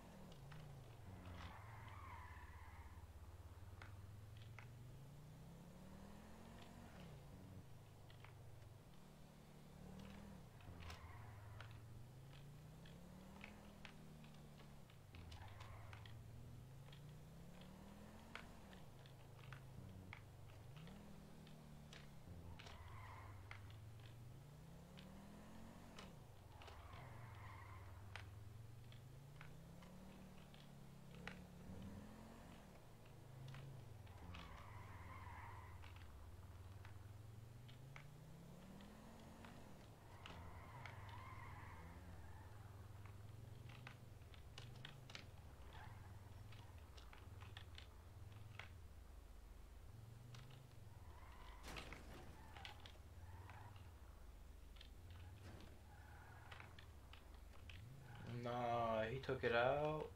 Nah, he took it out.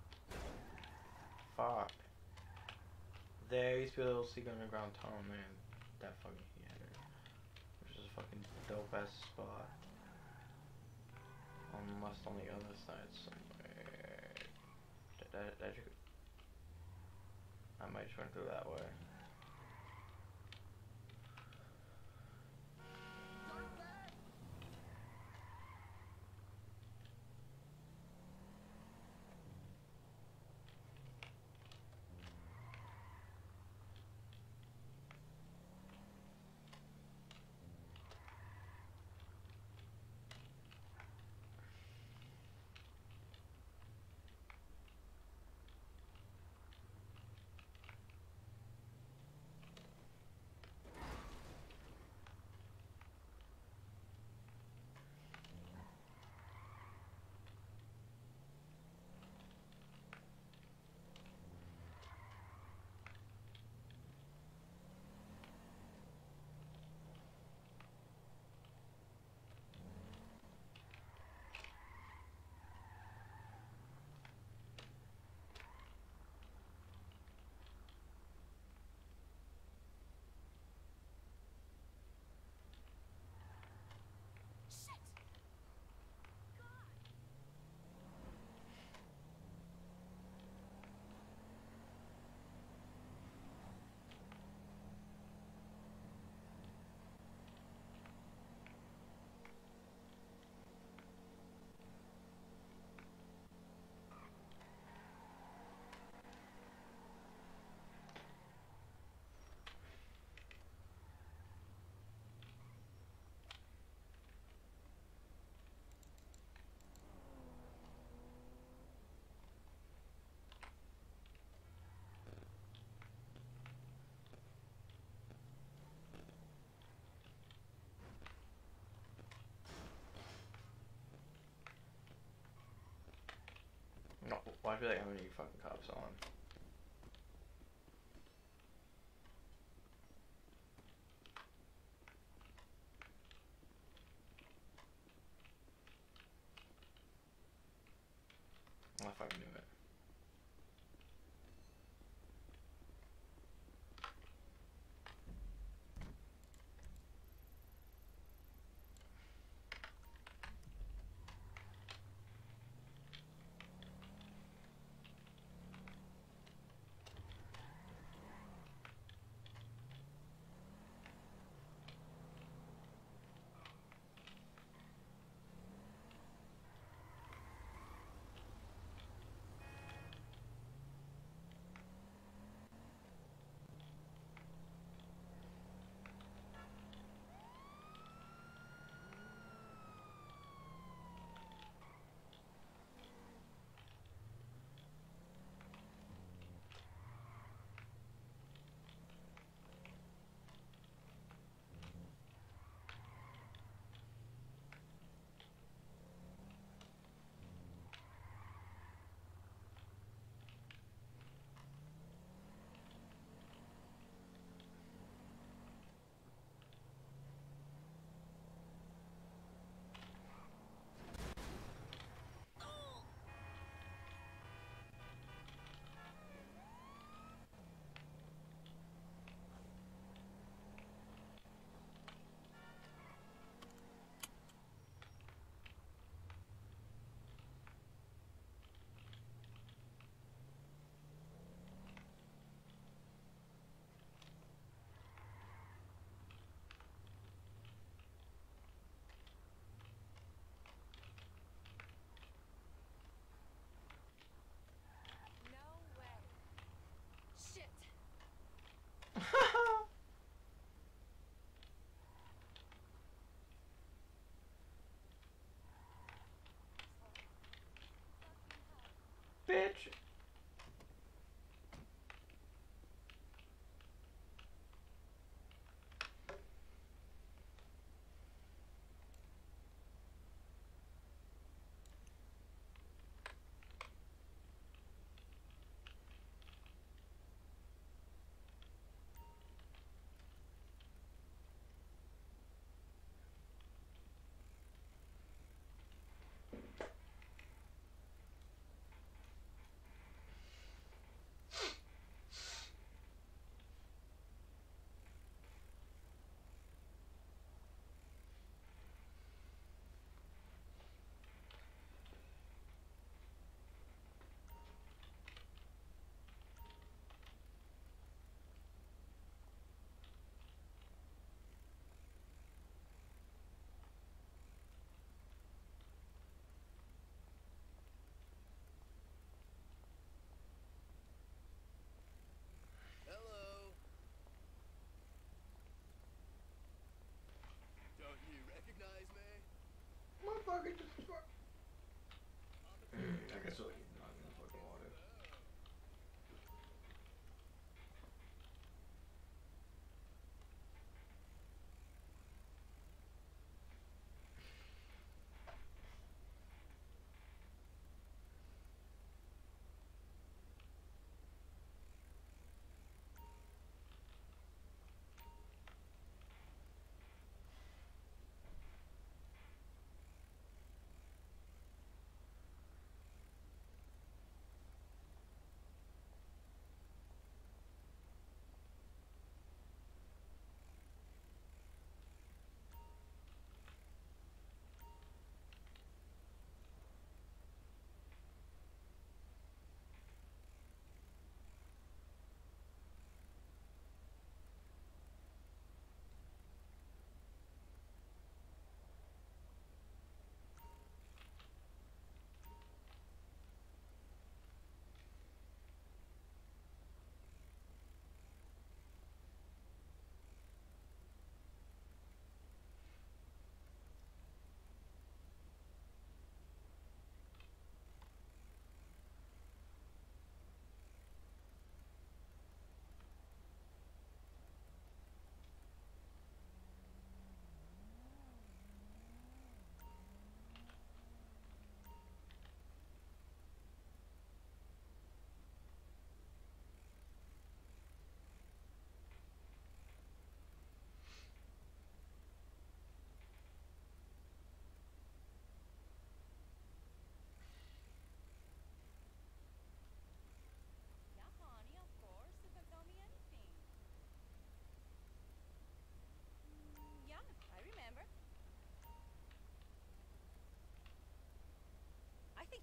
Fuck. There to be a little secret underground tunnel, man. That fucking here. Which is a fucking dope ass spot. Unless on the other side somewhere. That, that, that you- I might just run through that way. Why do they have any fucking cops on? bitch.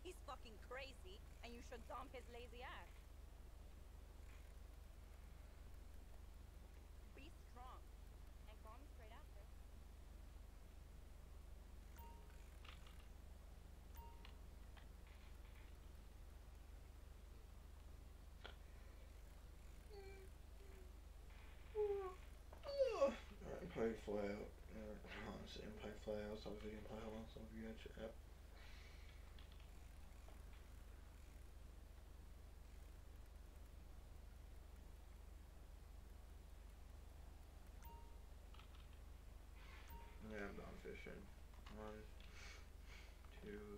He's fucking crazy, and you should dump his lazy ass. Be strong, and call me straight after. Honestly. Some of you some of you. Yeah, I'm done fishing. One, two,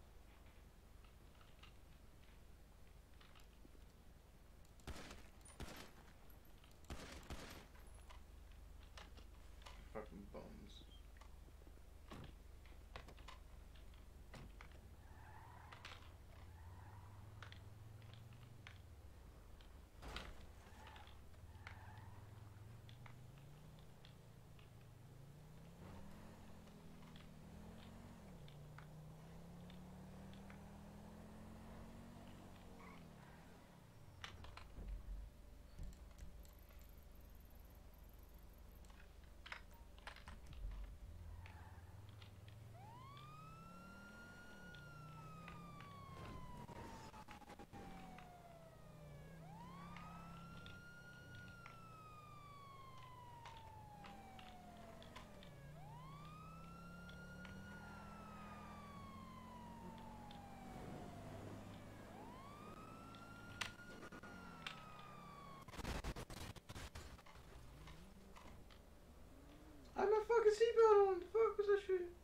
my fucking seatbelt on. The fuck was that shit?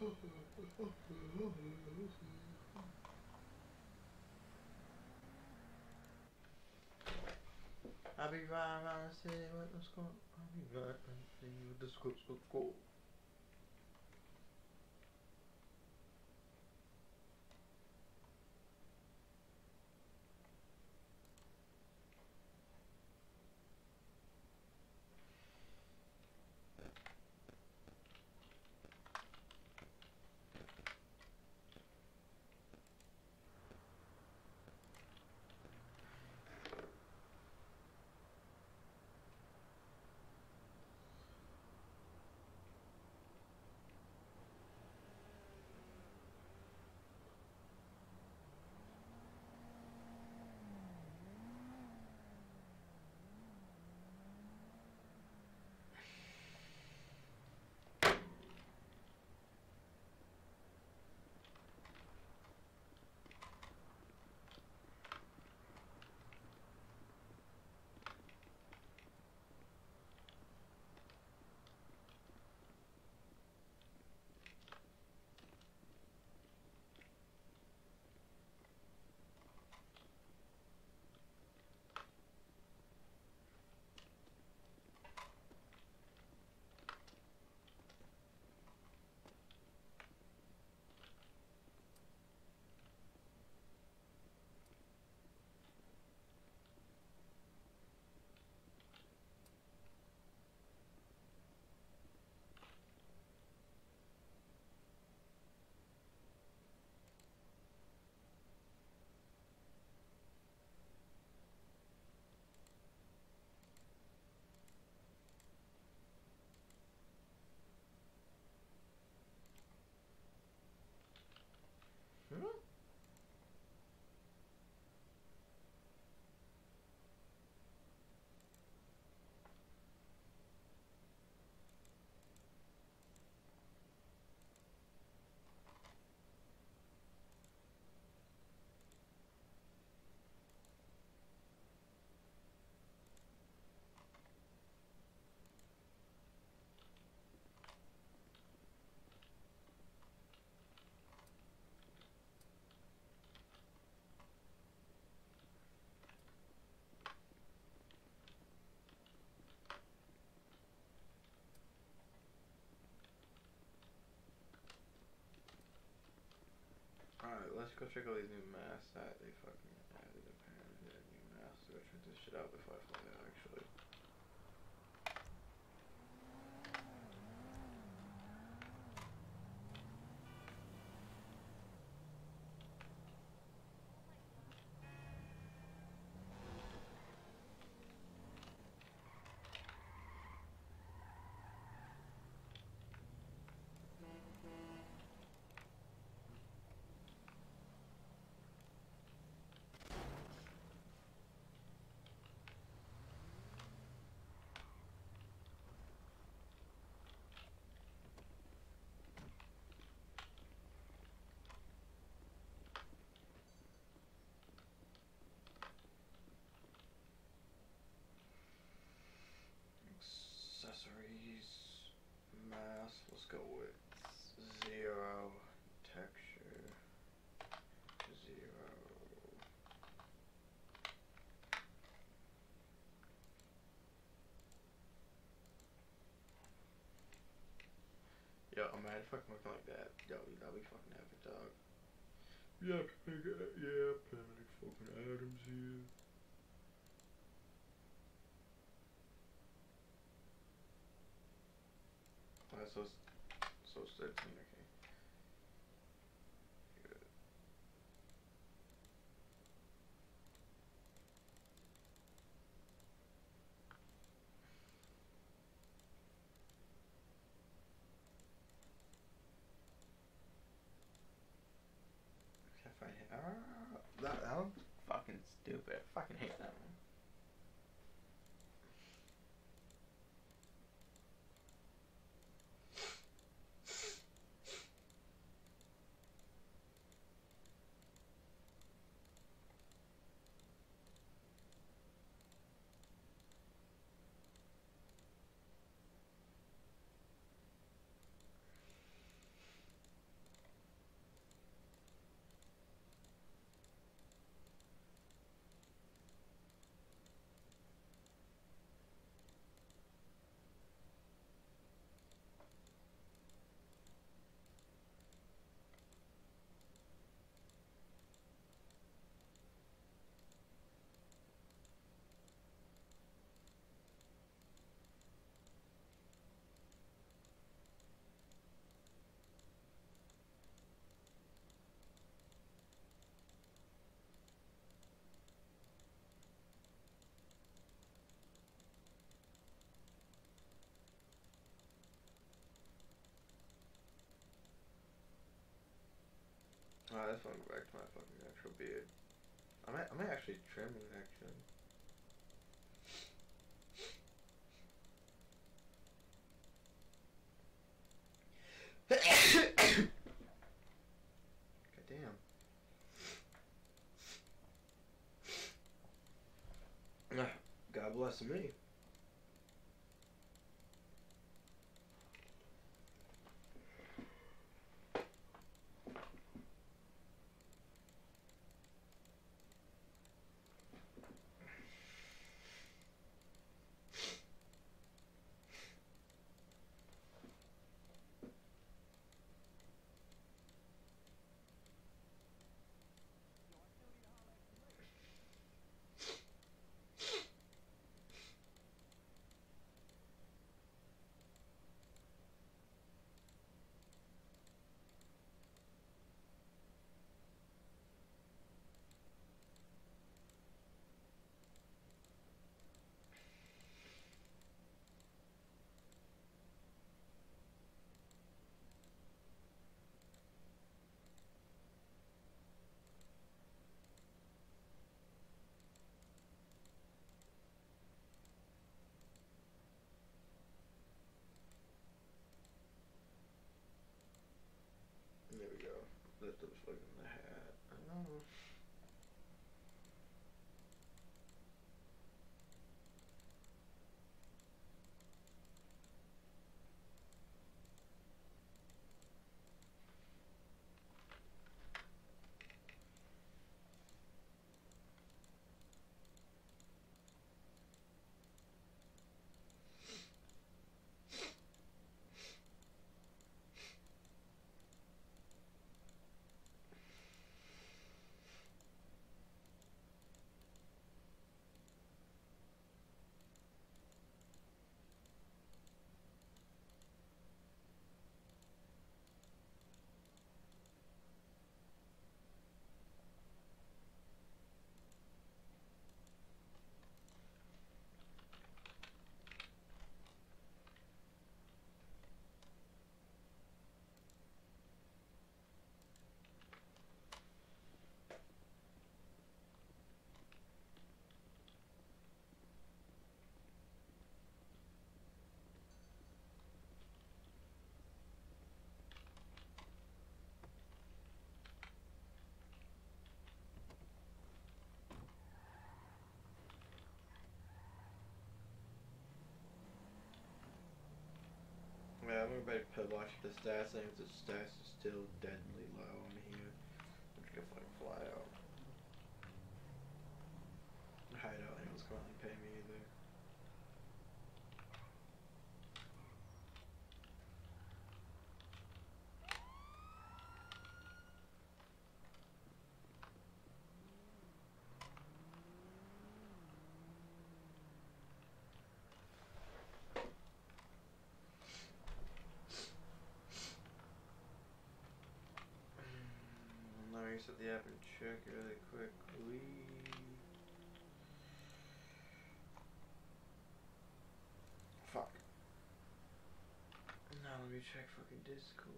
I'll be riding around the city with the scope. I'll be riding around the city with the scope, scope, scope. Let's go check all these new masks that they fucking added. Apparently, they're new masks. Go check this shit out before I fly out, actually. Mass. Let's go with zero texture. Zero. Yo, I'm mad fucking looking like that. Yo, that'd be fucking epic, dog. Yeah, yeah, Panic fucking Adams here. Alright, so, so it's 13, okay. Good. Can't find it. Ah, that, that one's fucking stupid. I fucking hate that one. Alright, let's go back to my fucking actual beard. I might, I might actually trim it actually. God damn. God bless me. Stats. I think the stats is still deadly low on here. I'm just gonna fucking fly out. Hideout ain't what's going to pay me either. Into the app and check really quickly. Fuck. Now let me check fucking Discord.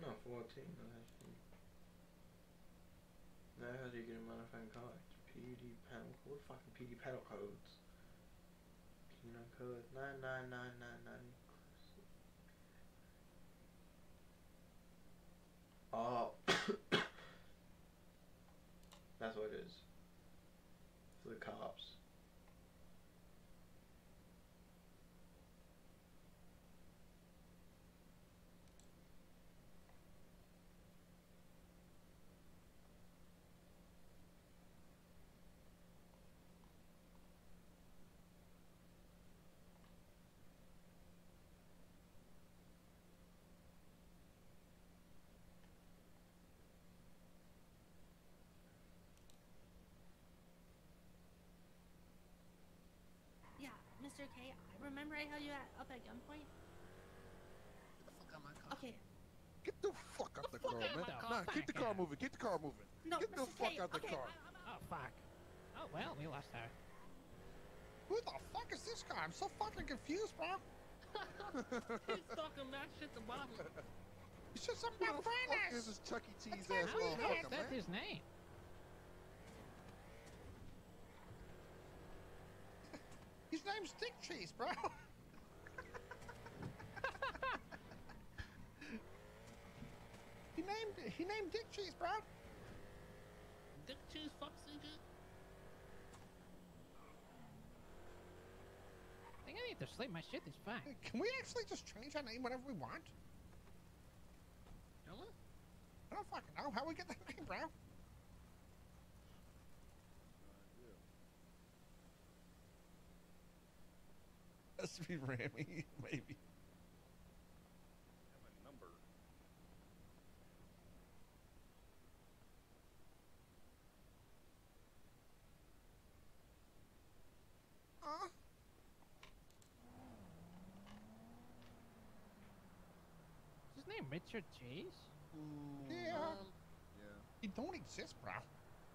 No, 14, no, actually. Now how do you get a motherfucking card? PD panel code? Fucking PD panel codes. PD code 99999. Oh. That's what it is. For the cops. Yeah, Mr. K, I remember held you at, up at gunpoint. Okay. Get the fuck out the car, fuck man. out my car. Nah, keep the car moving. Keep the car moving. No, Get the fuck K, out the okay, car. Oh, fuck. Oh, well, we lost her. Who the fuck is this guy? I'm so fucking confused, bro. He's talking that shit to Bobby. He's just some my friend is this Chuck E. Cheese ass How the hell is motherfucker, that man. his name? His name's Dick Cheese, bro. named he named Dick Cheese, bro. Dick cheese fucks and shit. I think I need to sleep. My shit is fine. Can we actually just change our name whenever we want? Don't we? I don't fucking know. How we get that name, bro? Has to be Rammy, maybe. Have a number. Uh, Is his name Richard Chase? yeah. Um, yeah. He don't exist, bro.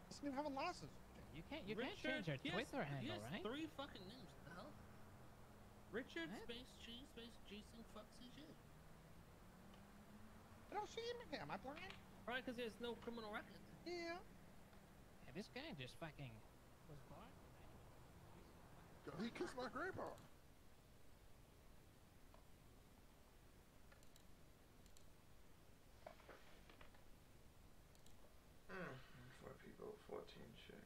Doesn't even have a license. You can't. You Richard, can't change your he has- Twitter he handle, has right? three fucking names. What the hell? Richard What? space cheese space Jason fucks and shit. I don't see him in here. Am I blind? Probably because he has no criminal record. Yeah. Yeah, this guy just fucking was born. He kissed my grandpa. Mm, four people, 14 shit.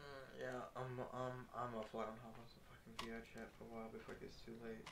Mm, yeah, I'm um I'm a fly on hop on chat for a while before it gets too late.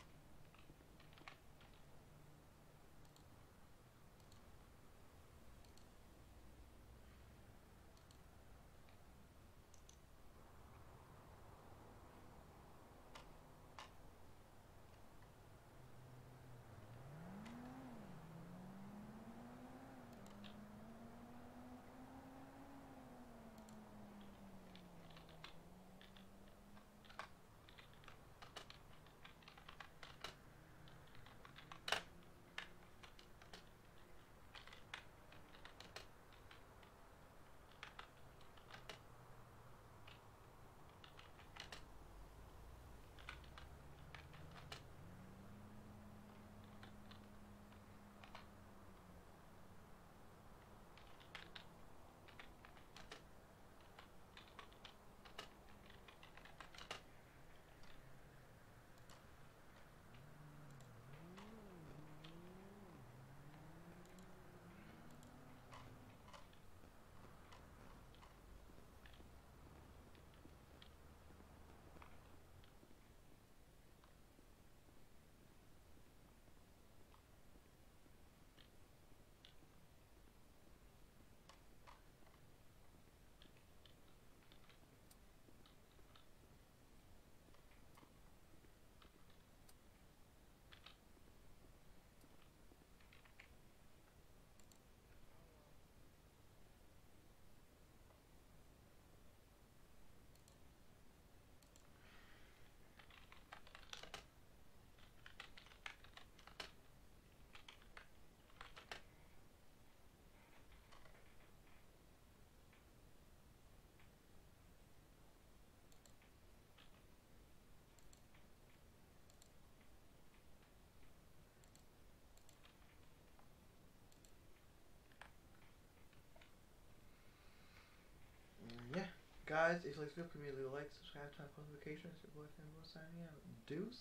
Guys, if you like this video, please leave a like, subscribe, turn on notifications. Your boy Fanboy signing out. Deuce.